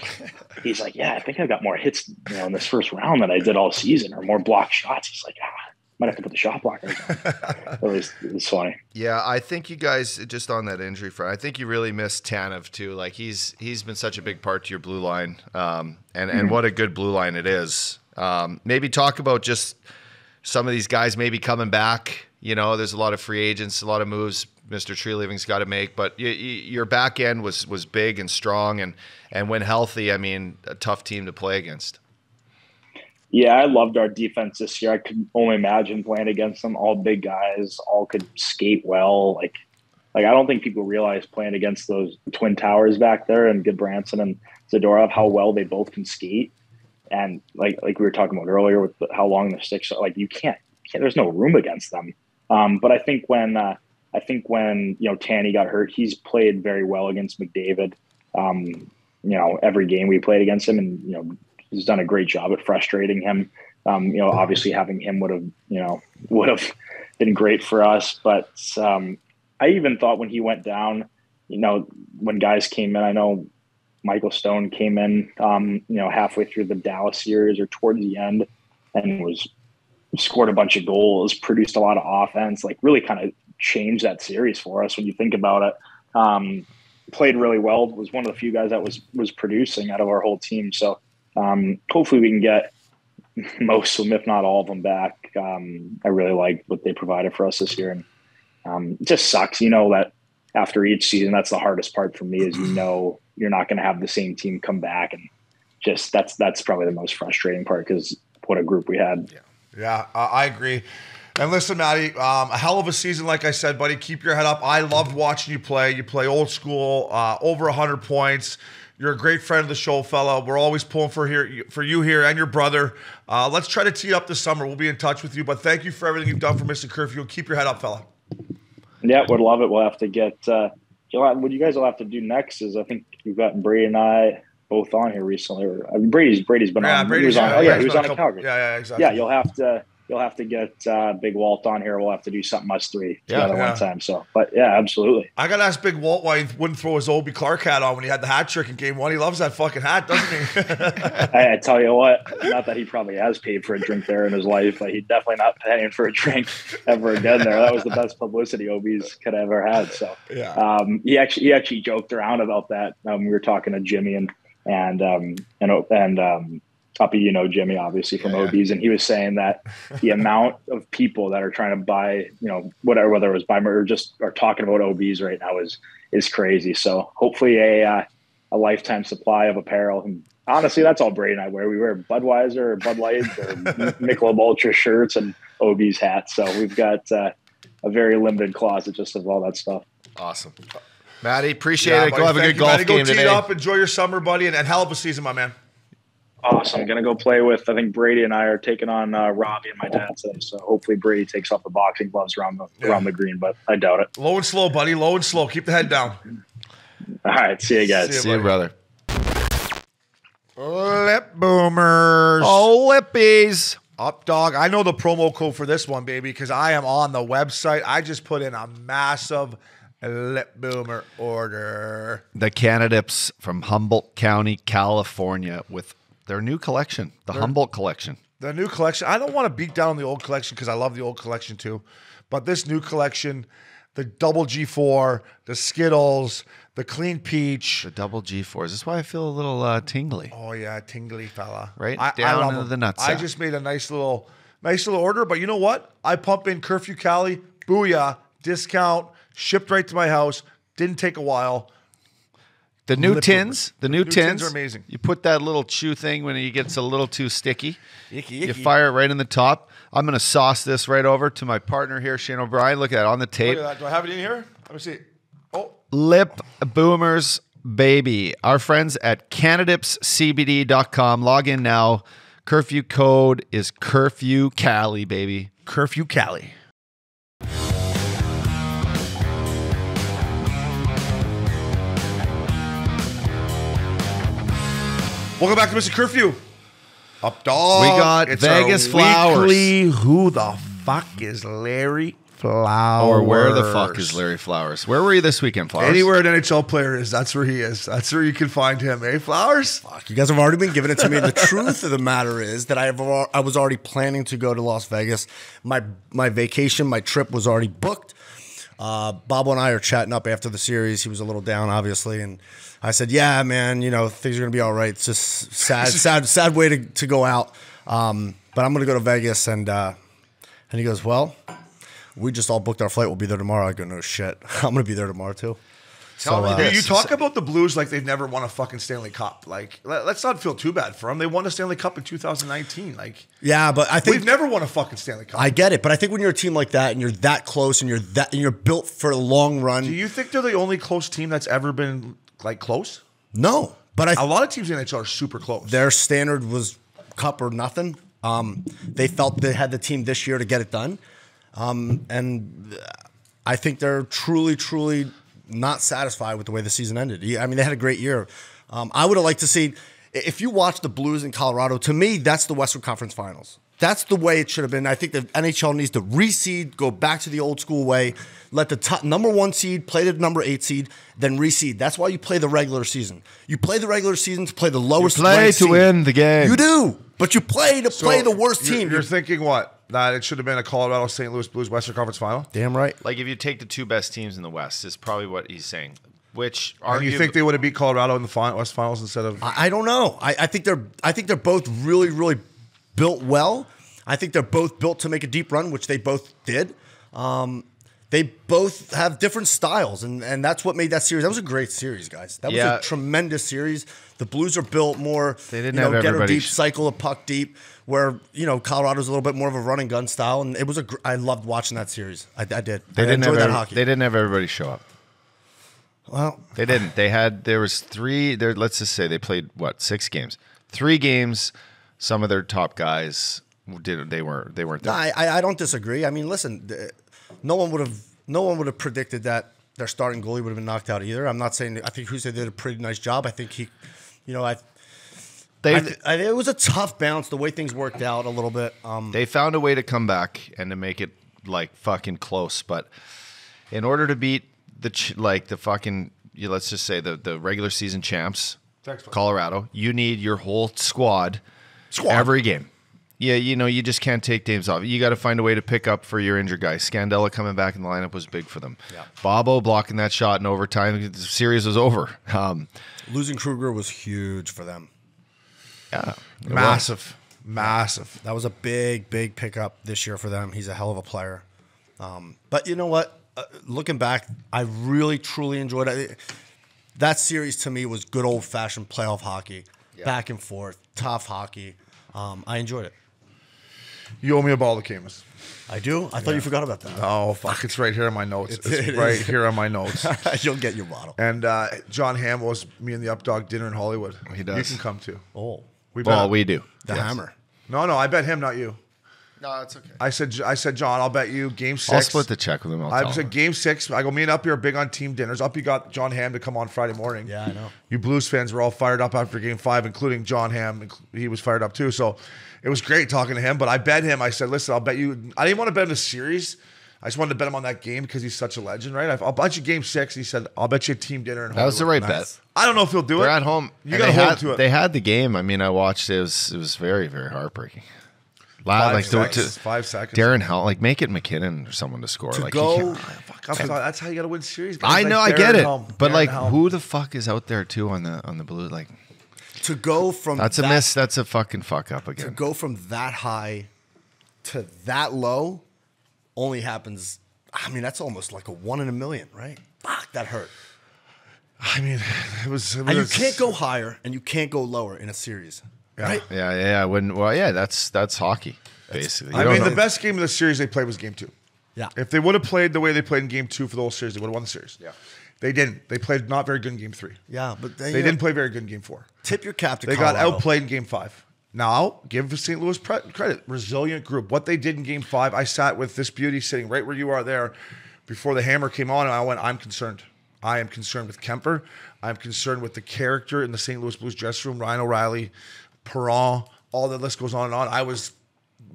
he's like, yeah, I think I got more hits, you know, in this first round than I did all season, or more block shots. He's like, ah, might have to put the shot blockers [LAUGHS] on. it was, it was funny. Yeah, I think you guys just on that injury front. I think you really miss Tanev too. Like he's he's been such a big part to your blue line, um, and and what a good blue line it is. Um, maybe talk about just some of these guys may be coming back. You know, there's a lot of free agents, a lot of moves. Mr. Treliving's got to make, but y- y- your back end was was big and strong, and and when healthy, I mean, a tough team to play against. Yeah, I loved our defense this year. I could only imagine playing against them. All big guys, all could skate well. Like, like I don't think people realize playing against those twin towers back there and Gudbranson and Zadorov how well they both can skate. And like like we were talking about earlier with the, how long the sticks are, like you can't, can't there's no room against them. Um, but I think when uh, I think when you know Tanny got hurt, he's played very well against McDavid. Um, you know, every game we played against him, and you know, he's done a great job at frustrating him. Um, you know, obviously having him would have, you know, [LAUGHS] would have been great for us. But um, I even thought when he went down, you know, when guys came in, I know Michael Stone came in, um, you know, halfway through the Dallas series or towards the end, and was scored a bunch of goals, produced a lot of offense, like really kind of changed that series for us when you think about it. Um, played really well. Was one of the few guys that was was producing out of our whole team. So um, hopefully we can get [LAUGHS] most of them, if not all of them, back. Um, I really like what they provided for us this year, and um, it just sucks, you know, that after each season, that's the hardest part for me is you [CLEARS THROAT] know you're not going to have the same team come back, and just that's that's probably the most frustrating part because what a group we had. Yeah, I I agree. And listen, Matty, um, a hell of a season, like I said, buddy. Keep your head up. I loved watching you play. You play old school, uh, over 100 points. You're a great friend of the show, fella. We're always pulling for here for you here and your brother. Uh, let's try to tee up this summer. We'll be in touch with you. But thank you for everything you've done for Missin Curfew. Keep your head up, fella. Yeah, would love it. We'll have to get. Uh, what you guys will have to do next is I think we've got Brady and I both on here recently. Or, I mean, Brady's Brady's been Yeah, on. Brady's he was on. yeah, oh yeah, he was been on a couple- Calgary. Yeah, yeah, exactly. Yeah, you'll have to you'll have to get uh, Big Walt on here. We'll have to do something us three Yeah, together yeah. one time. So, but yeah, absolutely. I gotta ask Big Walt why he wouldn't throw his Obi Clark hat on when he had the hat trick in game one. He loves that fucking hat, doesn't he? [LAUGHS] [LAUGHS] I, I tell you what, not that he probably has paid for a drink there in his life, but he's definitely not paying for a drink ever again there. That was the best publicity Obi's could have ever had. So Yeah. um, he actually he actually joked around about that. Um, we were talking to Jimmy and and um, and and um, Tuppy, you know Jimmy obviously from Obi's, and he was saying that the [LAUGHS] amount of people that are trying to buy, you know, whatever whether it was buy or just are talking about Obi's right now is is crazy. So hopefully a uh, a lifetime supply of apparel. And honestly, that's all Brady and I wear. We wear Budweiser or Bud Lights or [LAUGHS] Michelob Ultra shirts and Obi's hats. So we've got uh, a very limited closet just of all that stuff. Awesome, Matty. Appreciate Yeah, it. buddy, Go have a good you, golf Matty. Go game tee today. up. Enjoy your summer, buddy, and, and hell of a season, my man. Awesome. Gonna go play with. I think Brady and I are taking on uh, Robbie and my dad today. So hopefully Brady takes off the boxing gloves around the Yeah. around the green, but I doubt it. Low and slow, buddy. Low and slow. Keep the head down. All right. See you guys. See See you, brother. Lip boomers. Oh, lippies. Up, dog. I know the promo code for this one, baby, because I am on the website. I just put in a massive lip boomer order. The Cannadips from Humboldt County, California, with their new collection, the Humboldt collection. The new collection. I don't want to beat down the old collection because I love the old collection too. But this new collection, the double G4, the Skittles, the clean peach. The double G4. Is this why I feel a little uh, tingly? Oh yeah, tingly fella. Right I, down I into them. the nutsack. I just made a nice little, nice little order. But you know what? I pump in curfew Cali, booyah, discount, shipped right to my house. Didn't take a while. The new tins, the new, new tins, tins are amazing. You put that little chew thing when it gets a little too sticky. Icky, You fire it right in the top. I'm gonna sauce this right over to my partner here, Shane O'Brien. Look at that on the tape. Do I have it in here? Let me see. Oh, Lip Boomers Baby. Our friends at cannadipscbd.com. Log in now. Curfew code is curfew Cali, baby. curfew Cali. Welcome back to Missin Curfew. Up dog. We got our Vegas Flowers. weekly, Who the fuck is Larry Flowers? Or where the fuck is Larry Flowers? Where were you this weekend, Flowers? Anywhere an NHL player is, that's where he is. That's where you can find him. Hey, Flowers. Fuck, you guys have already been giving it to me. The truth of the matter is that I have I was already planning to go to Las Vegas. My my vacation, my trip was already booked. Uh, and I are chatting up after the series. He was a little down, obviously, and I said, "Yeah, man, you know things are gonna be all right. It's just sad, [LAUGHS] sad, sad way to, to go out. Um, but I'm gonna go to Vegas." And uh, and he goes, "Well, we just all booked our flight. We'll be there tomorrow." I go, "No shit, [LAUGHS] I'm gonna be there tomorrow too." Tell me uh, this. You talk about the Blues like they've never won a fucking Stanley Cup. Like, let, us not feel too bad for them. They won a Stanley Cup in 2019. Like, Yeah, but I think we've never won a fucking Stanley Cup. I get it, but I think when you're a team like that and you're that close and you're that and you're built for a long run, Do you think they're the only close team that's ever been like close? no. But a lot of teams in the NHL are super close. their standard was cup or nothing. Um, they felt they had the team this year to get it done, um, and I think they're truly, truly not satisfied with the way the season ended. I mean, they had a great year. Um, I would have liked to see if you watch the Blues in Colorado. To me, that's the Western Conference Finals. That's the way it should have been. I think the NHL needs to reseed, go back to the old school way, let the top, number one seed play the number eight seed, then reseed. That's why you play the regular season. You play the regular season to play the lowest. play to seed. win the game. You do, but you play to So play the worst you're- team. You're thinking what? That it should have been a Colorado St. Louis Blues Western Conference final? damn right. Like if you take the two best teams in the West, is probably what he's saying. Which are you think they would have beat Colorado in the fin- West Finals instead of. I, I don't know. I, I think they're. I think they're both really, really built well. I think they're both built to make a deep run, which they both did. Um, they both have different styles, and, and that's what made that series. That was a great series, guys. That was Yeah. a tremendous series. The Blues are built more. They didn't you know, have get her everybody deep, cycle a puck deep. Where you know Colorado's a little bit more of a run and gun style, and it was a. Gr- I loved watching that series. I, I did. they I didn't enjoyed have that every- hockey. they didn't have everybody show up. well, They didn't. They had there was three. There, let's just say they played what six games, three games. Some of their top guys did. They were they weren't there. I, I I don't disagree. I mean, listen, th- no one would have no one would have predicted that their starting goalie would have been knocked out either. I'm not saying I think Husso did a pretty nice job. I think he, you know, I, they I, I it was a tough bounce the way things worked out a little bit. Um, they found a way to come back and to make it like fucking close. But in order to beat the like the fucking you, let's just say the the regular season champs, Thanks, bud. Colorado, you need your whole squad, Squad. every game. Yeah, you know you just can't take games off. You got to find a way to pick up for your injured guys. Scandella coming back in the lineup was big for them. Yeah. Bobo blocking that shot in overtime. The series was over. Um, losing Kruger was huge for them. yeah, it was. massive, massive. That was a big, big pickup this year for them. He's a hell of a player. Um, but you know what? Uh, looking back, I really, truly enjoyed it. That series to me was good old fashioned playoff hockey, back and forth, tough hockey. Um, I enjoyed it. You owe me a ball of Camus. I do. I thought you forgot about that. Oh, fuck. It's right here in my notes. It's, It is. right [LAUGHS] here on my notes. [LAUGHS] You'll get your bottle. And uh, Jon Hamm was me and the Updog dinner in Hollywood. He does. You can come too. Oh, We Well, bet. we do. the Yes. hammer. No, no, I bet him, not you. No, it's okay. I said, I said, John, I'll bet you game 6 I'll split the check with him. I'll I tell said him. game six. I go, me and Uppy are big on team dinners. Uppy got Jon Hamm to come on Friday morning. Yeah, I know. You Blues fans were all fired up after game five, including Jon Hamm. He was fired up too. So it was great talking to him. But I bet him, I said, listen, I'll bet you. I didn't want to bet him a series. I just wanted to bet him on that game because he's such a legend, right? I'll bet you game six. He said, I'll bet you a team dinner. In That was the right Nice. bet. I don't know if he'll do They're it. at home. You got to they hold had, to it. They had the game. I mean, I watched. It was it was very very heartbreaking. Five like seconds. to- Five seconds. Darren Helm, like make it MacKinnon or someone to score. To like go- Fuck, sorry, that's how you got to win series. I Like know, I get it, Helm, but Darren like, Helm. who the fuck is out there too on the on the blue? Like, To go from that's a miss. That's a fucking fuck up again. To go from that high to that low only happens. I mean, that's almost like a one in a million, right? Fuck, that hurt. I mean, it was. It And you can't go higher and you can't go lower in a series, right? Yeah, yeah, yeah. When well, yeah, that's that's hockey basically. You I mean, know- the best game of the series they played was game two. Yeah. If they would have played the way they played in game two for the whole series, they would have won the series. Yeah. They didn't. They played not very good in game three. Yeah, but then, They didn't play very good in game four. Tip your cap to They got outplayed in game five. Now, give the St. Louis pre- credit. Resilient group. What they did in game five, I sat with this beauty sitting right where you are there before the hammer came on, and I went, I'm concerned. I am concerned with Kuemper. I'm concerned with the character in the St. Louis Blues dressing room, Ryan O'Reilly, Perron, all the list goes on and on. I was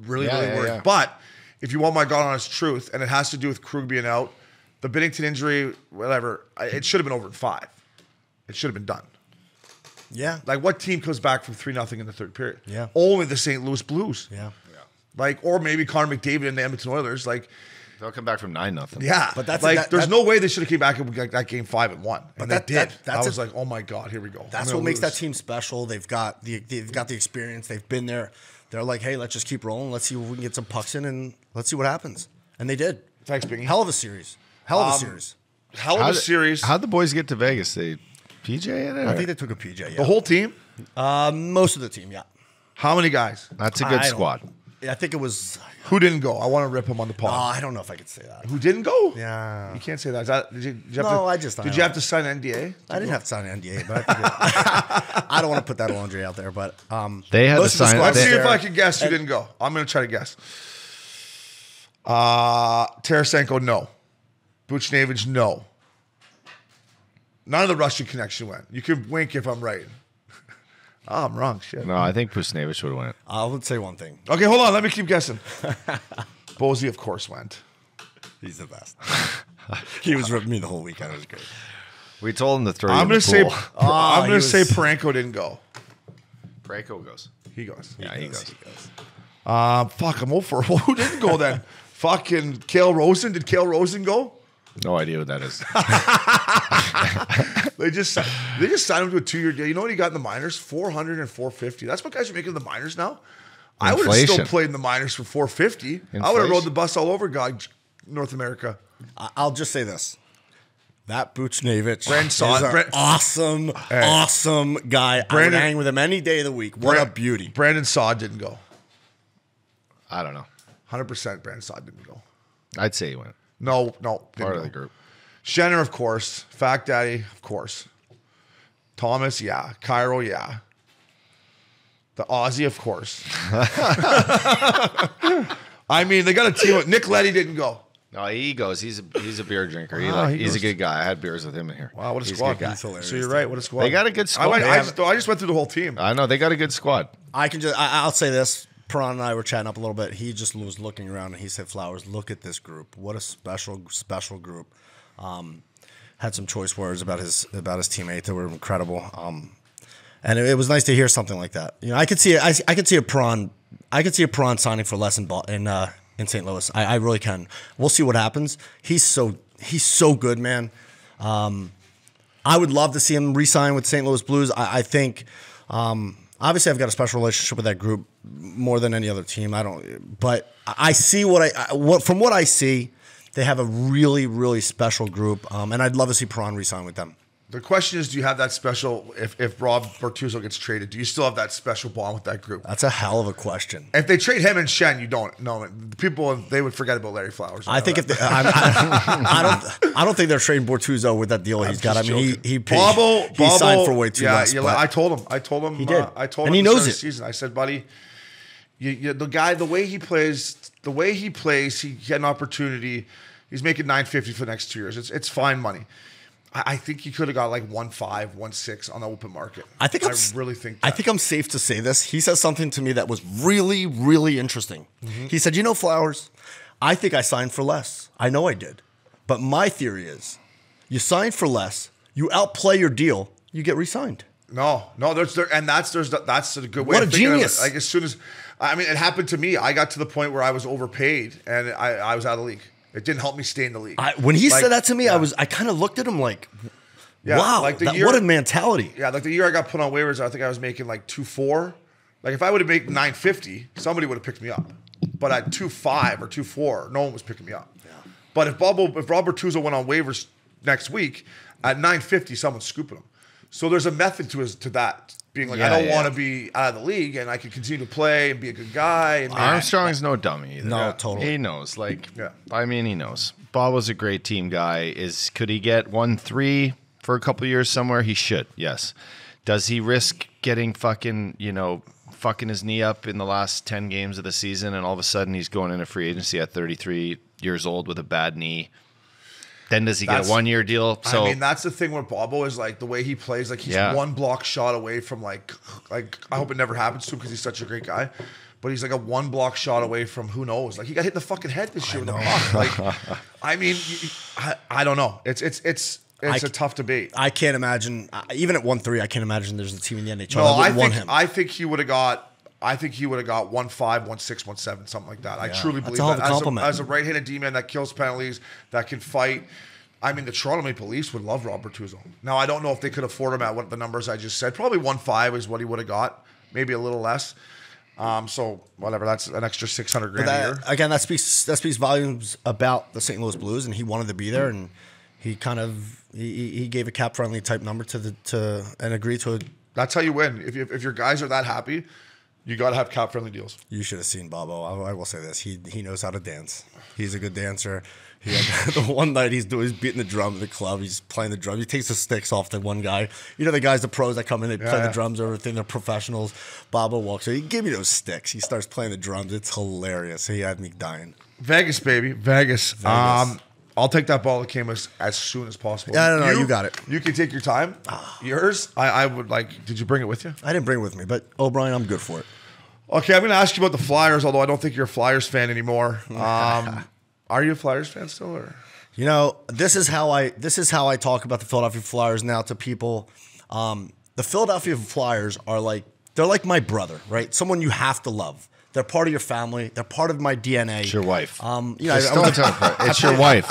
really, Yeah, really yeah, worried. yeah. But if you want my God honest truth, and it has to do with Krug being out, the Binnington injury, whatever, it should have been over in five. It should have been done. Yeah. Like what team comes back from three nothing in the third period? Yeah. Only the St. Louis Blues. Yeah. yeah. Like, or maybe Connor McDavid and the Edmonton Oilers. Like, They'll come back from nine nothing. yeah. But that's- like, that- there's that- no way they should have came back and got that game five and one. But and that- they did. that- that's I a- was like, oh my god, here we go. That's what gonna makes that team special. They've got the they've got the experience. They've been there. They're like, hey, let's just keep rolling. Let's see if we can get some pucks in, and let's see what happens. And they did. Thanks, Bingy. Hell of a series. Hell of a Um, series. Hell of How a did- series. How'd the boys get to Vegas? They PJ in it? I think they took a PJ. Yeah. the whole team. uh, most of the team. Yeah. How many guys? That's a good I don't- squad. I think it was. Who didn't go? I want to rip him on the Oh, pod. I don't know if I could say that. Who didn't go? Yeah. You can't say that. Is that did you, did you have No, to, I just- did don't you have to sign an NDA? I didn't have to sign an NDA, but I, [LAUGHS] think I don't want to put that laundry out there. But um, They had to the sign- Let's see if. I can guess who didn't go. I'm going to try to guess. Uh, Tarasenko, no. Buchnevich, no. None of the Russian connection went. You can wink if I'm right. oh, [LAUGHS] I'm wrong. Shit. No, I think Buchnevich would have went. I would say one thing. Okay, hold on. Let me keep guessing. [LAUGHS] Bozy, of course, went. He's the best. [LAUGHS] he was ripping me the whole weekend. It was great. We told him to throw I'm gonna the say. pool. I'm gonna say was- Parenko didn't go. Branko goes. He goes. Yeah, he goes. Um, fuck, I'm over. Who didn't go then? Fucking Calle Rosén. Did Calle Rosén go? No idea what that is. [LAUGHS] They just they just signed him to a two year deal. You know what he got in the minors? 400 and 450. That's what guys are making in the minors now. Inflation. I would have still Inflation. played in the minors for 450. I would have rode the bus all over God, North America. I- I'll just say this. That Buchnevich Brent is saw it. Brent- awesome, awesome guy. I would Brandon- hang with him any day of the week. What a beauty. Brandon Saad didn't go. I don't know. 100% Brandon Saad didn't go. I'd say he went. No, no. didn't Part of the group. Shenner, of course. Fact Daddy, of course. Thomas, yeah. Kyrou, yeah. The Aussie, of course. [LAUGHS] I mean, they got a team. Nick Leddy didn't go. No, he goes. He's a he's a beer drinker. He Wow, like, he he's a goes- good guy. I had beers with him in here. Wow, what a He's squad. good guy. He's hilarious, So you're right. What a squad. They got a good squad. I, went, They I, have- just, I just went through the whole team. I know they got a good squad. I can just, I, I'll say this. Perron and I were chatting up a little bit. He just was looking around and he said, Flowers, look at this group. What a special, special group. Um, had some choice words about his about his teammate that were incredible. Um, and it, it was nice to hear something like that. You know, I could see I, I could see Perron I could see Perron signing for less in in uh, in St. Louis. I, I really can. We'll see what happens. He's so he's so good, man. Um, I would love to see him re-sign with St. Louis Blues. I, I think, um, obviously, I've got a special relationship with that group more than any other team. I don't, but I see what I, what from what I see, they have a really, really special group, um, and I'd love to see Perron re-sign with them. The question is, do you have that special? If if Rob Bortuzzo gets traded, do you still have that special bond with that group? That's a hell of a question. If they trade him and Shen, you don't. No, the people they would forget about Larry Flowers. I think if they, I, I, I don't, I don't think they're trading Bortuzzo with that deal he's got. I mean, he joking. he paid, Bobble, he Bobble, signed for way too much. yeah, you- but- I told him. I told him. He did. uh, I told And him he knows it. Season. I said, buddy, you, you, the guy, the way he plays, the way he plays, he had an opportunity. He's making nine fifty for the next two years. It's it's fine money. I, I think he could have got like one five, one six on the open market. I think I I'm, s- really think. I think I'm safe to say this. He said something to me that was really, really interesting. Mm-hmm. He said, "You know, Flowers, I think I signed for less. I know I did, but my theory is, you sign for less, you outplay your deal, you get re-signed." No, no, there's there, and that's there's that's a good way. What a thinking of it. genius. Like as soon as, I mean, it happened to me. I got to the point where I was overpaid and I, I was out of the league. It didn't help me stay in the league. I, when he Like, said that to me, I was I kind of looked at him like, Yeah, "Wow, like the that- year- what a mentality!" Yeah, like the year I got put on waivers, I think I was making like two four. Like if I would have made nine fifty, somebody would have picked me up. But at two five or two four, no one was picking me up. Yeah. But if Bobo, if Rob Bortuzzo went on waivers next week at nine fifty, someone's scooping him. So there's a method to his to that. Being like, I don't yeah. want to be out of the league, and I can continue to play and be a good guy. And Armstrong's no dummy either. No, Yeah. totally. He knows. Like, Yeah. I mean, he knows. Bob was a great team guy. Is could he get one three for a couple years somewhere? He should. Yes. Does he risk getting fucking you know fucking his knee up in the last ten games of the season, and all of a sudden he's going into free agency at thirty three years old with a bad knee? Then does he get a one year deal? So I mean, that's the thing with Bobo is like the way he plays. Like he's Yeah. one block shot away from like, like I hope it never happens to him because he's such a great guy. But he's like a one block shot away from who knows. Like he got hit in the fucking head this year with a puck. Like, [LAUGHS] I mean, I don't know. It's it's it's it's I- a tough debate. I can't imagine, uh, even at one three, I can't imagine there's a team in the NHL No, that I would want think him. I think he would have got. I think he would have got one five, one six, one seven, something like that. I truly believe that. As a, as a right-handed D-man that kills penalties, that can fight. I mean, the Toronto Maple Leafs would love Rob Bortuzzo. Now, I don't know if they could afford him at what the numbers I just said. Probably one five is what he would have got, maybe a little less. Um, so whatever, that's an extra six hundred grand a year. again, that speaks that speaks volumes about the St. Louis Blues, and he wanted to be there, and he kind of he, he- he gave a cap friendly type number to the to and agreed to it. That's how you win. If, you, if your guys are that happy, you got to have cap friendly deals. You should have seen Bobo. I, I will say this: he he knows how to dance. He's a good dancer. He had, [LAUGHS] the one night he's doing he's beating the drum at the club. He's playing the drum. He takes the sticks off the one guy. You know the guys, the pros that come in, they play yeah. the drums or everything. They're professionals. Bobo walks. in. He give me those sticks. He starts playing the drums. It's hilarious. He had me dying. Vegas, baby, Vegas. Um, I'll take that ball to Camus as soon as possible. Yeah, no, no, you got it. You can take your time. Yours, I, I would like. Did you bring it with you? I didn't bring it with me, but O'Brien, I'm good for it. Okay, I'm going to ask you about the Flyers. Although I don't think you're a Flyers fan anymore. [LAUGHS] Um, are you a Flyers fan still, or? You know, this is how I this is how I talk about the Philadelphia Flyers now to people. Um, the Philadelphia Flyers are like they're like my brother, right? Someone you have to love. They're part of your family. They're part of my DNA. it's your wife. Um, you know, Just I- don't tell her. It's your [LAUGHS] wife.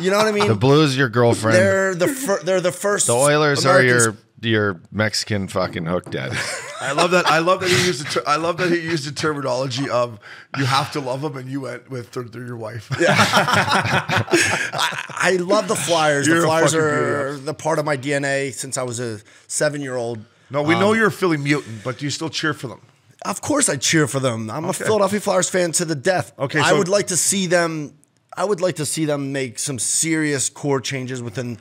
you know what I mean? The Blues, your girlfriend. they're the fir- they're the first. the Oilers American are your your Mexican fucking hook daddy. [LAUGHS] I love that. I love that he used. The ter- I love that he used the terminology of "you have to love him," and you went with through, through your wife. Yeah. [LAUGHS] I love the Flyers. You're the Flyers are beauty. the part of my DNA since I was a seven year old. No, we know you're a Philly mutant, but do you still cheer for them? Of course, I cheer for them. I'm Okay. a Philadelphia Flyers fan to the death. Okay, I would like to see them. I would like to see them make some serious core changes within.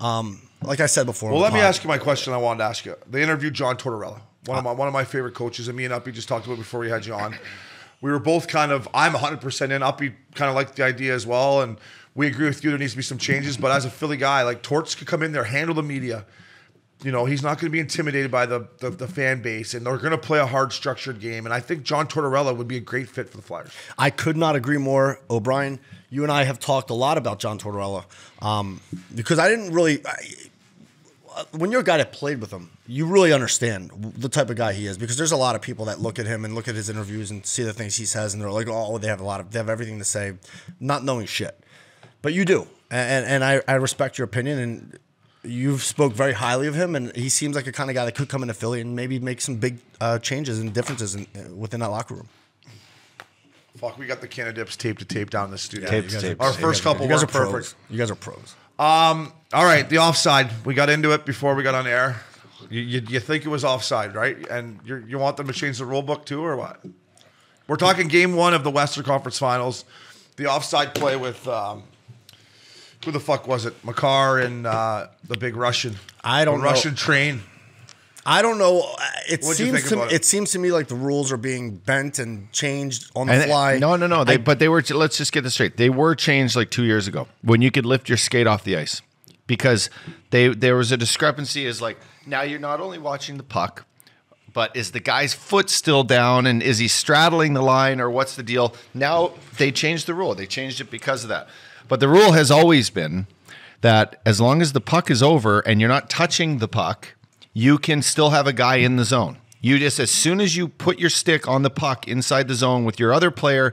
Um, like I said before. Well, let me ask you my question. I wanted to ask you. They interviewed John Tortorella, one of my one of my favorite coaches, and me and Uppy just talked about it before we had you on. We were both kind of. I'm 100 percent in. Uppy kind of liked the idea as well, and we agree with you. There needs to be some changes, but as a Philly guy, like Torts could come in there, handle the media. You know, he's not going to be intimidated by the, the the fan base, and they're going to play a hard, structured game. And I think John Tortorella would be a great fit for the Flyers. I could not agree more, O'Brien. You and I have talked a lot about John Tortorella um, because I didn't really. I, when you're a guy that played with him, you really understand the type of guy he is because there's a lot of people that look at him and look at his interviews and see the things he says and they're like, oh, they have a lot of, they have everything to say, not knowing shit. But you do, and and I, I respect your opinion and. You've spoke very highly of him, and he seems like a kind of guy that could come into Philly and maybe make some big uh, changes and differences in, uh, within that locker room. Fuck, we got the Cannadips tape to tape down in the studio. Tape to tape. Our You first couple You guys are were pros. perfect. You guys are pros. Um, all right, the offside. We got into it before we got on air. You, you, you think it was offside, right? And you you want them to change the rule book too, or what? We're talking game one of the Western Conference Finals. The offside play with um, who the fuck was it? Makar and uh, the big Russian. I don't the know. Russian train. I don't know. It What'd you seems think to about it? it? seems to me like the rules are being bent and changed on the And- fly. No, no, no. They, I- but they were. Let's just get this straight. They were changed like two years ago when you could lift your skate off the ice because they there was a discrepancy. Is like now you're not only watching the puck, but is the guy's foot still down and is he straddling the line or what's the deal? Now they changed the rule. They changed it because of that. But the rule has always been that as long as the puck is over and you're not touching the puck, you can still have a guy in the zone. You just as soon as you put your stick on the puck inside the zone with your other player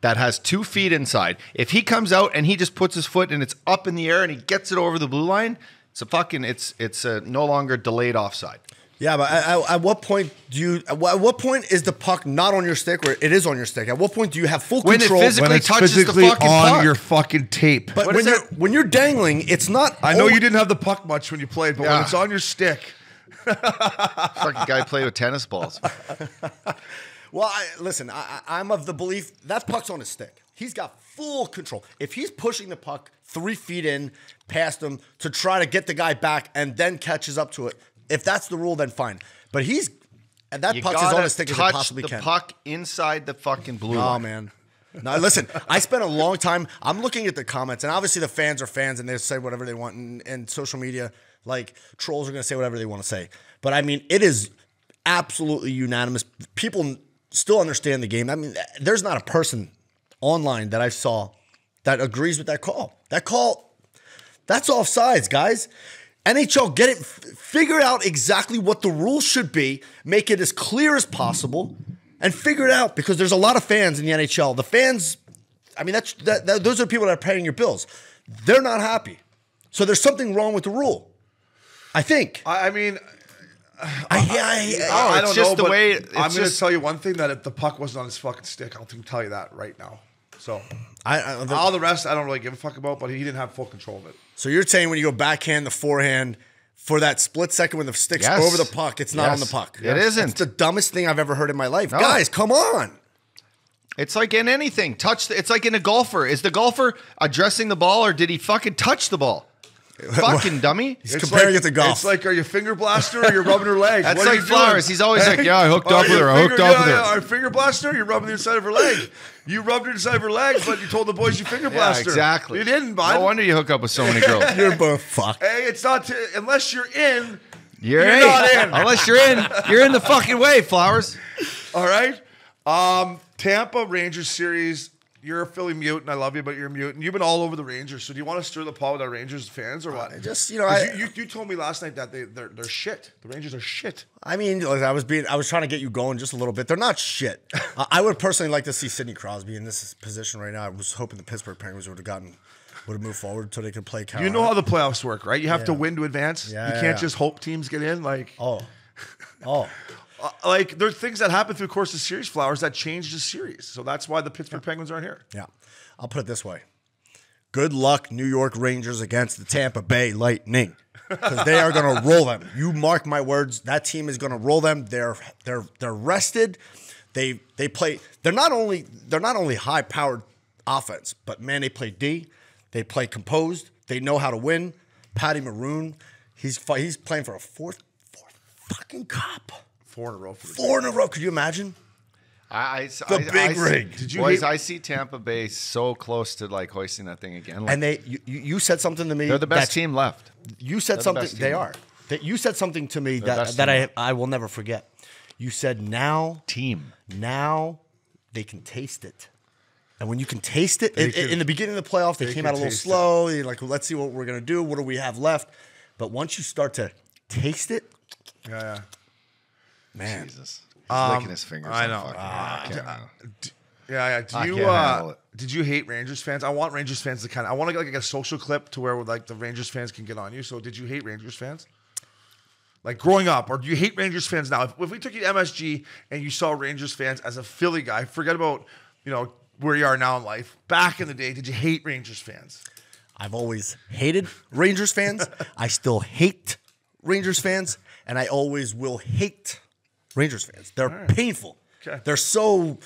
that has two feet inside, if he comes out and he just puts his foot and it's up in the air and he gets it over the blue line, it's a fucking it's it's a no longer delayed offside. Yeah, but at, at- at what point do you? At what point is the puck not on your stick or it is on your stick? At what point do you have full When it control? physically When it's touches the fucking on puck. your fucking tape. but what when is you're that? when you're dangling, it's not. I know you didn't have the puck much when you played, but when it's on your stick, [LAUGHS] fucking guy play with tennis balls. [LAUGHS] Well, I, listen, I, I- I'm of the belief that puck's on his stick. He's got full control. If he's pushing the puck three feet in past him to try to get the guy back and then catches up to it, if that's the rule, then fine. But he's and that You puck's as on his stick as it possibly the can. puck inside the fucking blue Oh line. man, Now listen, I spent a long time. I'm looking at the comments, and obviously the fans are fans, and they say whatever they want, and, and social media, like trolls, are going to say whatever they want to say. But I mean, it is absolutely unanimous. People still understand the game. I mean, there's not a person online that I saw that agrees with that call. That call, that's offsides, guys. NHL, get it, figure out exactly what the rules should be, make it as clear as possible, and figure it out because there's a lot of fans in the NHL. The fans, I mean, that's that, that, those are the people that are paying your bills. They're not happy, so there's something wrong with the rule. I think. I, I mean, I, I, I, I don't just know, the but way- it's I'm going to tell you one thing that if the puck wasn't on his fucking stick, I'll tell you that right now. So I, I the- all the rest, I don't really give a fuck about. But he didn't have full control of it. so you're saying when you go backhand the forehand for that split second when the stick's Yes. over the puck, it's not on the puck. It That's isn't. It's the dumbest thing I've ever heard in my life. No. Guys, come on. It's like in anything. Touch. The, it's like in a golfer. Is the golfer addressing the ball or did he fucking touch the ball? Fucking [LAUGHS] dummy. He's comparing like, it to golf. It's like, are you finger blaster or you're rubbing her leg? [LAUGHS] That's What are like? Flowers. He's always like, "Yeah, I hooked Are up with her. I hooked finger- up yeah, with her." yeah, Are finger blaster? You're rubbing the inside of her leg. You rubbed her inside of her leg, but you told the boys you finger Yeah, blaster. exactly. You didn't, bud. No wonder you hook up with so many girls. [LAUGHS] You're both fucked. Hey, it's not t- unless you're in. You're, You're in. not in. Unless you're in, you're in the fucking way, Flowers. All right. Um, Tampa Rangers series. You're a Philly mutant. I love you, but you're a mutant. You've been all over the Rangers. So do you want to stir the pot with our Rangers fans or what? just, you know, I- you, you, you told me last night that they they're, they're shit. The Rangers are shit. I mean, like, I was being, I was trying to get you going just a little bit. They're not shit. [LAUGHS] uh, I would personally like to see Sidney Crosby in this position right now. I was hoping the Pittsburgh Penguins would have gotten, would have moved forward so they could play. Carolina. You know how the playoffs work, right? You have to win to advance. Yeah, you yeah, can't yeah. just hope teams get in. Like, Oh, [LAUGHS] oh, uh, Uh, like there's things that happen through the course of series flowers that change the series. So that's why the Pittsburgh Penguins aren't here. yeah. I'll put it this way: Good luck, New York Rangers against the Tampa Bay Lightning, because they are going to roll them. You mark my words. That team is going to roll them. They're they're they're rested. They they play. They're not only they're not only high powered offense, but man, they play D. They play composed. They know how to win. Patty Maroon, he's he's playing for a fourth fourth fucking cup. Four in a row for the Four in a row. Could you imagine? I, I, The I, big I rig. Did you boys? hate- I see Tampa Bay so close to like hoisting that thing again. Like, And they you, you you said something to me. they're the best that- team left. You said the something. best They are. That you said something to me the that best that I team. I will never forget. You said now Team. now they can taste it. And when you can taste it, in, can- in the beginning of the playoffs, they, they came out a little taste it. slow. You're like, well, let's see what we're gonna do. What do we have left? But once you start to taste it, Yeah, yeah. Man, Jesus. He's licking his fingers. I know. fucking- Ah, I can't. Yeah, yeah. Do I you can't uh, it. did you hate Rangers fans? I want Rangers fans to kind of. I want to get like a social clip to where like the Rangers fans can get on you. So did you hate Rangers fans? Like growing up, or do you hate Rangers fans now? If, if we took you to MSG and you saw Rangers fans as a Philly guy, forget about you know where you are now in life. Back in the day, did you hate Rangers fans? I've always hated Rangers fans. [LAUGHS] I still hate Rangers fans, and I always will hate Rangers fans. They're painful. Okay. They're so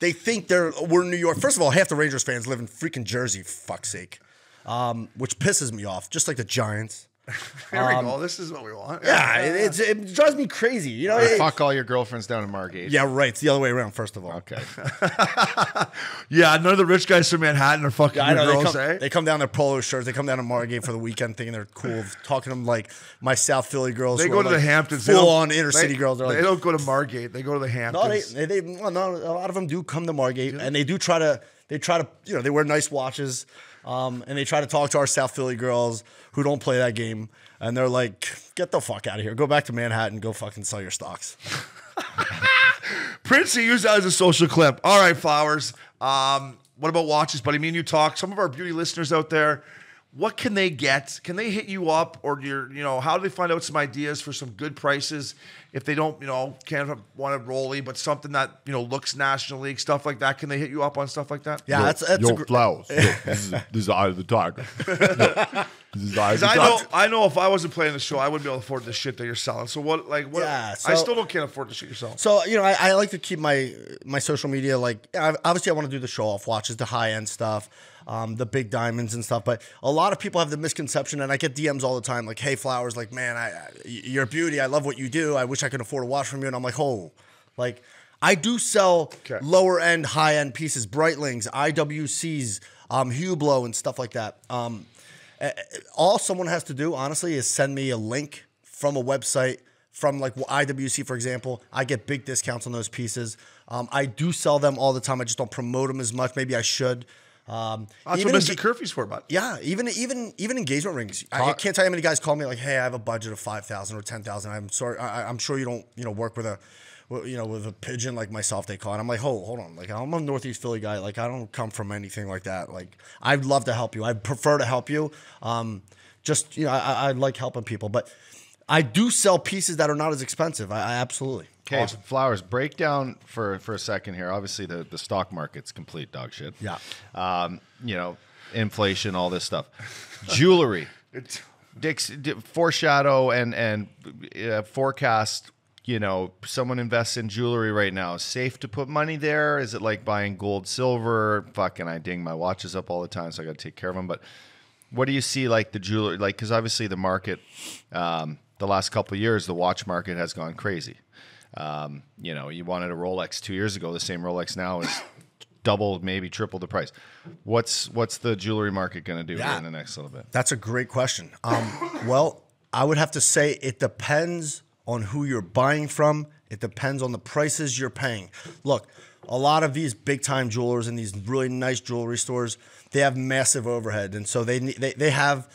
they think they're we're New York. First of all, half the Rangers fans live in freaking Jersey. Fuck's sake, um, which pisses me off. Just like the Giants. [LAUGHS] Here we go. This is what we want. Um, Yeah, [LAUGHS] it, it drives me crazy. You know. Or it- fuck all your girlfriends down in Margate. yeah, right. It's the other way around. First of all. Okay. [LAUGHS] yeah. None of the rich guys from Manhattan are fucking I know your they girls, come, eh? they come down their polo shirts. They come down to Margate for the weekend, thinking they're cool. Talking to them like my South Philly girls. They go to like, the Hamptons. They full on inner they- city girls. They're they like, don't go to Margate. They go to the No, they, Hamptons. they, they well, no, a lot of them do come to Margate, and they do try to, they try to, you know, they wear nice watches, um, and they try to talk to our South Philly girls who don't play that game, and they're like, get the fuck out of here, go back to Manhattan, go fucking sell your stocks. [LAUGHS] Princey used that as a social clip. All right, Flowers. Um, what about watches, buddy? Me and you talk. Some of our beauty listeners out there, what can they get? Can they hit you up, or you're, you know, how do they find out some ideas for some good prices if they don't, you know, can't want a rolly, but something that you know looks National League stuff like that? Can they hit you up on stuff like that? Yeah, that's that's a gr- flowers. [LAUGHS] this, is, this is Eye of the Tiger. [LAUGHS] this is Eye of 'Cause the I Tiger. know, I know, if I wasn't playing the show, I wouldn't be able to afford the shit that you're selling. So what, like, what? Yeah, I still don't can't afford the shit you're selling. So you know, I, I like to keep my my social media like I- obviously I want to do the show off watches, the high end stuff, um, the big diamonds and stuff. But a lot of people have the misconception, and I get DMs all the time, like, "Hey, flowers, like, man, I, I you're beauty. I love what you do. I wish I could afford a watch from you." And I'm like, "Oh, like." I do sell lower end, high end pieces, Breitlings, IWCs, um, Hublot, and stuff like that. Um, all someone has to do, honestly, is send me a link from a website from like IWC, for example. I get big discounts on those pieces. Um, I do sell them all the time. I just don't promote them as much. Maybe I should. Um, That's even what enga- Missin Curfew's for, bud. yeah, even even even engagement rings. I, I can't tell you how many guys call me like, "Hey, I have a budget of five thousand or ten thousand. I'm sorry, I, I'm sure you don't, you know, work with a, you know, with a pigeon like myself. They call, and I'm like, "Hold, hold on. Like, I'm a Northeast Philly guy. Like, I don't come from anything like that. Like, I'd love to help you. I prefer to help you. Um, just you know, I, I I like helping people, but I do sell pieces that are not as expensive. I, I absolutely. Okay, flowers. Break down for for a second here. Obviously, the the stock market's complete dog shit. Yeah. Um, you know, inflation, all this stuff. Jewelry. [LAUGHS] Dick's di- foreshadow and and uh, forecast. You know, someone invests in jewelry right now. Safe to put money there? Is it like buying gold, silver? Fucking, I ding my watches up all the time, so I got to take care of them. But what do you see like the jewelry? Like, because obviously the market, um, the last couple of years, the watch market has gone crazy. Um, you know, you wanted a Rolex two years ago. The same Rolex now is [COUGHS] double, maybe triple the price. What's what's the jewelry market going to do Yeah. in the next little bit? That's a great question. Um, well, I would have to say it depends on who you're buying from. It depends on the prices you're paying. Look, a lot of these big time jewelers and these really nice jewelry stores, they have massive overhead, and so they they they have,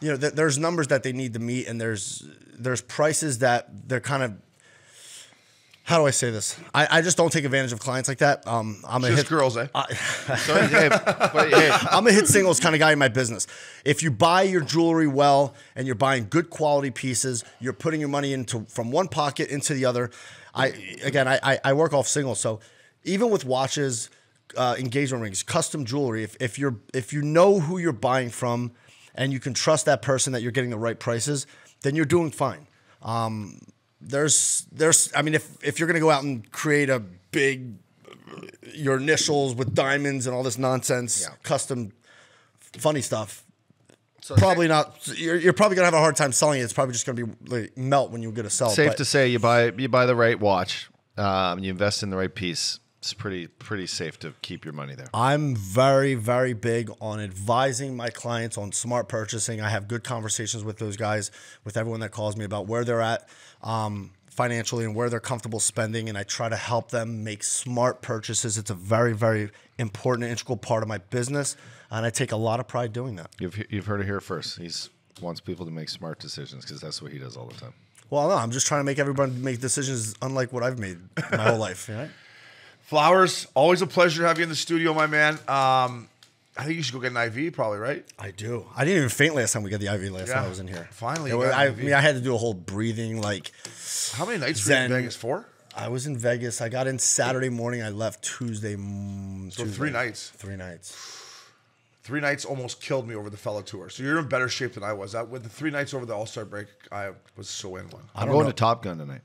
you know, th- there's numbers that they need to meet, and there's there's prices that they're kind of. How do I say this? I, I just don't take advantage of clients like that. Um, I'm a Just hit, girls, eh? [LAUGHS] So, hey, but, hey, [LAUGHS] I'm a hit singles kind of guy in my business. If you buy your jewelry well and you're buying good quality pieces, you're putting your money into from one pocket into the other. I again, I I, I work off singles, so even with watches, uh, engagement rings, custom jewelry, if, if you're if you know who you're buying from and you can trust that person that you're getting the right prices, then you're doing fine. Um, there's there's I mean if if you're gonna go out and create a big your initials with diamonds and all this nonsense, custom funny stuff. probably not. You're, you're probably gonna have a hard time selling it. It's probably just gonna be like melt when you get a sell. safe but to say you buy you buy the right watch, um, you invest in the right piece. It's pretty pretty safe to keep your money there. I'm very very big on advising my clients on smart purchasing. I have good conversations with those guys, with everyone that calls me about where they're at um, financially and where they're comfortable spending, and I try to help them make smart purchases. It's a very very important integral part of my business, and I take a lot of pride doing that. You've you've heard it here first. He's wants people to make smart decisions because that's what he does all the time. Well, no, I'm just trying to make everyone make decisions unlike what I've made my whole [LAUGHS] life. Right? Flowers, always a pleasure to have you in the studio, my man. Um, I think you should go get an IV, probably, right? I do. I didn't even faint last time we got the IV last time I was in here. Finally, It was- I, I mean, I had to do a whole breathing like. How many nights were you in Vegas for? I was in Vegas. I got in Saturday morning. I left Tuesday. So Tuesday. three nights. Three nights. Three nights almost killed me over the fellow tour. So you're in better shape than I was. That with the three nights over the All Star break, I was so in one. I'm going to Top Gun tonight.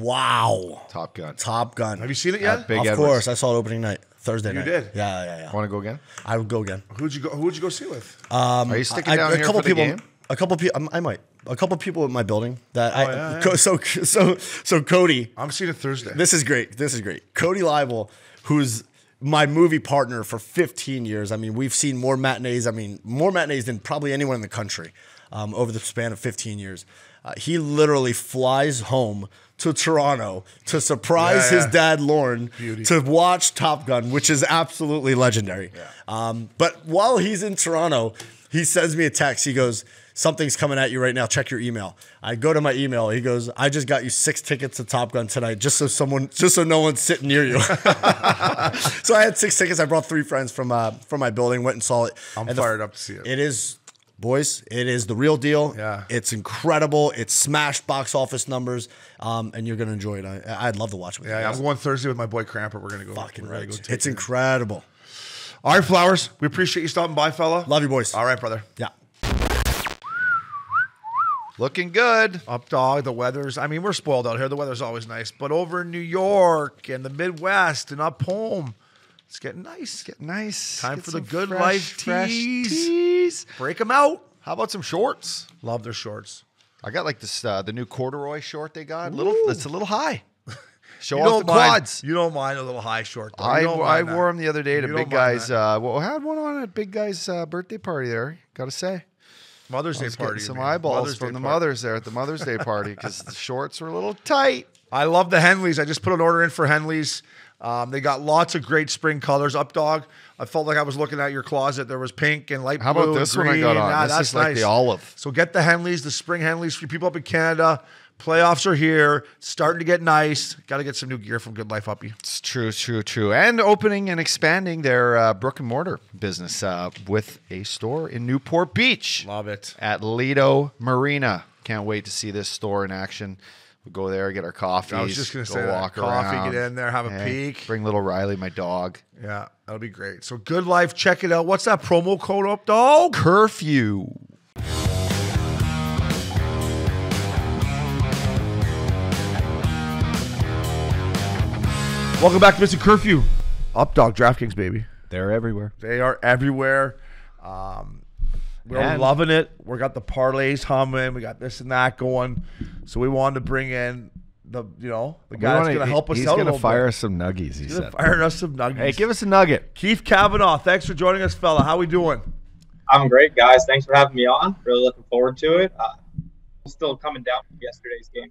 Wow. Top Gun. Top Gun. Have you seen it yet? At Big of Edwards. course, I saw it opening night Thursday night. You night. did? Yeah, yeah, yeah. Want to go again? I would go again. Who'd you go? Who'd you go see with? Um, Are you sticking I- down a here couple for the people, game? A couple people. I might. A couple people in my building that I. Oh, yeah, yeah. Co- So so so Cody. I'm seeing it Thursday. This is great. This is great. Cody Leibel, who's my movie partner for 15 years. I mean, we've seen more matinees. I mean, more matinees than probably anyone in the country um, over the span of 15 years. Uh, he literally flies home to Toronto to surprise Yeah, his dad, Lauren, Beauty. to watch Top Gun, which is absolutely legendary. Um, but while he's in Toronto, he sends me a text. He goes, Something's coming at you right now. Check your email. I go to my email. He goes, I just got you six tickets to Top Gun tonight, just so someone, just so no one's sitting near you. [LAUGHS] [LAUGHS] so I had six tickets. I brought three friends from uh, from my building, went and saw it. I'm And the- fired up to see it. It is, boys. It is the real deal. Yeah. it's incredible. It's smashed box office numbers, um, and you're gonna enjoy it. I, I'd love to watch it. With yeah. I'm going Thursday with my boy Cramper. We're gonna go. Fucking right. go It's it. incredible. All right, Flowers. We appreciate you stopping by, fella. Love you, boys. All right, brother. Yeah. Looking good. Up dog, the weather's. I mean, we're spoiled out here. The weather's always nice, but over in New York and the Midwest and up home, it's getting nice. Get nice. Time Get for the good fresh, life tees. tees. Break them out. How about some shorts? Love their shorts. I got like this uh, the new corduroy short they got. Little, it's a little high. [LAUGHS] Show You off don't the mind- quads. You don't mind a little high short. Though. I, don't I wore them the other day to You Big Guy's. Uh, well, I had one on at Big Guy's uh, birthday party there. Got to say. Mother's Day getting party. some eyeballs Mother's from Day the party. mothers there at the Mother's Day party because the shorts were a little tight. I love the Henleys. I just put an order in for Henleys. Um, they got lots of great spring colors. Up dog. I felt like I was looking at your closet. There was pink and light How blue. about and this one I got on? Ah, This that's is like nice. the olive. So get the Henleys, the spring Henleys for people up in Canada. Playoffs are here. Starting to get nice. Got to get some new gear from Good Life Uppy. It's true, true, true. And opening and expanding their uh, brick and mortar business uh, with a store in Newport Beach. Love it. At Lido Marina. Can't wait to see this store in action. We'll go there, get our coffee. I was just gonna go say that. walk Coffee, around. get in there, have a peek. Bring little Riley, my dog. Yeah, that'll be great. So Good Life, check it out. What's that promo code up, dog? Curfew. Welcome back to Missin Curfew. Up dog, DraftKings, baby. They're everywhere. They are everywhere. Um, we're And- loving it. We got the parlays humming. We got this and that going. So we wanted to bring in the, you know, the guy that's going to help us he's out. a gonna fire bit. us some nuggies, he He's gonna said. fire us some nuggets. Hey, give us a nugget. Keith Kavanaugh, thanks for joining us, fella. How we doing? I'm great, guys. Thanks for having me on. Really looking forward to it. Uh, still coming down from yesterday's game.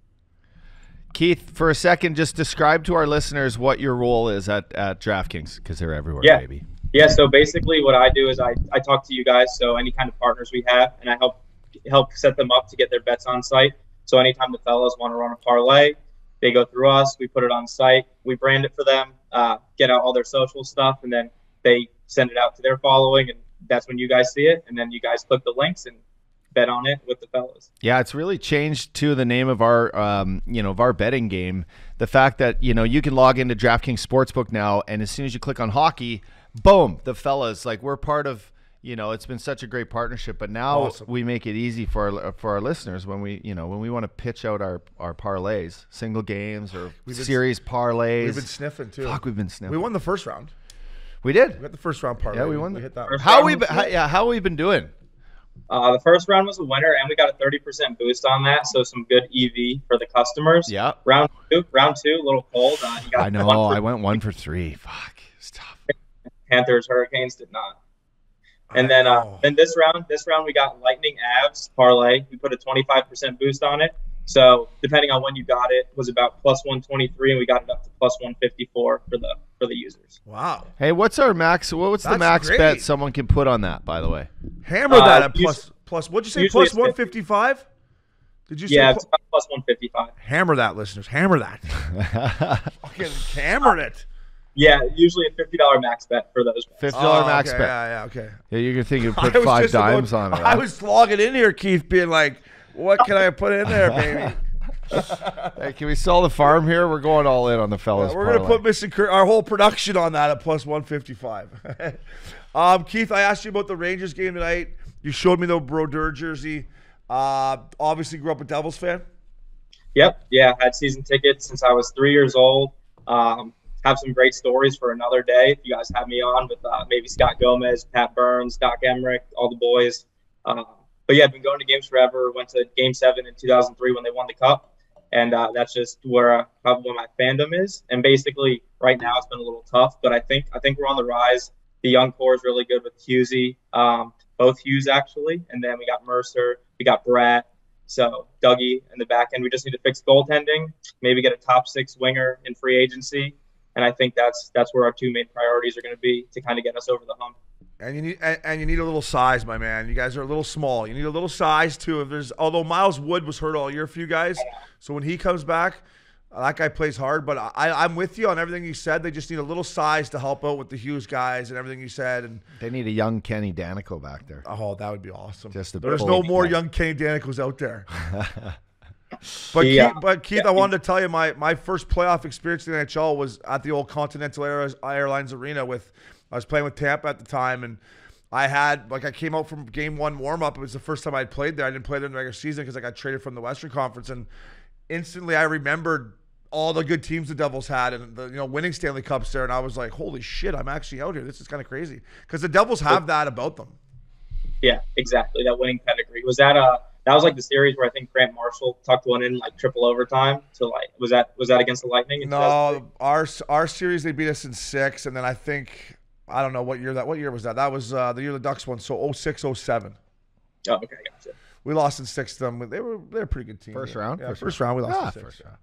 Keith, for a second, just describe to our listeners what your role is at, at DraftKings because they're everywhere, Yeah. baby. Yeah. So basically, what I do is I, I talk to you guys. So any kind of partners we have, and I help help set them up to get their bets on site. So anytime the fellas want to run a parlay, they go through us. We put it on site. We brand it for them. Uh, get out all their social stuff, and then they send it out to their following, and that's when you guys see it. And then you guys click the links and bet on it with the fellas. Yeah, it's really changed to the name of our, um, you know, of our betting game. The fact that you know you can log into DraftKings Sportsbook now, and as soon as you click on hockey, boom, the fellas like we're part of. You know, it's been such a great partnership, but now Awesome. we make it easy for our, for our listeners when we, you know, when we want to pitch out our our parlays, single games or been- series parlays. We've been sniffing too. Fuck, we've been sniffing. We won the first round. We did. We got the first round parlay. Yeah, we won. We the- hit that. First How we? was How, yeah, how we been doing? Uh, the first round was a winner, and we got a 30% boost on that, so some good EV for the customers. Yeah. Round two, round two, a little cold. Uh, you got I know. one for I went one for three. Fuck, it's tough. Panthers, Hurricanes did not. And then, uh, Oh. then this round, this round we got Lightning Avs parlay. We put a 25% boost on it. So depending on when you got it, was about plus 123, and we got it up to plus 154 for the for the users. Wow. Hey, what's our max? What's the max great. bet someone can put on that? By the way, Hammer Uh, that at us- plus plus. What'd you say? usually Plus it's one fifty five. Did you say? Yeah, pl- it's about plus 155. hammer that, listeners. Hammer that. [LAUGHS] Fucking hammered it. Yeah, usually a $50 max bet for those. bets. fifty dollar Oh, max okay, bet. Yeah, yeah, okay. Yeah, you're gonna think you [LAUGHS] I put five just about- dimes on it. I was logging in here, Keith, being like, "What can I put in there, baby?" [LAUGHS] Hey, can we sell the farm here? We're going all in on the fellas. We're gonna put Mr. Cur- our whole production on that at plus one fifty five. [LAUGHS] um, Keith, I asked you about the Rangers game tonight. You showed me the Brodeur jersey. Uh, obviously, grew up a Devils fan. Yep. Yeah. Had season tickets since I was three years old. Um, have some great stories for another day. If you guys have me on with uh, maybe Scott Gomez, Pat Burns, Doc Emrick, all the boys. Uh, but yeah, I've been going to games forever. Went to Game Seven in 2003 when they won the Cup, and uh, that's just where uh, probably where my fandom is. And basically, right now it's been a little tough, but I think I think we're on the rise. The young core is really good with Husey, um, both Hughes actually, and then we got Mercer, we got Bratt. So Dougie in the back end, we just need to fix goaltending, maybe get a top six winger in free agency, and I think that's that's where our two main priorities are going to be to kind of get us over the hump. And you need and, and you need a little size, my man. You guys are a little small. You need a little size too. If there's although Miles Wood was hurt all year for you guys, so when he comes back, uh, that guy plays hard. But I, I'm with you on everything you said. They just need a little size to help out with the Hughes guys and everything you said. And They need a young Kenny Daneyko back there. oh, that would be awesome. Just a There's no more young Kenny Daneykos out there. [LAUGHS] But He, uh, Keith, but Keith, I wanted to tell you my my first playoff experience in the NHL was at the old Continental Air- Airlines Arena with I was playing with Tampa at the time and I had like I came out from game one warm up. It was the first time I'd played there. I didn't play there in the regular season because I got traded from the Western Conference and instantly I remembered all the good teams the Devils had and the you know winning Stanley Cups there and I was like, holy shit, I'm actually out here. This is kind of crazy because the Devils have that about them. Yeah, exactly. That winning pedigree was that uh that was like the series where I think Grant Marshall tucked one in like triple overtime. To like, was that was that against the Lightning? No, our our series they beat us in six, and then I think I don't know what year that. What year was that? That was uh, the year the Ducks won. So 06, 07. Oh, okay, gotcha. We lost in six to them. They were they're a pretty good team. First yeah. round? Yeah, First first, round. round. We lost Ah, in six. first round.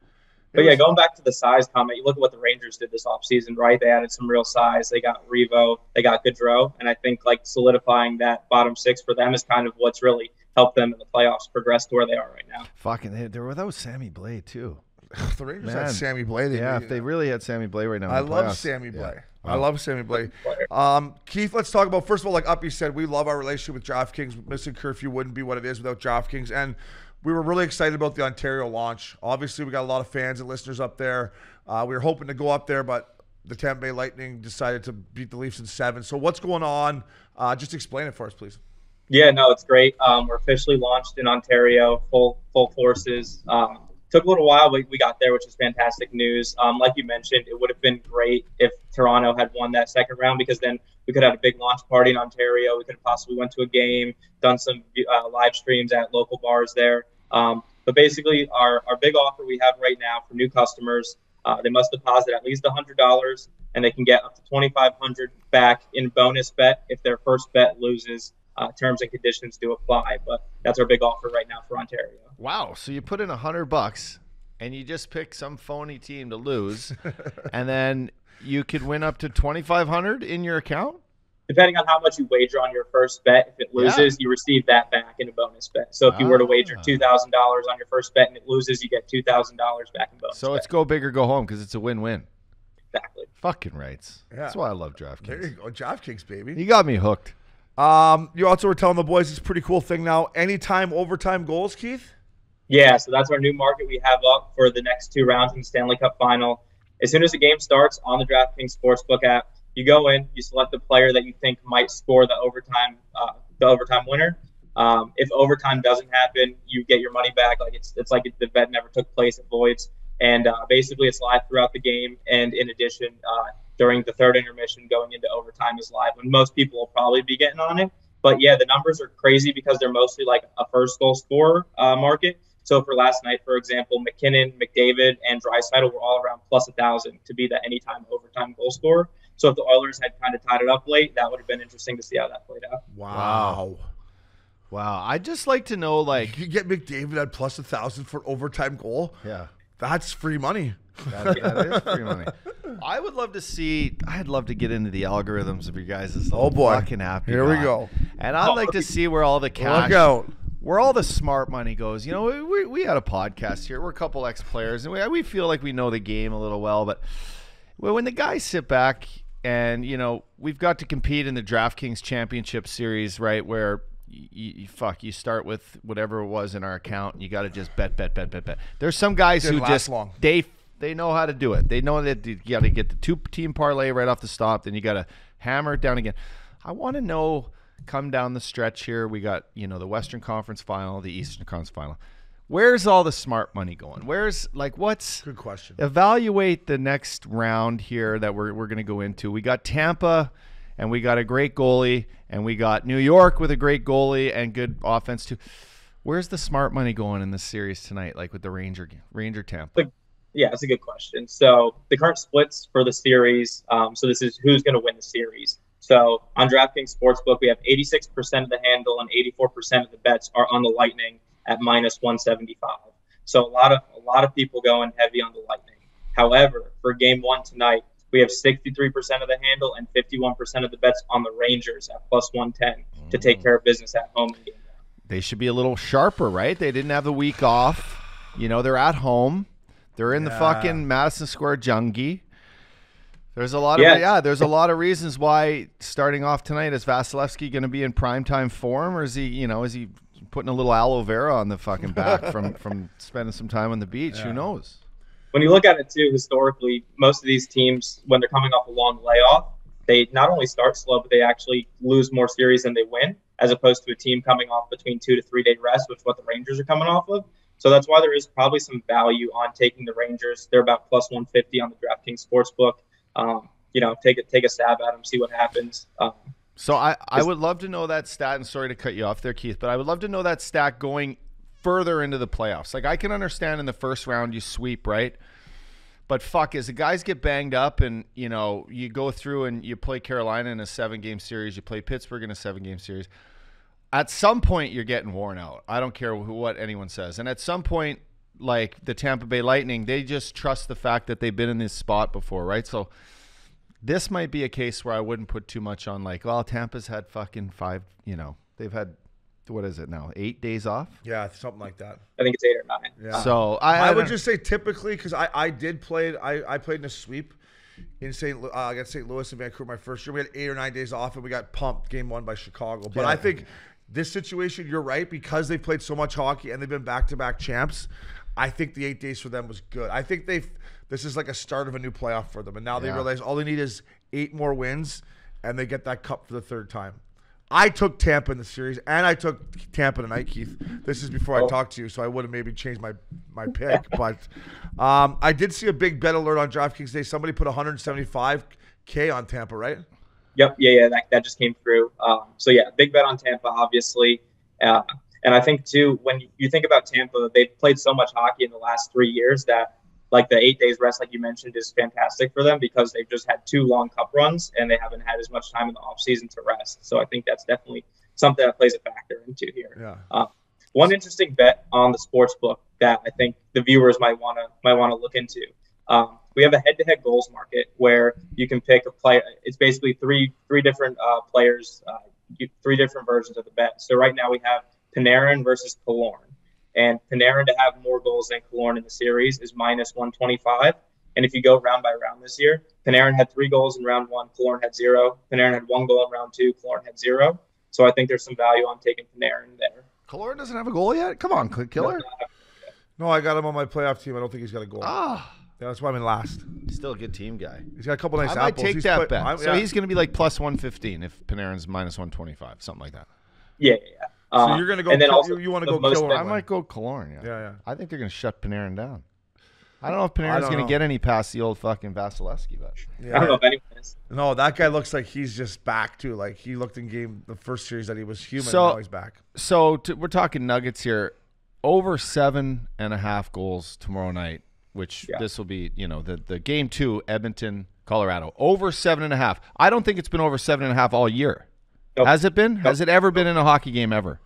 But yeah, going back to the size comment, you look at what the Rangers did this offseason, right? They added some real size. They got Revo, they got Goodrow, and I think like solidifying that bottom six for them is kind of what's really helped them in the playoffs progress to where they are right now. Fucking, they, they're without Sammy Blais too. [SIGHS] the Rangers Man. had Sammy Blais. They yeah, if they really had Sammy Blais right now. I love playoffs. Sammy Yeah. Blay. I love Sammy Blais. Um, Keith, let's talk about first of all, like Uppy said, we love our relationship with DraftKings. Missin Curfew wouldn't be what it is without DraftKings, and we were really excited about the Ontario launch. Obviously, we got a lot of fans and listeners up there. Uh, we were hoping to go up there, but the Tampa Bay Lightning decided to beat the Leafs in seven. So, what's going on? Uh, just explain it for us, please. Yeah, no, it's great. Um, we're officially launched in Ontario, full full forces. Um, took a little while, but we got there, which is fantastic news. Um, like you mentioned, it would have been great if Toronto had won that second round because then we could have had a big launch party in Ontario. We could have possibly went to a game, done some uh, live streams at local bars there. Um, but basically, our, our big offer we have right now for new customers, uh, they must deposit at least $100 and they can get up to 2500 back in bonus bet if their first bet loses. Uh, terms and conditions do apply, but that's our big offer right now for Ontario. Wow. So you put in a hundred bucks and you just pick some phony team to lose, [LAUGHS] and then you could win up to twenty five hundred in your account. Depending on how much you wager on your first bet, if it loses, you receive that back in a bonus bet. So if you were to wager Ah. two thousand dollars on your first bet and it loses, you get two thousand dollars back in bonus. So it's go big or go home because it's a win win. Exactly. Fucking rights. Yeah. That's why I love DraftKings. There DraftKings. you go, DraftKings, baby. You got me hooked. Um, you also were telling the boys this pretty cool thing now. Anytime overtime goals, Keith. Yeah, so that's our new market we have up for the next two rounds in the Stanley Cup final. As soon as the game starts on the DraftKings Sportsbook app, you go in, you select the player that you think might score the overtime, uh, the overtime winner. Um, if overtime doesn't happen, you get your money back. Like it's it's like the bet never took place. It voids, and uh, basically it's live throughout the game. And in addition, uh, during the third intermission, going into overtime is live. When most people will probably be getting on it. But yeah, the numbers are crazy because they're mostly like a first goal scorer uh, market. So for last night, for example, MacKinnon, McDavid, and Draisaitl were all around plus a thousand to be the anytime overtime goal scorer. So if the Oilers had kind of tied it up late, that would have been interesting to see how that played out. Wow. Wow. I'd just like to know, like, You get McDavid at plus a thousand for overtime goal. yeah. That's free money. That, that is free money. [LAUGHS] I would love to see. I'd love to get into the algorithms of you guys. Oh, boy. fucking happy. Here we go. And I'd like to see where all the cash, Look out. where all the smart money goes. You know, we, we, we had a podcast here. We're a couple ex players, and we, we feel like we know the game a little well. But when the guys sit back and you know we've got to compete in the DraftKings Championship Series, right? Where you, you fuck, you start with whatever it was in our account, and you got to just bet, bet, bet, bet, bet. There's some guys who just long. they they know how to do it. They know that you got to get the two team parlay right off the stop, then you got to hammer it down again. I want to know come down the stretch here. We got you know the Western Conference Final, the Eastern Conference Final. Where's all the smart money going? Where's like what's Good question. evaluate the next round here that we're, we're going to go into. We got Tampa, and we got a great goalie, and we got New York with a great goalie and good offense too. Where's the smart money going in this series tonight, like with the Ranger Ranger Tampa? Yeah, that's a good question. So the current splits for the series. Um, so this is who's going to win the series. So on DraftKings Sportsbook, we have 86% of the handle and 84% of the bets are on the Lightning at minus 175. So a lot of a lot of people going heavy on the Lightning. However, for Game One tonight, we have 63% of the handle and 51% of the bets on the Rangers at plus 110 to take mm. care of business at home. in Game One. They should be a little sharper, right? They didn't have the week off. You know, they're at home. They're in the fucking Madison Square Junkie. There's a lot of Yeah. yeah. There's a lot of reasons why starting off tonight is Vasilevskiy going to be in primetime form, or is he, you know, is he putting a little aloe vera on the fucking back from [LAUGHS] from spending some time on the beach? Who knows? When you look at it too historically most of these teams when they're coming off a long layoff they not only start slow but they actually lose more series than they win as opposed to a team coming off between two to three day rest which is what the rangers are coming off of. So that's why there is probably some value on taking the rangers. They're about plus 150 on the draftkings sportsbook. Um, you know take a take a stab at them see what happens. Um, So I, I would love to know that stat, and sorry to cut you off there, Keith, but I would love to know that stat going further into the playoffs. Like I can understand in the first round you sweep, right? But fuck, as the guys get banged up and you know you go through and you play Carolina in a seven game series, you play Pittsburgh in a seven game series. At some point, you're getting worn out. I don't care who, what anyone says. And at some point, like the Tampa Bay Lightning, they just trust the fact that they've been in this spot before, right? So this might be a case where I wouldn't put too much on like, well, Tampa's had fucking five, you know, they've had what is it now? Eight days off. Yeah, something like that. I think it's eight or nine. Yeah. So I, I, I would just say typically because I, I did play I, I played in a sweep in St. Lu- uh, against St. Louis and Vancouver my first year. We had eight or nine days off and we got pumped game one by Chicago. But Yeah. I think this situation, you're right because they've played so much hockey and they've been back to back champs. I think the eight days for them was good. I think they've this is like a start of a new playoff for them, and now they realize all they need is eight more wins and they get that cup for the third time. I took Tampa in the series, and I took Tampa tonight, Keith. This is before I talked to you, so I would have maybe changed my my pick. [LAUGHS] but um, I did see a big bet alert on DraftKings today. Somebody put 175k on Tampa, right? Yep. Yeah. Yeah. That, that just came through. Um, so yeah, big bet on Tampa, obviously. Uh, and I think too, when you think about Tampa, they've played so much hockey in the last three years that like the eight days rest, like you mentioned, is fantastic for them because they've just had two long cup runs and they haven't had as much time in the off season to rest. So I think that's definitely something that plays a factor into here. Yeah. Uh, one interesting bet on the sports book that I think the viewers might want to might want to look into. Um, we have a head-to-head goals market where you can pick a player. It's basically three three different uh, players, uh, three different versions of the bet. So right now we have Panarin versus Killorn, and Panarin to have more goals than Killorn in the series is minus 125. And if you go round by round this year, Panarin had three goals in round one, Killorn had zero. Panarin had one goal in round two, Killorn had zero. So I think there's some value on taking Panarin there. Killorn doesn't have a goal yet. Come on, Click Killer. No, I got him on my playoff team. I don't think he's got a goal. Ah, Yeah, that's why I'm in last. still a good team guy. He's got a couple nice I might apples. take He's that put- bet. I'm- so yeah. he's going to be like plus 115 if Panarin's minus 125, something like that. Yeah, yeah. yeah. So Uh, you're gonna go. and then Kill- also you, you want to go most kill bet- I might go Killorn. Yeah. Yeah, yeah. I think they're going to shut Panarin down. I don't know if I Panarin's going to get any past the old fucking Vasilevskiy, but I don't know if anyone is. No, that guy looks like he's just back too. Like he looked in game the first series that he was human. So- now he's back. So to, we're talking Nuggets here. Over seven and a half goals tomorrow night, which Yeah. this will be, you know, the, the game two, Edmonton, Colorado. Over seven and a half. I don't think it's been over seven and a half all year. Nope. Has it been? Has it ever been in a hockey game ever?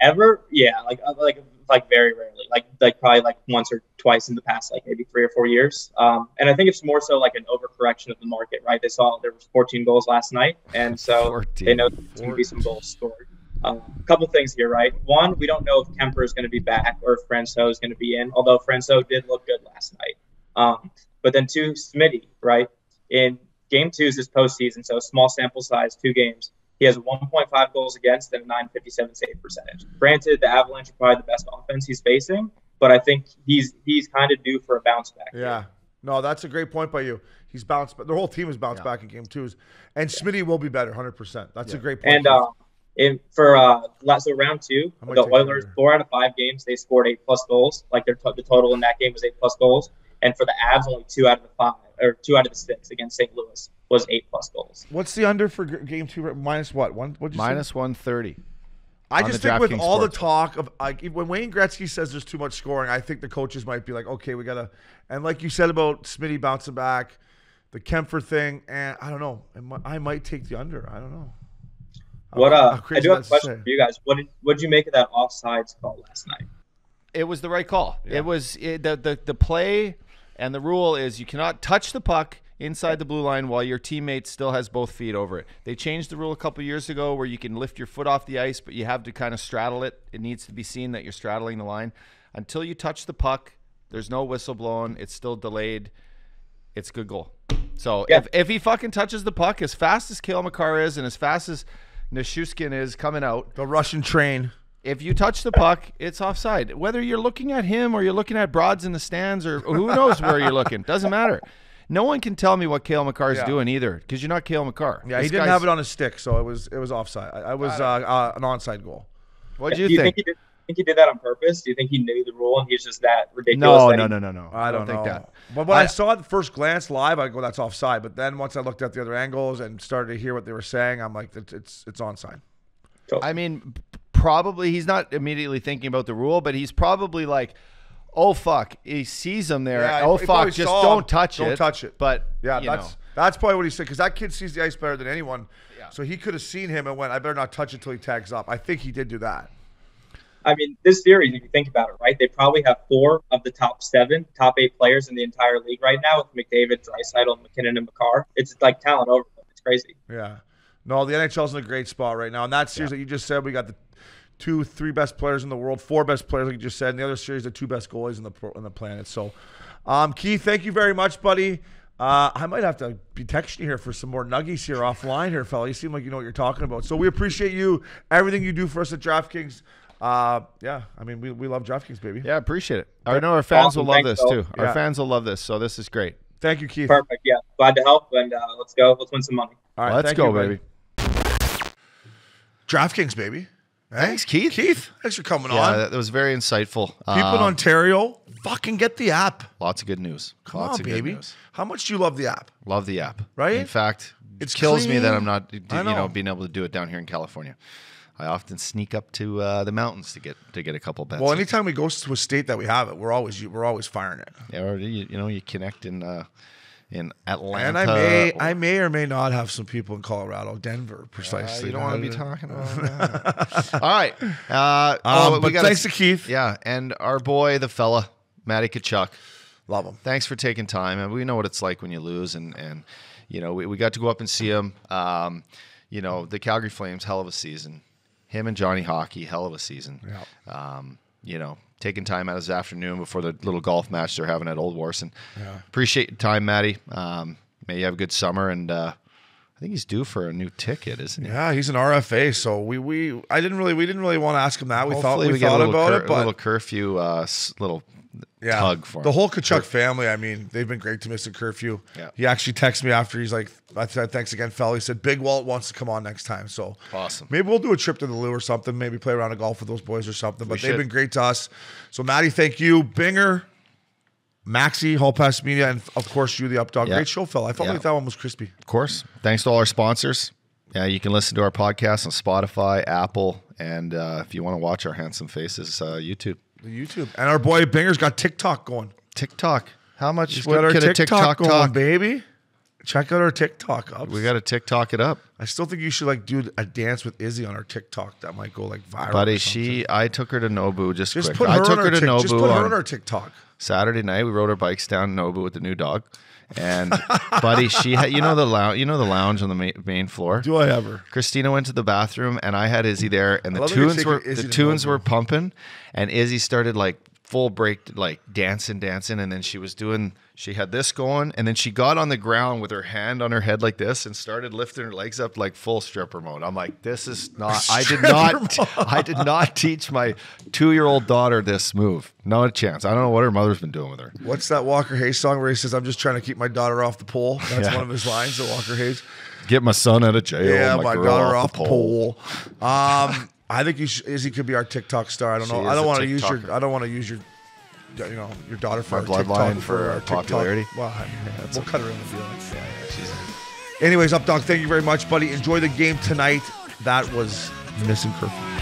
Ever? Yeah, like uh, like like very rarely. Like like probably like once or twice in the past like maybe three or four years. Um, and I think it's more so like an overcorrection of the market, right? They saw there was 14 goals last night, and so 14. [LAUGHS] they know there's going to be some goals scored. Um, a couple things here, right? One, we don't know if Kuemper is going to be back or if Francouz is going to be in, although Francouz did look good last night. Um, but then two, Smitty, right? In game two is his postseason, so small sample size, two games. He has 1.5 goals against and a 957 save percentage. Granted, the Avalanche are probably the best offense he's facing, but I think he's he's kind of due for a bounce back. Yeah. No, that's a great point by you. He's bounced, but the whole team has bounced back in game twos, and Smitty will be better, hundred percent. That's a great point. And uh, in for uh, last so round two, the Oilers four out of five games they scored eight plus goals. Like their to- the total in that game was eight plus goals, and for the Avs only two out of the five or two out of the six against St. Louis was eight plus goals. What's the under for game two? Minus what? One? What'd you Minus 130. I just the think with DraftKings all the talk of like when Wayne Gretzky says there's too much scoring, I think the coaches might be like, okay, we gotta. And like you said about Smitty bouncing back, the Kuemper thing, and I don't know. I might, I might take the under. I don't know. What uh, I do have a question say. for you guys. What did what did you make of that offsides call last night? It was the right call. It was it, the, the the play and the rule is you cannot touch the puck inside the blue line while your teammate still has both feet over it. They changed the rule a couple years ago where you can lift your foot off the ice, but you have to kind of straddle it. It needs to be seen that you're straddling the line. Until you touch the puck, there's no whistle blown. It's still delayed. It's a good goal. So Yeah. if, if he fucking touches the puck as fast as Cale Makar is and as fast as Nichushkin is coming out, The Russian train. if you touch the puck, it's offside. Whether you're looking at him or you're looking at broads in the stands or who knows where you're looking, doesn't matter. No one can tell me what Cale Makar is Yeah. doing either because you're not Cale Makar. Yeah, he didn't have it on his stick, so it was it was offside. I, I was uh, uh, an onside goal. What do do you, you think? think he did? Think he did that on purpose? Do you think he knew the rule and he's just that ridiculous? No, that no, he- no, no, no. I don't, think know. that. But when I, I- saw it at first glance live, I go, "That's offside." But then once I looked at the other angles and started to hear what they were saying, I'm like, "It's it's, it's onside." I mean, probably he's not immediately thinking about the rule, but he's probably like, "Oh fuck!" He sees him there. Yeah, oh he fuck! probably Just saw him. don't touch it. Don't touch it. But Yeah, you that's know. that's probably what he said because that kid sees the ice better than anyone. Yeah. So he could have seen him and went, "I better not touch it till he tags up." I think he did do that. I mean, this series, if you think about it, right? They probably have four of the top seven, top eight players in the entire league right now with McDavid, Draisaitl, MacKinnon, and Makar. It's like talent overload. It's crazy. Yeah. No, the NHL's in a great spot right now. And that series that you just said, we got the two, three best players in the world, four best players, like you just said. And the other series, the two best goalies in the pro- on the planet. So, um, Keith, thank you very much, buddy. Uh, I might have to be texting here for some more nuggies here offline here, fella. You seem like you know what you're talking about. So we appreciate you, everything you do for us at DraftKings. Uh, yeah, I mean, we, we love DraftKings, baby. Yeah, appreciate it. I know our fans Awesome. will love Thanks, this Phil. too. Our fans will love this. So this is great. Thank you, Keith. Perfect. Yeah. Glad to help. And uh, let's go. Let's win some money. All right, Let's thank go, you, buddy. baby. DraftKings, baby. Thanks, Keith. Keith, thanks for coming Yeah, on. that, that was very insightful. People in Um, Ontario, fucking get the app. lots of good news. Come lots on, of baby. good news. How much do you love the app? Love the app. Right? In fact, it kills me that. I'm not, you know. know. being able to do it down here in California. I often sneak up to uh, the mountains to get to get a couple bets. Well, anytime we go to a state that we have it, we're always we're always firing it. Yeah, or you, you know, you connect in uh, in Atlanta. And I may or- I may or may not have some people in Colorado, Denver, Uh, precisely. you don't want to be talking about [LAUGHS] that. All right. Uh, Um, oh, but gotta- thanks to Keith. Yeah, and our boy, the fella, Matty Tkachuk. Love him. Thanks for taking time, and we know what it's like when you lose, and and you know we, we got to go up and see him. Um, you know the Calgary Flames, hell of a season. Him and Johnny Hockey, hell of a season. Yeah. Um, you know, taking time out of his afternoon before the little golf match they're having at Old Warson. Yeah. Appreciate your time, Matty. Um, may you have a good summer, and uh, I think he's due for a new ticket, isn't he? Yeah, he's an RFA, so we we I didn't really we didn't really want to ask him that. We thought Hopefully we, get a thought about cur- it, a but little curfew, uh, little yeah, tug for the him. whole Tkachuk family. I mean, they've been great to Missin Curfew. Yeah. He actually texted me after. He's like, I said, thanks again, fella. He said, Big Walt wants to come on next time. So Awesome. Maybe we'll do a trip to the Lou or something. Maybe play around a golf with those boys or something. But We they've been great to us. So Maddie, thank you, Binger, Maxi, Hall Pass Media, and of course you, the Updog. Yeah. Great show, fella. I felt Yeah. like that one was crispy. Of course. Thanks to all our sponsors. Yeah, you can listen to our podcast on Spotify, Apple, and uh, if you want to watch our handsome faces, uh, YouTube. The YouTube and our boy Binger's got TikTok going. TikTok. How much He's what got our could a TikTok, TikTok going, talk? baby. Check out our TikTok up. We got to TikTok it up, I still think you should like do a dance with Izzy on our TikTok. That might go like viral. buddy. She, I took her to Nobu just, just quick. put her I took her to Nobu Just put her on on our TikTok. Saturday night. We rode our bikes down Nobu with the new dog, and buddy, she had you know the lounge, you know the lounge on the main, main floor. Do I ever? Christina went to the bathroom and I had Izzy there and the love that you're tunes were the tunes were pumping and Izzy started like full break like dancing dancing and then she was doing she had this going and then she got on the ground with her hand on her head like this and started lifting her legs up like full stripper mode. I'm like this is [LAUGHS] not I did not [LAUGHS] I did not teach my 2-year-old daughter this move. Not a chance. I don't know what her mother's been doing with her. What's that Walker Hayes song where he says, "I'm just trying to keep my daughter off the pole"? That's Yeah. one of his lines. The Walker Hayes. Get my son out of jail. Yeah, my, my, girl daughter off the pole. pole. Um, I think you should, Izzy could be our TikTok star. I don't know. I don't want to use your. I don't want to use your. You know your daughter for My our bloodline TikTok, for our TikTok. popularity? Well, I mean, we'll cut her in the deal. Yeah, yeah, Anyways, up dog. Thank you very much, buddy. Enjoy the game tonight. That was missin curfew.